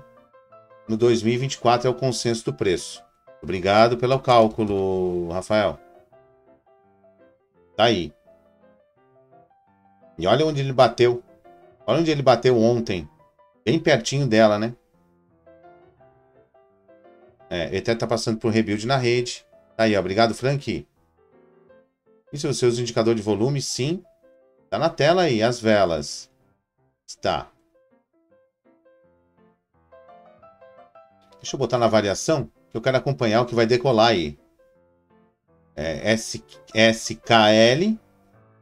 [SPEAKER 12] No 2024 é o consenso do preço. Obrigado pelo cálculo, Rafael. Tá aí. E olha onde ele bateu. Olha onde ele bateu ontem. Bem pertinho dela, né? É, ele até tá passando por um rebuild na rede. Tá aí, ó. Obrigado, Frank. E se os seus indicadores de volume? Sim. Tá na tela aí, as velas. Está. Deixa eu botar na variação, que eu quero acompanhar o que vai decolar aí. É SKL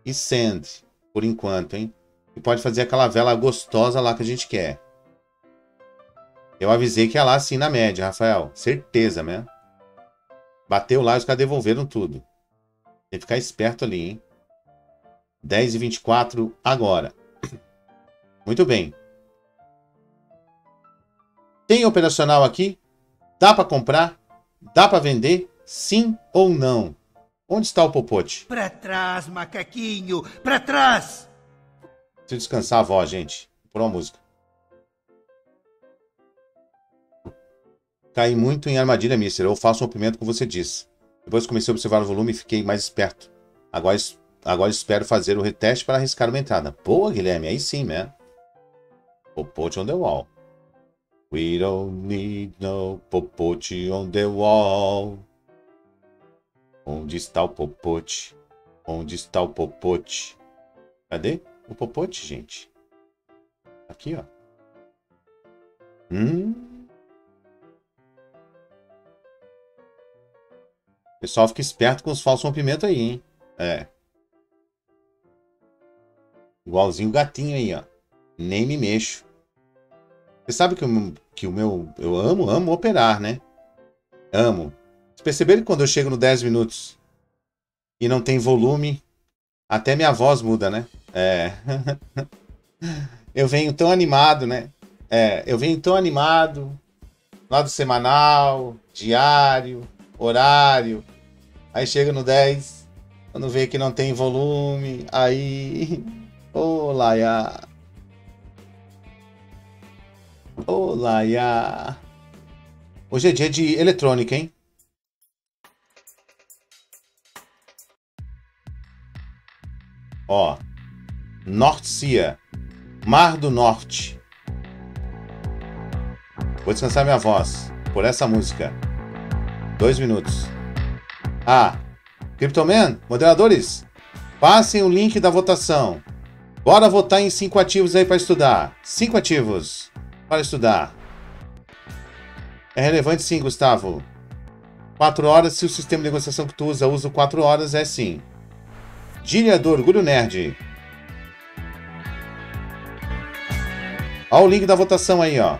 [SPEAKER 12] e Send, por enquanto, hein? E pode fazer aquela vela gostosa lá que a gente quer. Eu avisei que ia lá sim na média, Rafael. Certeza, né? Bateu lá e os caras devolveram tudo. Tem que ficar esperto ali, hein? 10 e 24 agora. Muito bem. Tem operacional aqui? Dá para comprar? Dá para vender? Sim ou não? Onde está o popote?
[SPEAKER 10] Pra trás, macaquinho! Pra trás!
[SPEAKER 12] Preciso descansar a voz, gente. Por uma música. Caí muito em armadilha, mister. Eu faço um rompimento como você disse. Depois comecei a observar o volume e fiquei mais esperto. Agora, agora espero fazer o reteste para arriscar uma entrada. Boa, Guilherme. Aí sim, né? Popote on the wall. We don't need no popote on the wall. Onde está o popote? Onde está o popote? Cadê o popote, gente? Aqui, ó. Hum. Pessoal, fica esperto com os falsos rompimentos aí, hein? É. Igualzinho o gatinho aí, ó. Nem me mexo. Você sabe que, eu, que o meu. Eu amo, amo operar, né? Amo. Vocês perceberam que quando eu chego no 10 minutos e não tem volume, até minha voz muda, né? É. eu venho tão animado, né? É, eu venho tão animado. Lado semanal, diário, horário. Aí chega no 10, quando vê que não tem volume, aí. Ô, oh, Laia. Olá, ya. Hoje é dia de eletrônica, hein? Ó. Norcia. Mar do Norte. Vou descansar minha voz por essa música. Dois minutos. Ah, Cryptoman, moderadores, passem o link da votação. Bora votar em cinco ativos aí para estudar. Cinco ativos para estudar. É relevante sim, Gustavo. Quatro horas, se o sistema de negociação que tu usa usa quatro horas, é sim. Gíria do Orgulho Nerd. Olha o link da votação aí, ó.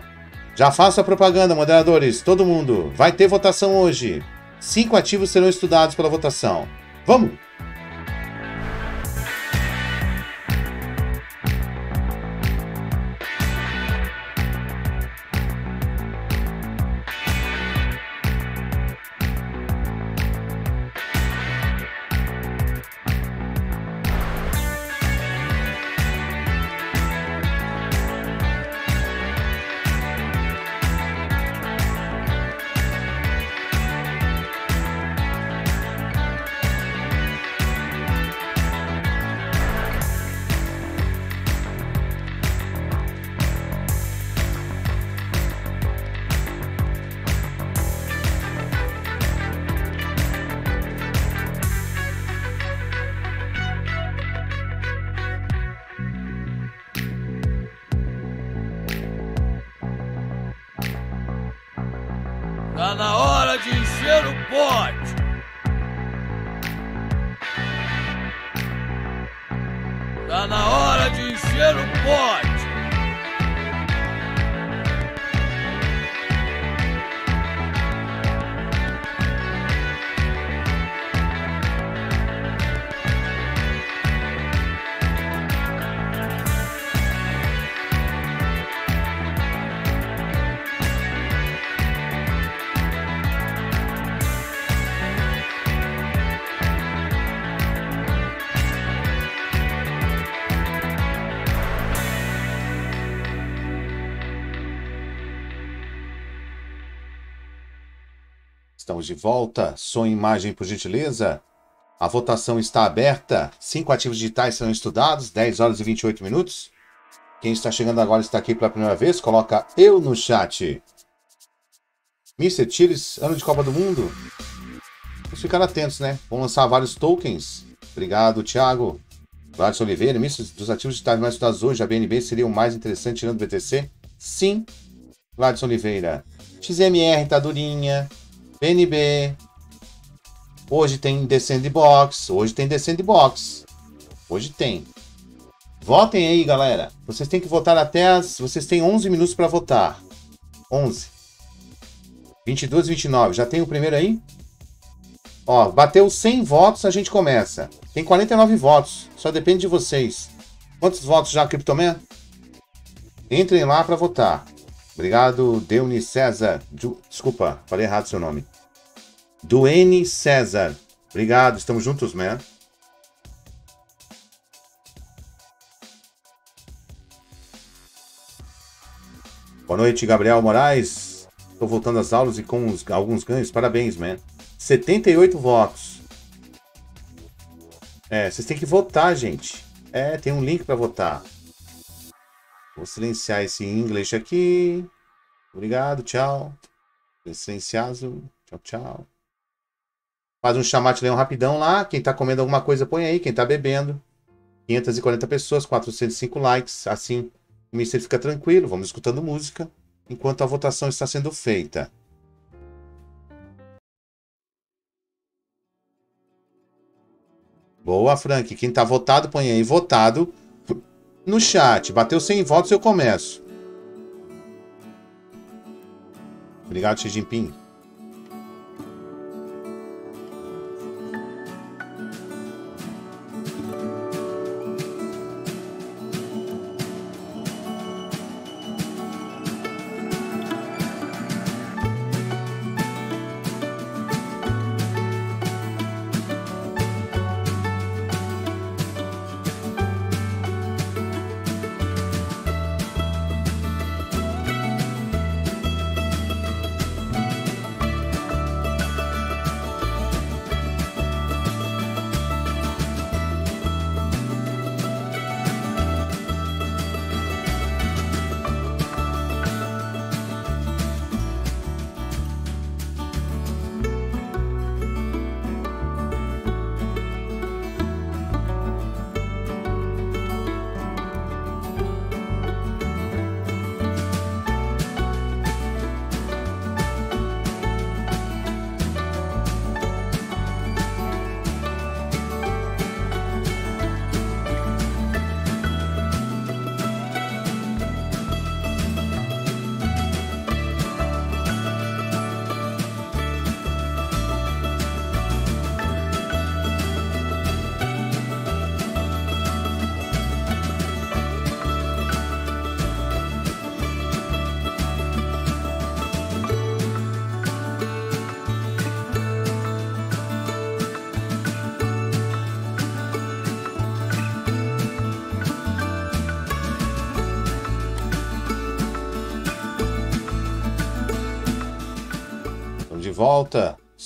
[SPEAKER 12] Já faço a propaganda, moderadores. Todo mundo. Vai ter votação hoje. Cinco ativos serão estudados pela votação. Vamos!
[SPEAKER 4] De
[SPEAKER 12] volta. Som e imagem, por gentileza. A votação está aberta. Cinco ativos digitais serão estudados. 10 horas e 28 minutos. Quem está chegando agora está aqui pela primeira vez. Coloca eu no chat. Mr. Tires, ano de Copa do Mundo. Vamos ficar atentos, né? Vão lançar vários tokens. Obrigado, Thiago. Gladys Oliveira, Mr. dos ativos digitais mais estudados hoje, a BNB seria o mais interessante tirando do BTC? Sim. Gladys Oliveira. XMR tá durinha. BNB. Hoje tem The Sandbox. Hoje tem The Sandbox. Hoje tem. Votem aí, galera. Vocês têm que votar até as. Vocês têm 11 minutos para votar. 11. 22 e 29. Já tem o primeiro aí? Ó, bateu 100 votos, a gente começa. Tem 49 votos. Só depende de vocês. Quantos votos já, Cryptoman? Entrem lá para votar. Obrigado, Deune César. Du... Desculpa, falei errado seu nome. Duane César. Obrigado, estamos juntos, man. Boa noite, Gabriel Moraes. Estou voltando às aulas e com uns, alguns ganhos. Parabéns, man. 78 votos. É, vocês têm que votar, gente. É, tem um link para votar. Vou silenciar esse inglês aqui. Obrigado, tchau. Silenciado. Tchau, tchau. Faz um chamate leão rapidão lá. Quem tá comendo alguma coisa, põe aí. Quem tá bebendo. 540 pessoas, 405 likes. Assim, o Mister fica tranquilo. Vamos escutando música enquanto a votação está sendo feita. Boa, Frank. Quem tá votado, põe aí votado no chat. Bateu 100 votos, eu começo. Obrigado, Xi Jinping.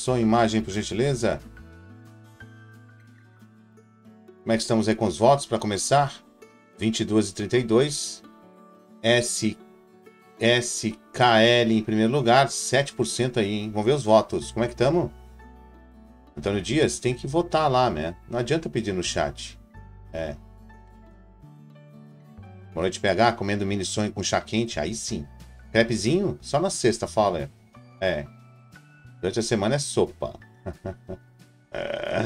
[SPEAKER 12] Som e imagem, por gentileza. Como é que estamos aí com os votos para começar? 22 e 32. S, SKL em primeiro lugar, 7% aí, hein? Vamos ver os votos. Como é que estamos? Antônio Dias, tem que votar lá, né? Não adianta pedir no chat. É. Boa noite, PH. Comendo mini sonho com chá quente. Aí sim. Crepezinho? Só na sexta, fala. É. Durante a semana é sopa. É.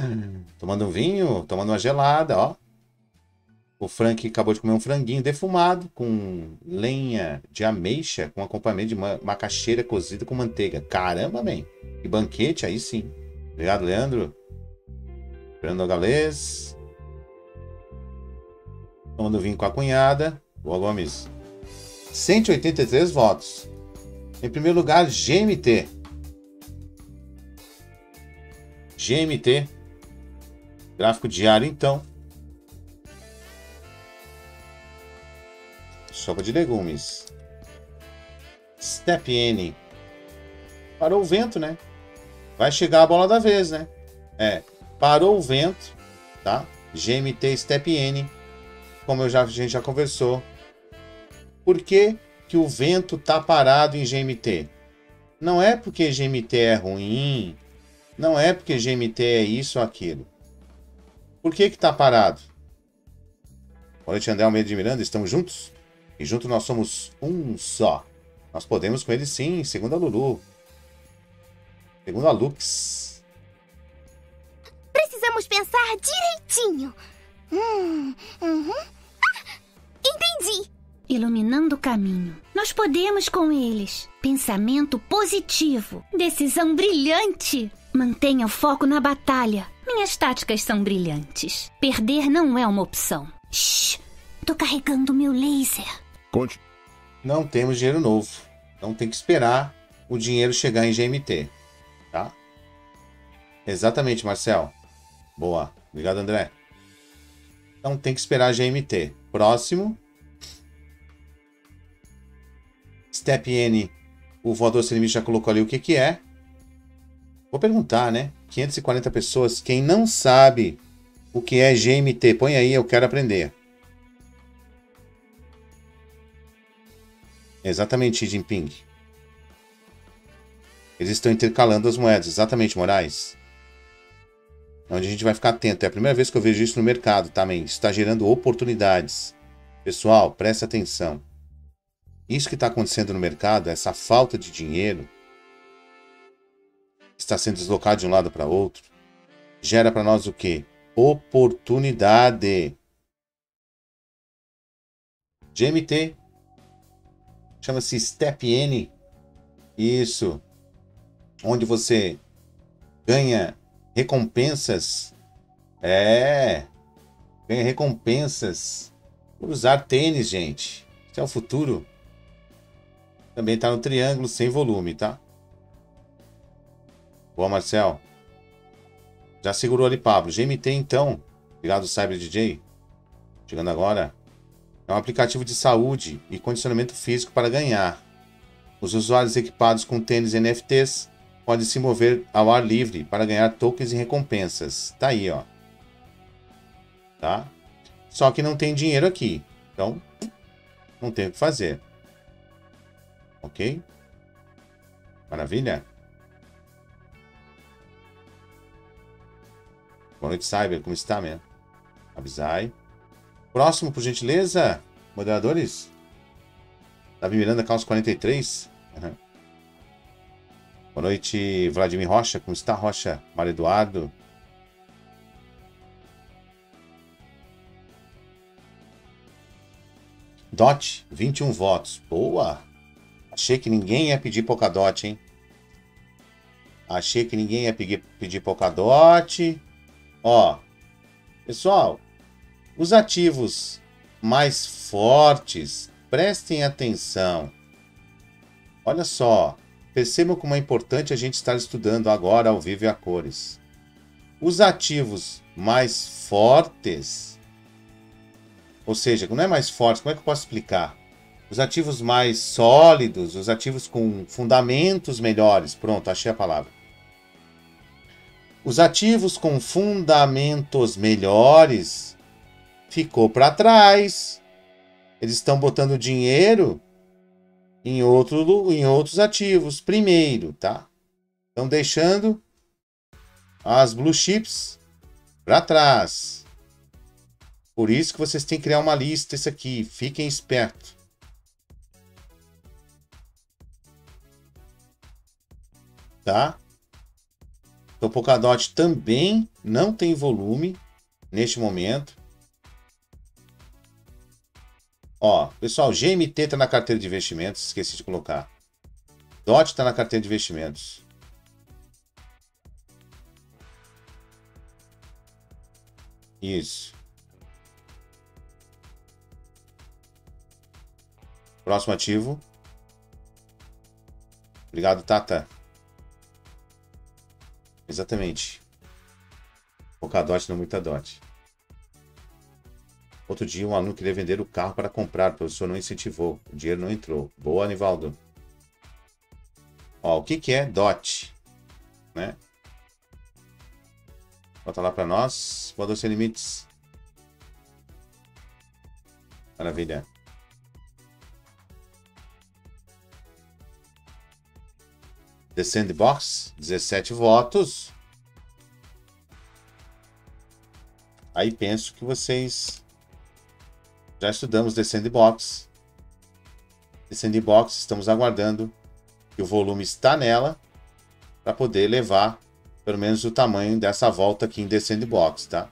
[SPEAKER 12] Tomando um vinho, tomando uma gelada, ó. O Frank acabou de comer um franguinho defumado com lenha de ameixa com acompanhamento de macaxeira cozida com manteiga. Caramba, man. Que banquete, aí sim. Obrigado, Leandro. Fernando Galês. Tomando vinho com a cunhada. Boa, Gomes. 183 votos. Em primeiro lugar, GMT. GMT. Gráfico diário, então. Sopa de legumes. Step N. Parou o vento, né? vai chegar a bola da vez, né? É, parou o vento, tá? GMT Step N, como eu já, a gente já conversou. Por que, que o vento tá parado em GMT? Não é porque GMT é ruim, não é porque GMT é isso ou aquilo. Por que que tá parado? Boa noite, André Almeida de Miranda, estamos juntos? E juntos nós somos um só. Nós podemos com ele sim, segundo a Lulu. Segundo a Lux.
[SPEAKER 6] Precisamos pensar direitinho. Hum, uhum. Ah, entendi.
[SPEAKER 7] Iluminando o caminho. Nós podemos com eles. Pensamento positivo. Decisão brilhante. Mantenha o foco na batalha. Minhas táticas são brilhantes. Perder não é uma opção. Shh! Tô carregando meu laser.
[SPEAKER 8] Conte.
[SPEAKER 12] Não temos dinheiro novo. Então tem que esperar o dinheiro chegar em GMT. Tá? Exatamente, Marcel. Boa. Obrigado, André. Então tem que esperar GMT. Próximo. Step N. O voador sem limite já colocou ali o que, que é. Vou perguntar, né? 540 pessoas. Quem não sabe o que é GMT, põe aí, eu quero aprender. Exatamente, Xi Jinping. Eles estão intercalando as moedas. Exatamente, Moraes. Onde a gente vai ficar atento. É a primeira vez que eu vejo isso no mercado também. Isso está gerando oportunidades. Pessoal, preste atenção. Isso que está acontecendo no mercado, essa falta de dinheiro, está sendo deslocado de um lado para outro, gera para nós o quê? Oportunidade. GMT chama-se Step N. Isso. Onde você ganha recompensas. É. Ganha recompensas por usar tênis, gente. Isso é o futuro. Também está no triângulo sem volume, tá? Boa, Marcel. Já segurou ali, Pablo. GMT, então. Obrigado, Cyber DJ. Chegando agora. É um aplicativo de saúde e condicionamento físico para ganhar. Os usuários equipados com tênis NFTs podem se mover ao ar livre para ganhar tokens e recompensas. Tá aí, ó. Tá? Só que não tem dinheiro aqui. Então, não tem o que fazer. Ok? Maravilha? Boa noite, Cyber. Como está, man? Abisai. Próximo, por gentileza, moderadores. Davi Miranda, Caos 43. Uhum. Boa noite, Vladimir Rocha. Como está, Rocha? Mário Eduardo. Dot, 21 votos. Boa! Achei que ninguém ia pedir Polkadot, hein? Achei que ninguém ia pedir, pedir Polkadot. Ó, pessoal, os ativos mais fortes, prestem atenção. Olha só, percebam como é importante a gente estar estudando agora ao vivo e a cores. Os ativos mais fortes, ou seja, não é mais forte, como é que eu posso explicar? Os ativos mais sólidos, os ativos com fundamentos melhores. Pronto, achei a palavra. Os ativos com fundamentos melhores ficou para trás. Eles estão botando dinheiro em, outro, em outros ativos primeiro, tá? Estão deixando as blue chips para trás. Por isso que vocês têm que criar uma lista isso aqui. Fiquem espertos. Tá? Então, Polkadot também não tem volume neste momento. Ó, pessoal, GMT está na carteira de investimentos, esqueci de colocar. DOT está na carteira de investimentos. Isso. Próximo ativo. Obrigado, Tata. Exatamente. Pouca dot, não muita dot. Outro dia, um aluno queria vender o carro para comprar, o professor não incentivou, o dinheiro não entrou. Boa, Anivaldo. Ó, o que, que é DOT? Né? Bota lá pra nós. Voador sem limites. Maravilha. The Sandbox, 17 votos. Aí penso que vocês já estudamos The Sandbox. The Sandbox, estamos aguardando que o volume está nela para poder levar pelo menos o tamanho dessa volta aqui em The Sandbox, tá?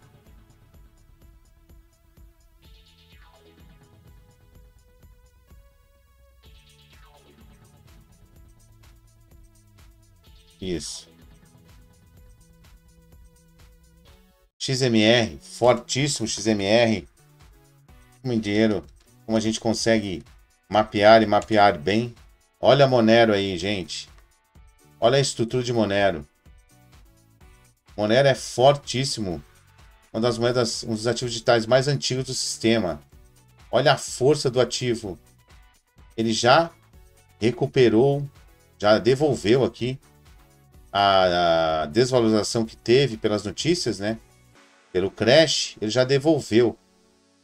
[SPEAKER 12] Isso. XMR, fortíssimo XMR. Muito dinheiro. Como a gente consegue mapear e mapear bem. Olha a Monero aí, gente. Olha a estrutura de Monero. Monero é fortíssimo. Uma das moedas, um dos ativos digitais mais antigos do sistema. Olha a força do ativo. Ele já recuperou, já devolveu aqui a, a desvalorização que teve pelas notícias, né? Pelo crash, ele já devolveu.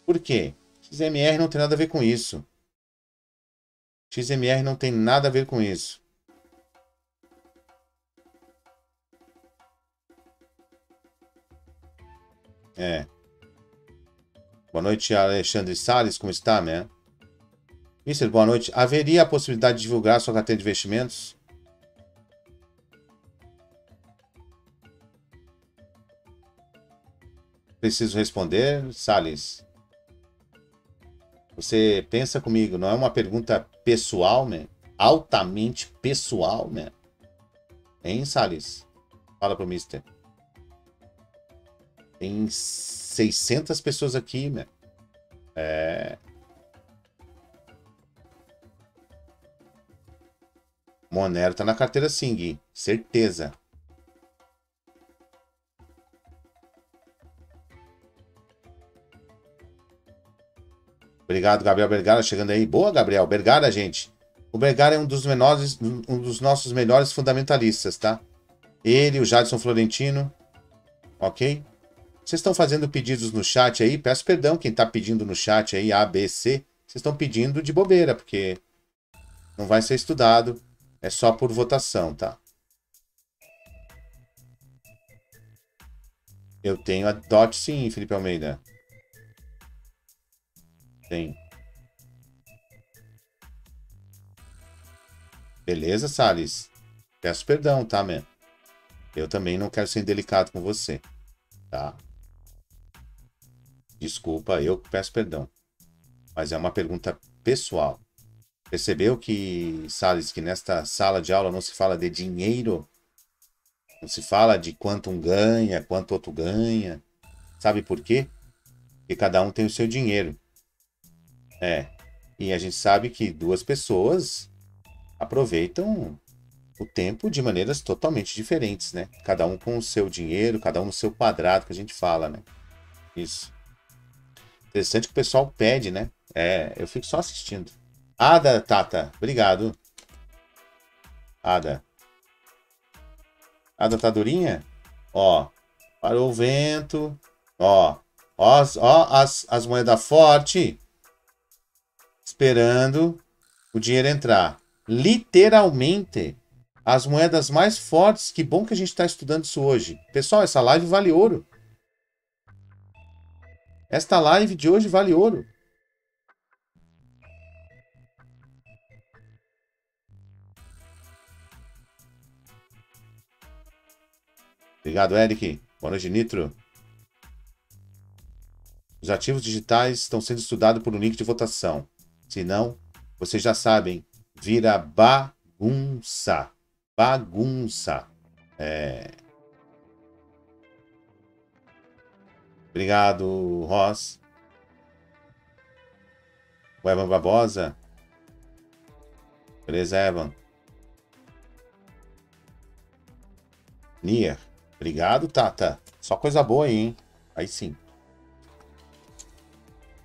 [SPEAKER 12] Por quê? XMR não tem nada a ver com isso. XMR não tem nada a ver com isso. É. Boa noite, Alexandre Salles. Como está, man? Mister, boa noite. Haveria a possibilidade de divulgar sua carteira de investimentos? Preciso responder, Salles. Você pensa comigo, não é uma pergunta pessoal, né? Altamente pessoal, né? Hein, Salles? Fala pro Mister. Tem 600 pessoas aqui, né? É. Monero tá na carteira sim, Gui. Certeza. Obrigado, Gabriel Bergara, chegando aí. Boa, Gabriel. Bergara, gente. O Bergara é um dos menores, um dos nossos melhores fundamentalistas, tá? Ele, o Jadson Florentino. Ok? Vocês estão fazendo pedidos no chat aí? Peço perdão quem está pedindo no chat aí, A, B, C. Vocês estão pedindo de bobeira, porque não vai ser estudado. É só por votação, tá? Eu tenho a DOT sim, Felipe Almeida. Tem. Beleza, Salles? Peço perdão, tá, man? Eu também não quero ser indelicado com você, tá? Desculpa, eu peço perdão. Mas é uma pergunta pessoal. Percebeu que, Salles, que nesta sala de aula não se fala de dinheiro? Não se fala de quanto um ganha, quanto outro ganha. Sabe por quê? Porque cada um tem o seu dinheiro. É. E a gente sabe que duas pessoas aproveitam o tempo de maneiras totalmente diferentes, né? Cada um com o seu dinheiro, cada um no seu quadrado que a gente fala, né? Isso. Interessante que o pessoal pede, né? É, eu fico só assistindo. Ada, Tata, obrigado. Ada. Ada tá durinha? Ó, parou o vento. Ó, ó, ó as, as moedas fortes esperando o dinheiro entrar. Literalmente, as moedas mais fortes. Que bom que a gente está estudando isso hoje. Pessoal, essa live vale ouro. Esta live de hoje vale ouro. Obrigado, Eric. Boa noite, Nitro. Os ativos digitais estão sendo estudados por um link de votação. Se não, vocês já sabem, vira bagunça. Bagunça. É... Obrigado, Ross. O Evan Barbosa. Beleza, Evan. Nier. Obrigado, Tata. Só coisa boa aí, hein? Aí sim.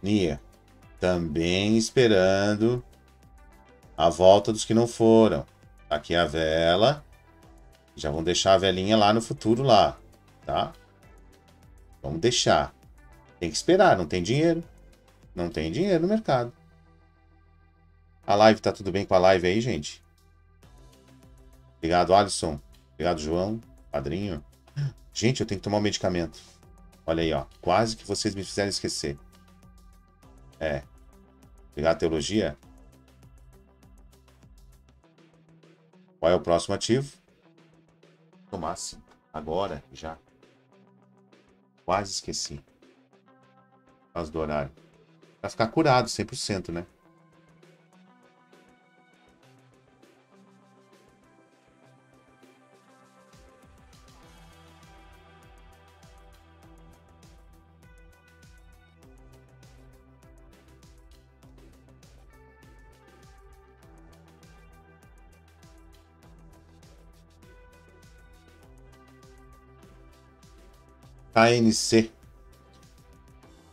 [SPEAKER 12] Nier. Também esperando a volta dos que não foram. Aqui a vela. Já vão deixar a velinha lá no futuro lá, tá? Vamos deixar. Tem que esperar, não tem dinheiro. Não tem dinheiro no mercado. A live tá tudo bem com a live aí, gente? Obrigado, Alisson. Obrigado, João. Padrinho. Gente, eu tenho que tomar um medicamento. Olha aí, ó. Quase que vocês me fizeram esquecer. É. Obrigado, Teologia. Qual é o próximo ativo? Tomar sim. Agora, já. Quase esqueci. Por do horário. Pra ficar curado 100%, né? KNC.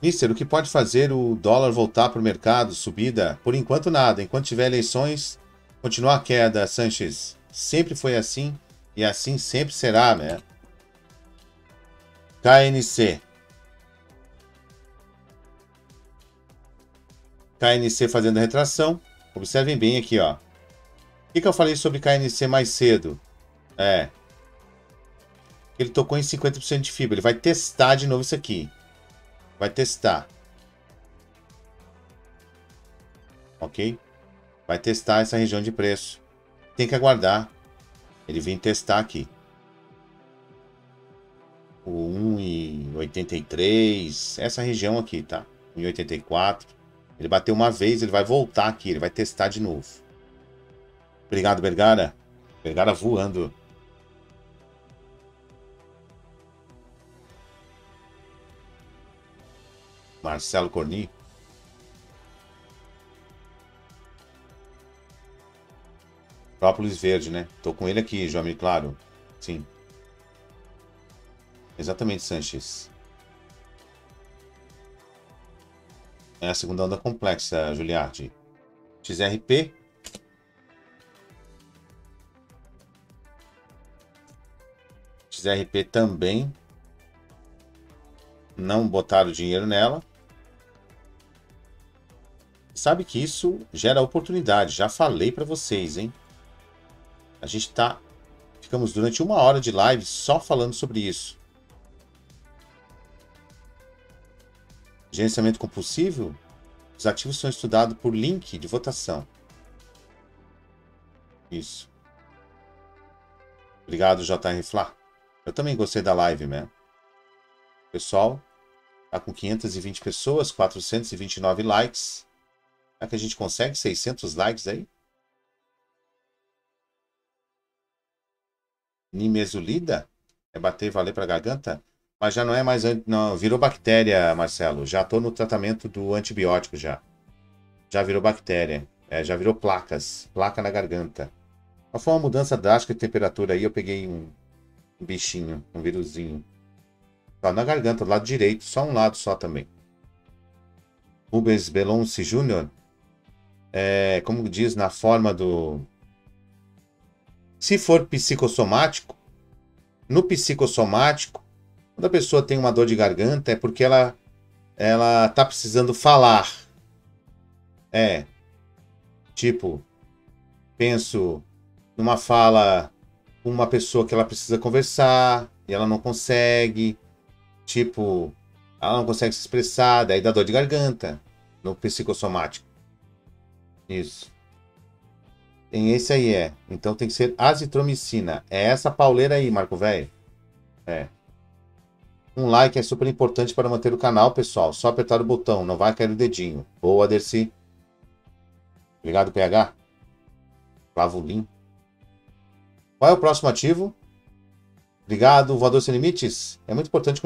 [SPEAKER 12] Mister, o que pode fazer o dólar voltar para o mercado, subida? Por enquanto nada. Enquanto tiver eleições, continuar a queda, Sanches. Sempre foi assim e assim sempre será, né? KNC. KNC fazendo a retração. Observem bem aqui, ó. O que, que eu falei sobre KNC mais cedo? É, ele tocou em 50% de fibra. Ele vai testar de novo isso aqui. Vai testar. Ok? Vai testar essa região de preço. Tem que aguardar. Ele vem testar aqui. O 1,83. Essa região aqui, tá? 1,84. Ele bateu uma vez, ele vai voltar aqui. Ele vai testar de novo. Obrigado, Bergara. Bergara voando. Marcelo Corni. Própolis Verde, né? Tô com ele aqui, João Claro. Sim. Exatamente, Sanches. É a segunda onda complexa, Juliardi. XRP. XRP também. Não botaram dinheiro nela sabe que isso gera oportunidade. Já falei para vocês, hein? A gente tá. Ficamos durante uma hora de live só falando sobre isso. Gerenciamento compulsivo? Os ativos são estudados por link de votação. Isso. Obrigado, JR Flá. Eu também gostei da live, né? Pessoal, tá com 520 pessoas, 429 likes. Será que a gente consegue 600 likes aí? Nimesulida? É bater valer para garganta? Mas já não é mais. Não, virou bactéria, Marcelo. Já estou no tratamento do antibiótico já. Já virou bactéria. É, já virou placas. Placa na garganta. Mas foi uma mudança drástica de temperatura aí. Eu peguei um, bichinho, um vírusinho. Tá na garganta, do lado direito. Só um lado só também. Rubens Belonce Júnior é, como diz na forma do. Se for psicossomático, no psicossomático, quando a pessoa tem uma dor de garganta é porque ela ela tá precisando falar. É. Tipo, penso numa fala uma pessoa que ela precisa conversar e ela não consegue. Tipo, ela não consegue se expressar, daí dá dor de garganta no psicossomático. Isso. Tem esse aí, é. Então tem que ser azitromicina. É essa pauleira aí, Marco Velho. É. Um like é super importante para manter o canal, pessoal. Só apertar o botão, não vai cair o dedinho. Boa, Dercy. Obrigado, PH. Flavolim. Qual é o próximo ativo? Obrigado, Voador Sem Limites. É muito importante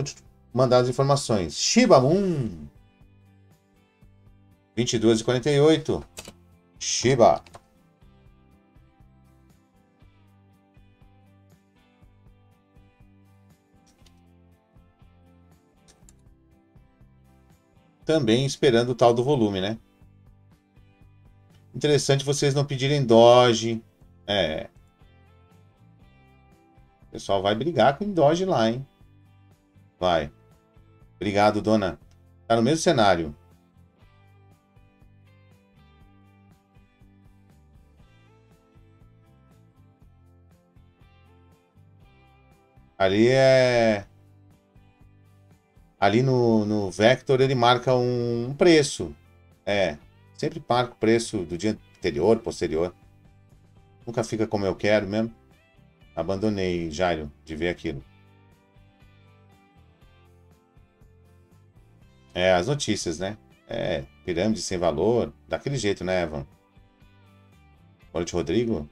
[SPEAKER 12] mandar as informações. Shiba Moon. 22 e 48. Shiba. Também esperando o tal do volume, né? Interessante vocês não pedirem Doge. É. O pessoal vai brigar com Doge lá, hein? Vai. Obrigado, dona. Tá no mesmo cenário. Ali é. Ali no, no Vector ele marca um, preço. É. Sempre marca o preço do dia anterior, posterior. Nunca fica como eu quero mesmo. Abandonei, Jairo, de ver aquilo. É, as notícias, né? É, pirâmide sem valor. Daquele jeito, né, Evan? Boa noite, Rodrigo.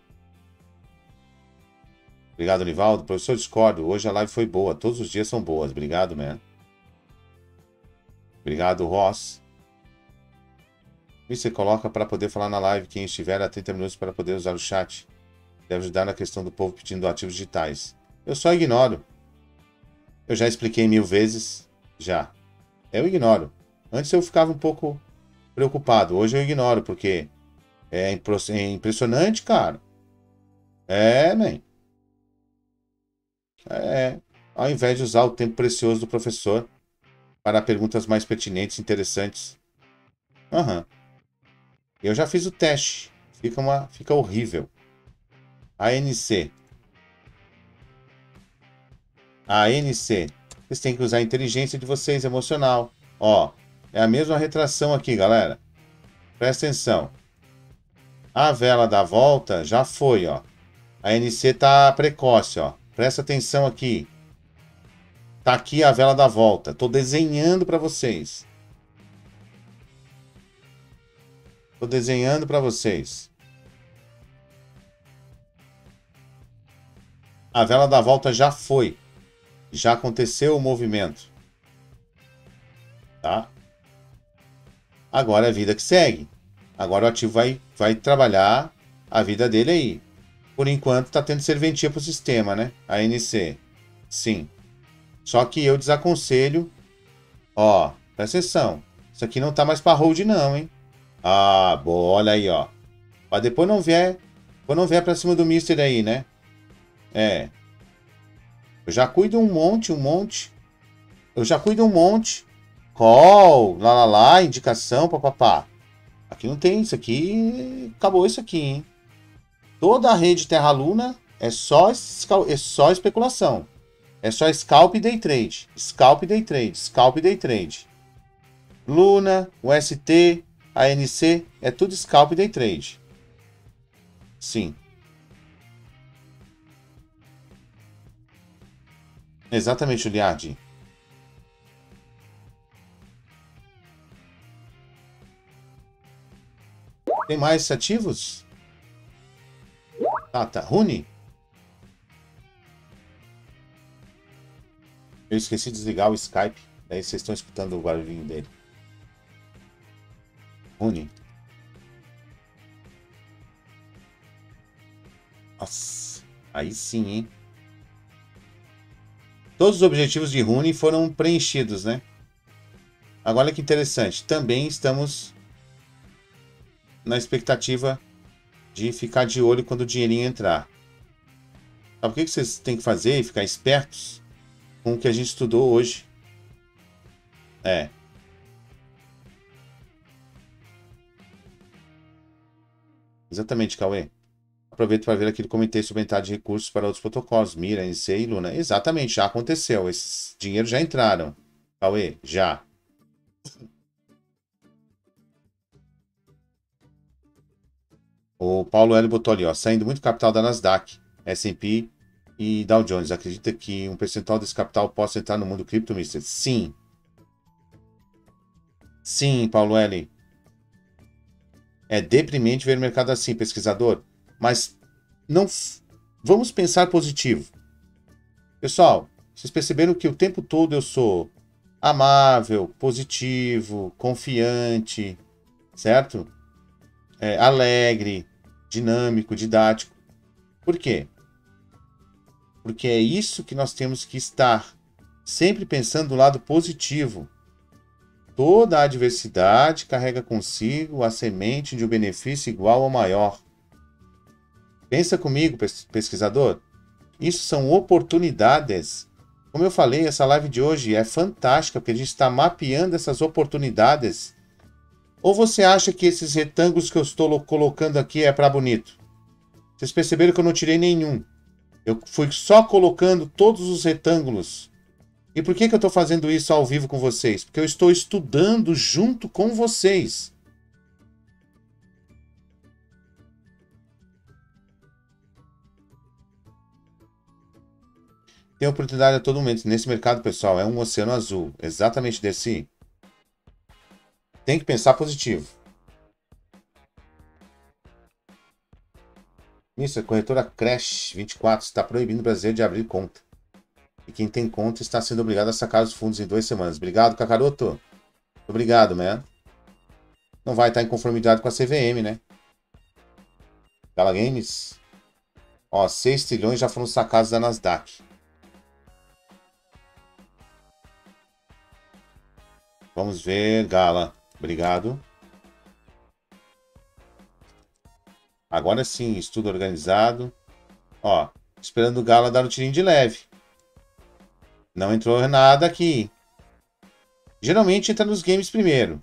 [SPEAKER 12] Obrigado, Nivaldo. Professor, discordo. Hoje a live foi boa. Todos os dias são boas. Obrigado, man. Obrigado, Ross. E você coloca para poder falar na live quem estiver a 30 minutos para poder usar o chat. Deve ajudar na questão do povo pedindo ativos digitais. Eu só ignoro. Eu já expliquei mil vezes. Já. Eu ignoro. Antes eu ficava um pouco preocupado. Hoje eu ignoro, porque é, é impressionante, cara. É, man. É. Ao invés de usar o tempo precioso do professor para perguntas mais pertinentes e interessantes. Aham. Uhum. Eu já fiz o teste. Fica, uma, fica horrível. ANC. ANC. Vocês têm que usar a inteligência de vocês, emocional. Ó, é a mesma retração aqui, galera. Presta atenção. A vela da volta já foi, ó. A NC tá precoce, ó. Presta atenção aqui. Tá aqui a vela da volta. Tô desenhando para vocês. Tô desenhando para vocês. A vela da volta já foi. Já aconteceu o movimento. Tá? Agora é a vida que segue. Agora o ativo vai, vai trabalhar a vida dele aí. Por enquanto está tendo serventia para o sistema, né? A ANC. Sim. Só que eu desaconselho. Ó, presta atenção. Isso aqui não tá mais para hold não, hein? Ah, boa, olha aí, ó. Pra depois não vier, depois não vier para cima do Mister aí, né? É. Eu já cuido um monte, um monte. Eu já cuido um monte. Call, lá lá lá, indicação, papapá. Aqui não tem isso aqui. Acabou isso aqui, hein? Toda a rede Terra Luna é só, é só especulação. É só scalp day trade. Scalp day trade. Scalp day trade. Luna, UST, ANC, é tudo scalp day trade. Sim. Exatamente, Liard. Tem mais ativos? Tá. Rune? Eu esqueci de desligar o Skype. Daí vocês estão escutando o barulhinho dele. Rune. Nossa. Aí sim, hein? Todos os objetivos de Rune foram preenchidos, né? Agora que interessante. Também estamos na expectativa de ficar de olho quando o dinheirinho entrar. Sabe o que vocês têm que fazer e ficar espertos com o que a gente estudou hoje? É. Exatamente, Cauê. Aproveito para ver aquilo que comentei sobre a entrada de recursos para outros protocolos, Mira, NC e Luna. Exatamente, já aconteceu. Esses dinheiros já entraram. Cauê, já. O Paulo L botou ali, ó, saindo muito capital da Nasdaq, S&P e Dow Jones. Acredita que um percentual desse capital possa entrar no mundo cripto, Mister? Sim. Sim, Paulo L. É deprimente ver o mercado assim, pesquisador. Mas não vamos pensar positivo. Pessoal, vocês perceberam que o tempo todo eu sou amável, positivo, confiante, certo? É, alegre, dinâmico, didático. Por quê? Porque é isso que nós temos que estar sempre pensando do lado positivo. Toda a adversidade carrega consigo a semente de um benefício igual ou maior. Pensa comigo, pesquisador. Isso são oportunidades Como eu falei, essa live de hoje é fantástica, porque a gente está mapeando essas oportunidades. Ou você acha que esses retângulos que eu estou colocando aqui é para bonito? Vocês perceberam que eu não tirei nenhum. Eu fui só colocando todos os retângulos. E por que, que eu estou fazendo isso ao vivo com vocês? Porque eu estou estudando junto com vocês. Tem oportunidade a todo momento. Nesse mercado, pessoal, é um oceano azul. Exatamente desse. Tem que pensar positivo. Isso, a corretora Crash 24 está proibindo o brasileiro de abrir conta. E quem tem conta está sendo obrigado a sacar os fundos em duas semanas. Obrigado, Kakaroto. Obrigado, man. Não vai estar em conformidade com a CVM, né? Gala Games. Ó, 6 trilhões já foram sacados da Nasdaq. Vamos ver, Gala. Obrigado. Agora sim, estudo organizado. Ó, esperando o Gala dar um tirinho de leve. Não entrou nada aqui. Geralmente entra nos games primeiro.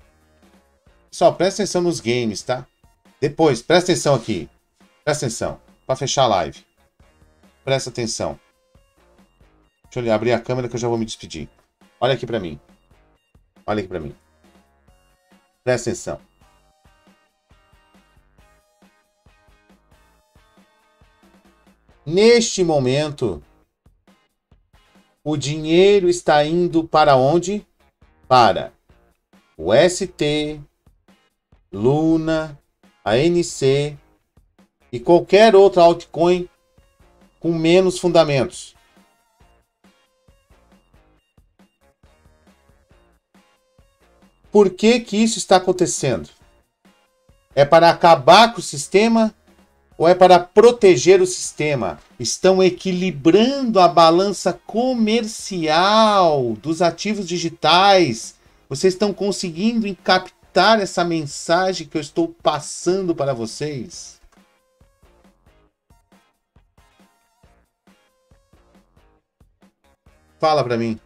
[SPEAKER 12] Só presta atenção nos games, tá? Depois, presta atenção aqui. Presta atenção. Para fechar a live. Presta atenção. Deixa eu abrir a câmera que eu já vou me despedir. Olha aqui para mim. Olha aqui para mim. Presta atenção. Neste momento, o dinheiro está indo para onde? Para o ST, Luna, a NC e qualquer outra altcoin com menos fundamentos. Por que, que isso está acontecendo? É para acabar com o sistema ou é para proteger o sistema? Estão equilibrando a balança comercial dos ativos digitais. Vocês estão conseguindo captar essa mensagem que eu estou passando para vocês? Fala para mim.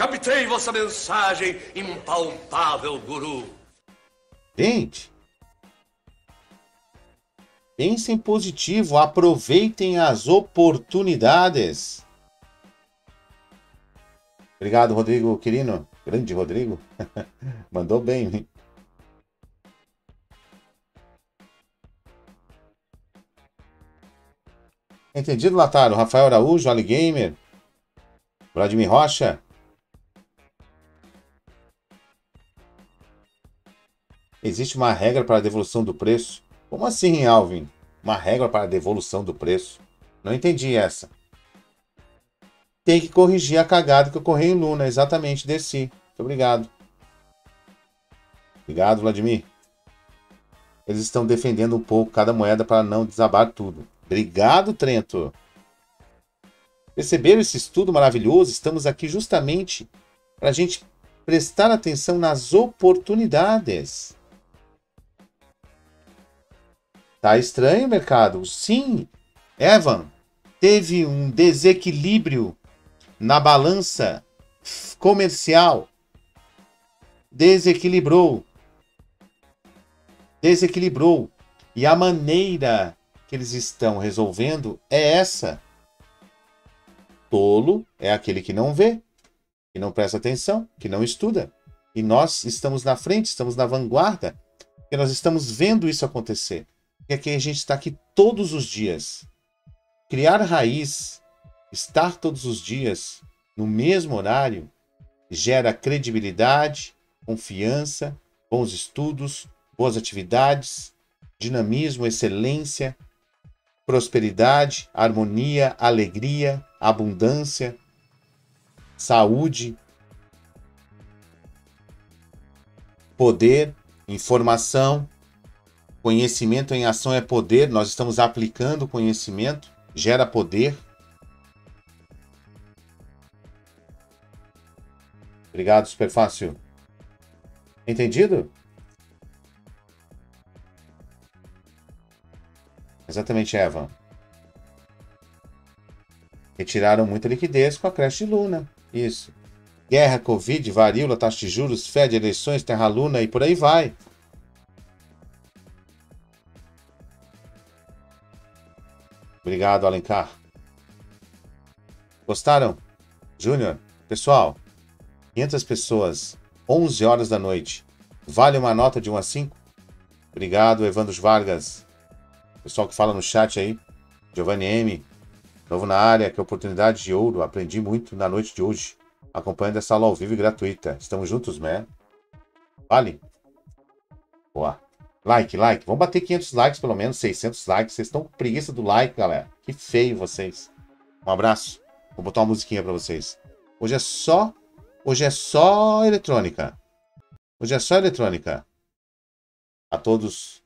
[SPEAKER 13] Captei vossa mensagem, impalpável guru.
[SPEAKER 12] Gente, Pensem positivo, aproveitem as oportunidades. Obrigado, Rodrigo Quirino. Grande Rodrigo. Mandou bem. Entendido, Lataro? Rafael Araújo, Ali Gamer. Vladimir Rocha. Existe uma regra para a devolução do preço. Como assim, Alvin? Uma regra para a devolução do preço? Não entendi essa. Tem que corrigir a cagada que ocorreu em Luna. Exatamente, desci. Muito obrigado. Obrigado, Vladimir. Eles estão defendendo um pouco cada moeda para não desabar tudo. Obrigado, Trento. Perceberam esse estudo maravilhoso? Estamos aqui justamente para a gente prestar atenção nas oportunidades. Tá estranho o mercado? Sim, Evan, teve um desequilíbrio na balança comercial. Desequilibrou. Desequilibrou. E a maneira que eles estão resolvendo é essa. Tolo é aquele que não vê, que não presta atenção, que não estuda. E nós estamos na frente, estamos na vanguarda, porque nós estamos vendo isso acontecer é que a gente está aqui todos os dias. Criar raiz, estar todos os dias no mesmo horário, gera credibilidade, confiança, bons estudos, boas atividades, dinamismo, excelência, prosperidade, harmonia, alegria, abundância, saúde, poder, informação, Conhecimento em ação é poder, nós estamos aplicando conhecimento, gera poder. Obrigado, super fácil. Entendido? Exatamente, Eva. Retiraram muita liquidez com a creche de Luna. Isso. Guerra, Covid, varíola, taxa de juros, Fed, eleições, Terra Luna e por aí vai. Obrigado, Alencar. Gostaram? Júnior, pessoal, 500 pessoas, 11 horas da noite. Vale uma nota de 1 a 5? Obrigado, Evandro Vargas. Pessoal que fala no chat aí. Giovanni M. Novo na área, que oportunidade de ouro. Aprendi muito na noite de hoje. Acompanhando essa aula ao vivo e gratuita. Estamos juntos, né? Vale? Boa. Like, like. Vamos bater 500 likes, pelo menos 600 likes. Vocês estão com preguiça do like, galera. Que feio vocês. Um abraço. Vou botar uma musiquinha pra vocês. Hoje é só... Hoje é só eletrônica. Hoje é só eletrônica. A todos,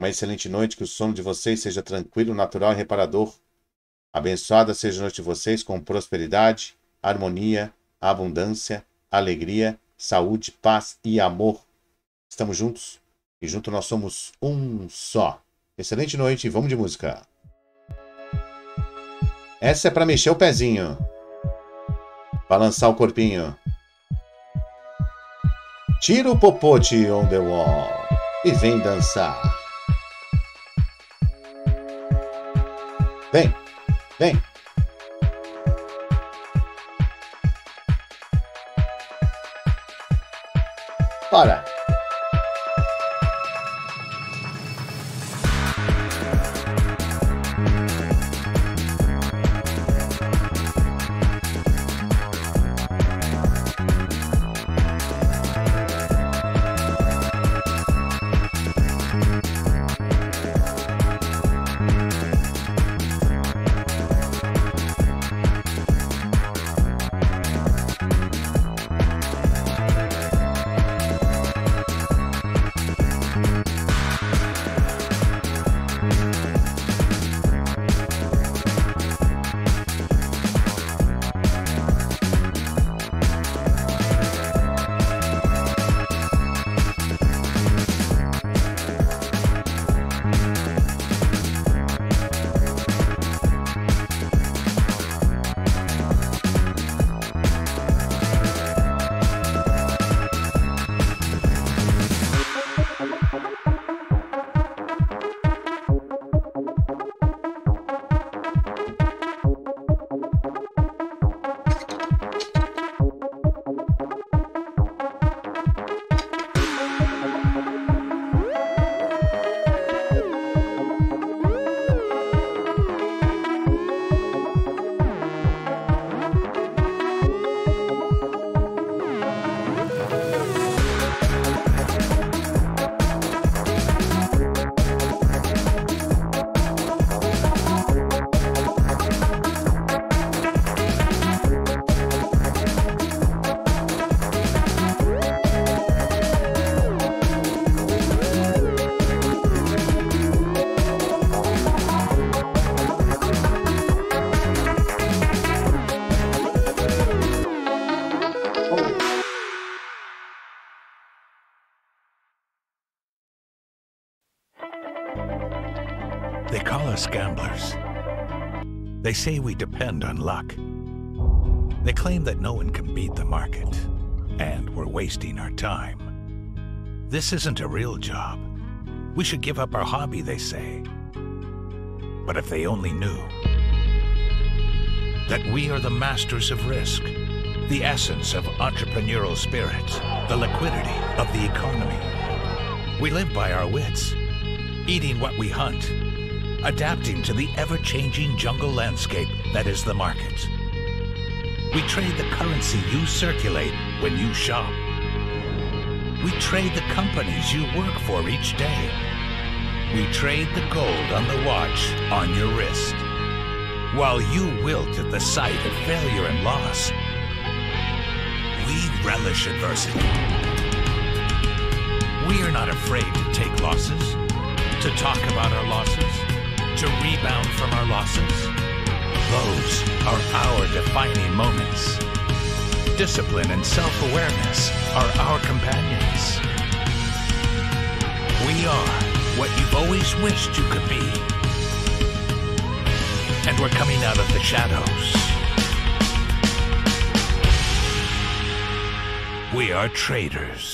[SPEAKER 12] uma excelente noite. Que o sono de vocês seja tranquilo, natural e reparador. Abençoada seja a noite de vocês com prosperidade, harmonia, abundância, alegria, saúde, paz e amor. Estamos juntos e junto nós somos um só. Excelente noite vamos de música. Essa é para mexer o pezinho, balançar o corpinho. Tira o popote on the wall e vem dançar. Vem, vem. Bora.
[SPEAKER 3] Depend on luck. They claim that no one can beat the market, and we're wasting our time. This isn't a real job. We should give up our hobby, they say. But if they only knew that we are the masters of risk, the essence of entrepreneurial spirit, the liquidity of the economy. We live by our wits, eating what we hunt, adapting to the ever-changing jungle landscape that is the market. We trade the currency you circulate when you shop. We trade the companies you work for each day. We trade the gold on the watch on your wrist. While you wilt at the sight of failure and loss, we relish adversity. We are not afraid to take losses, to talk about our losses, to rebound from our losses. Those are our defining moments. Discipline and self-awareness are our companions. We are what you've always wished you could be. And we're coming out of the shadows. We are traitors.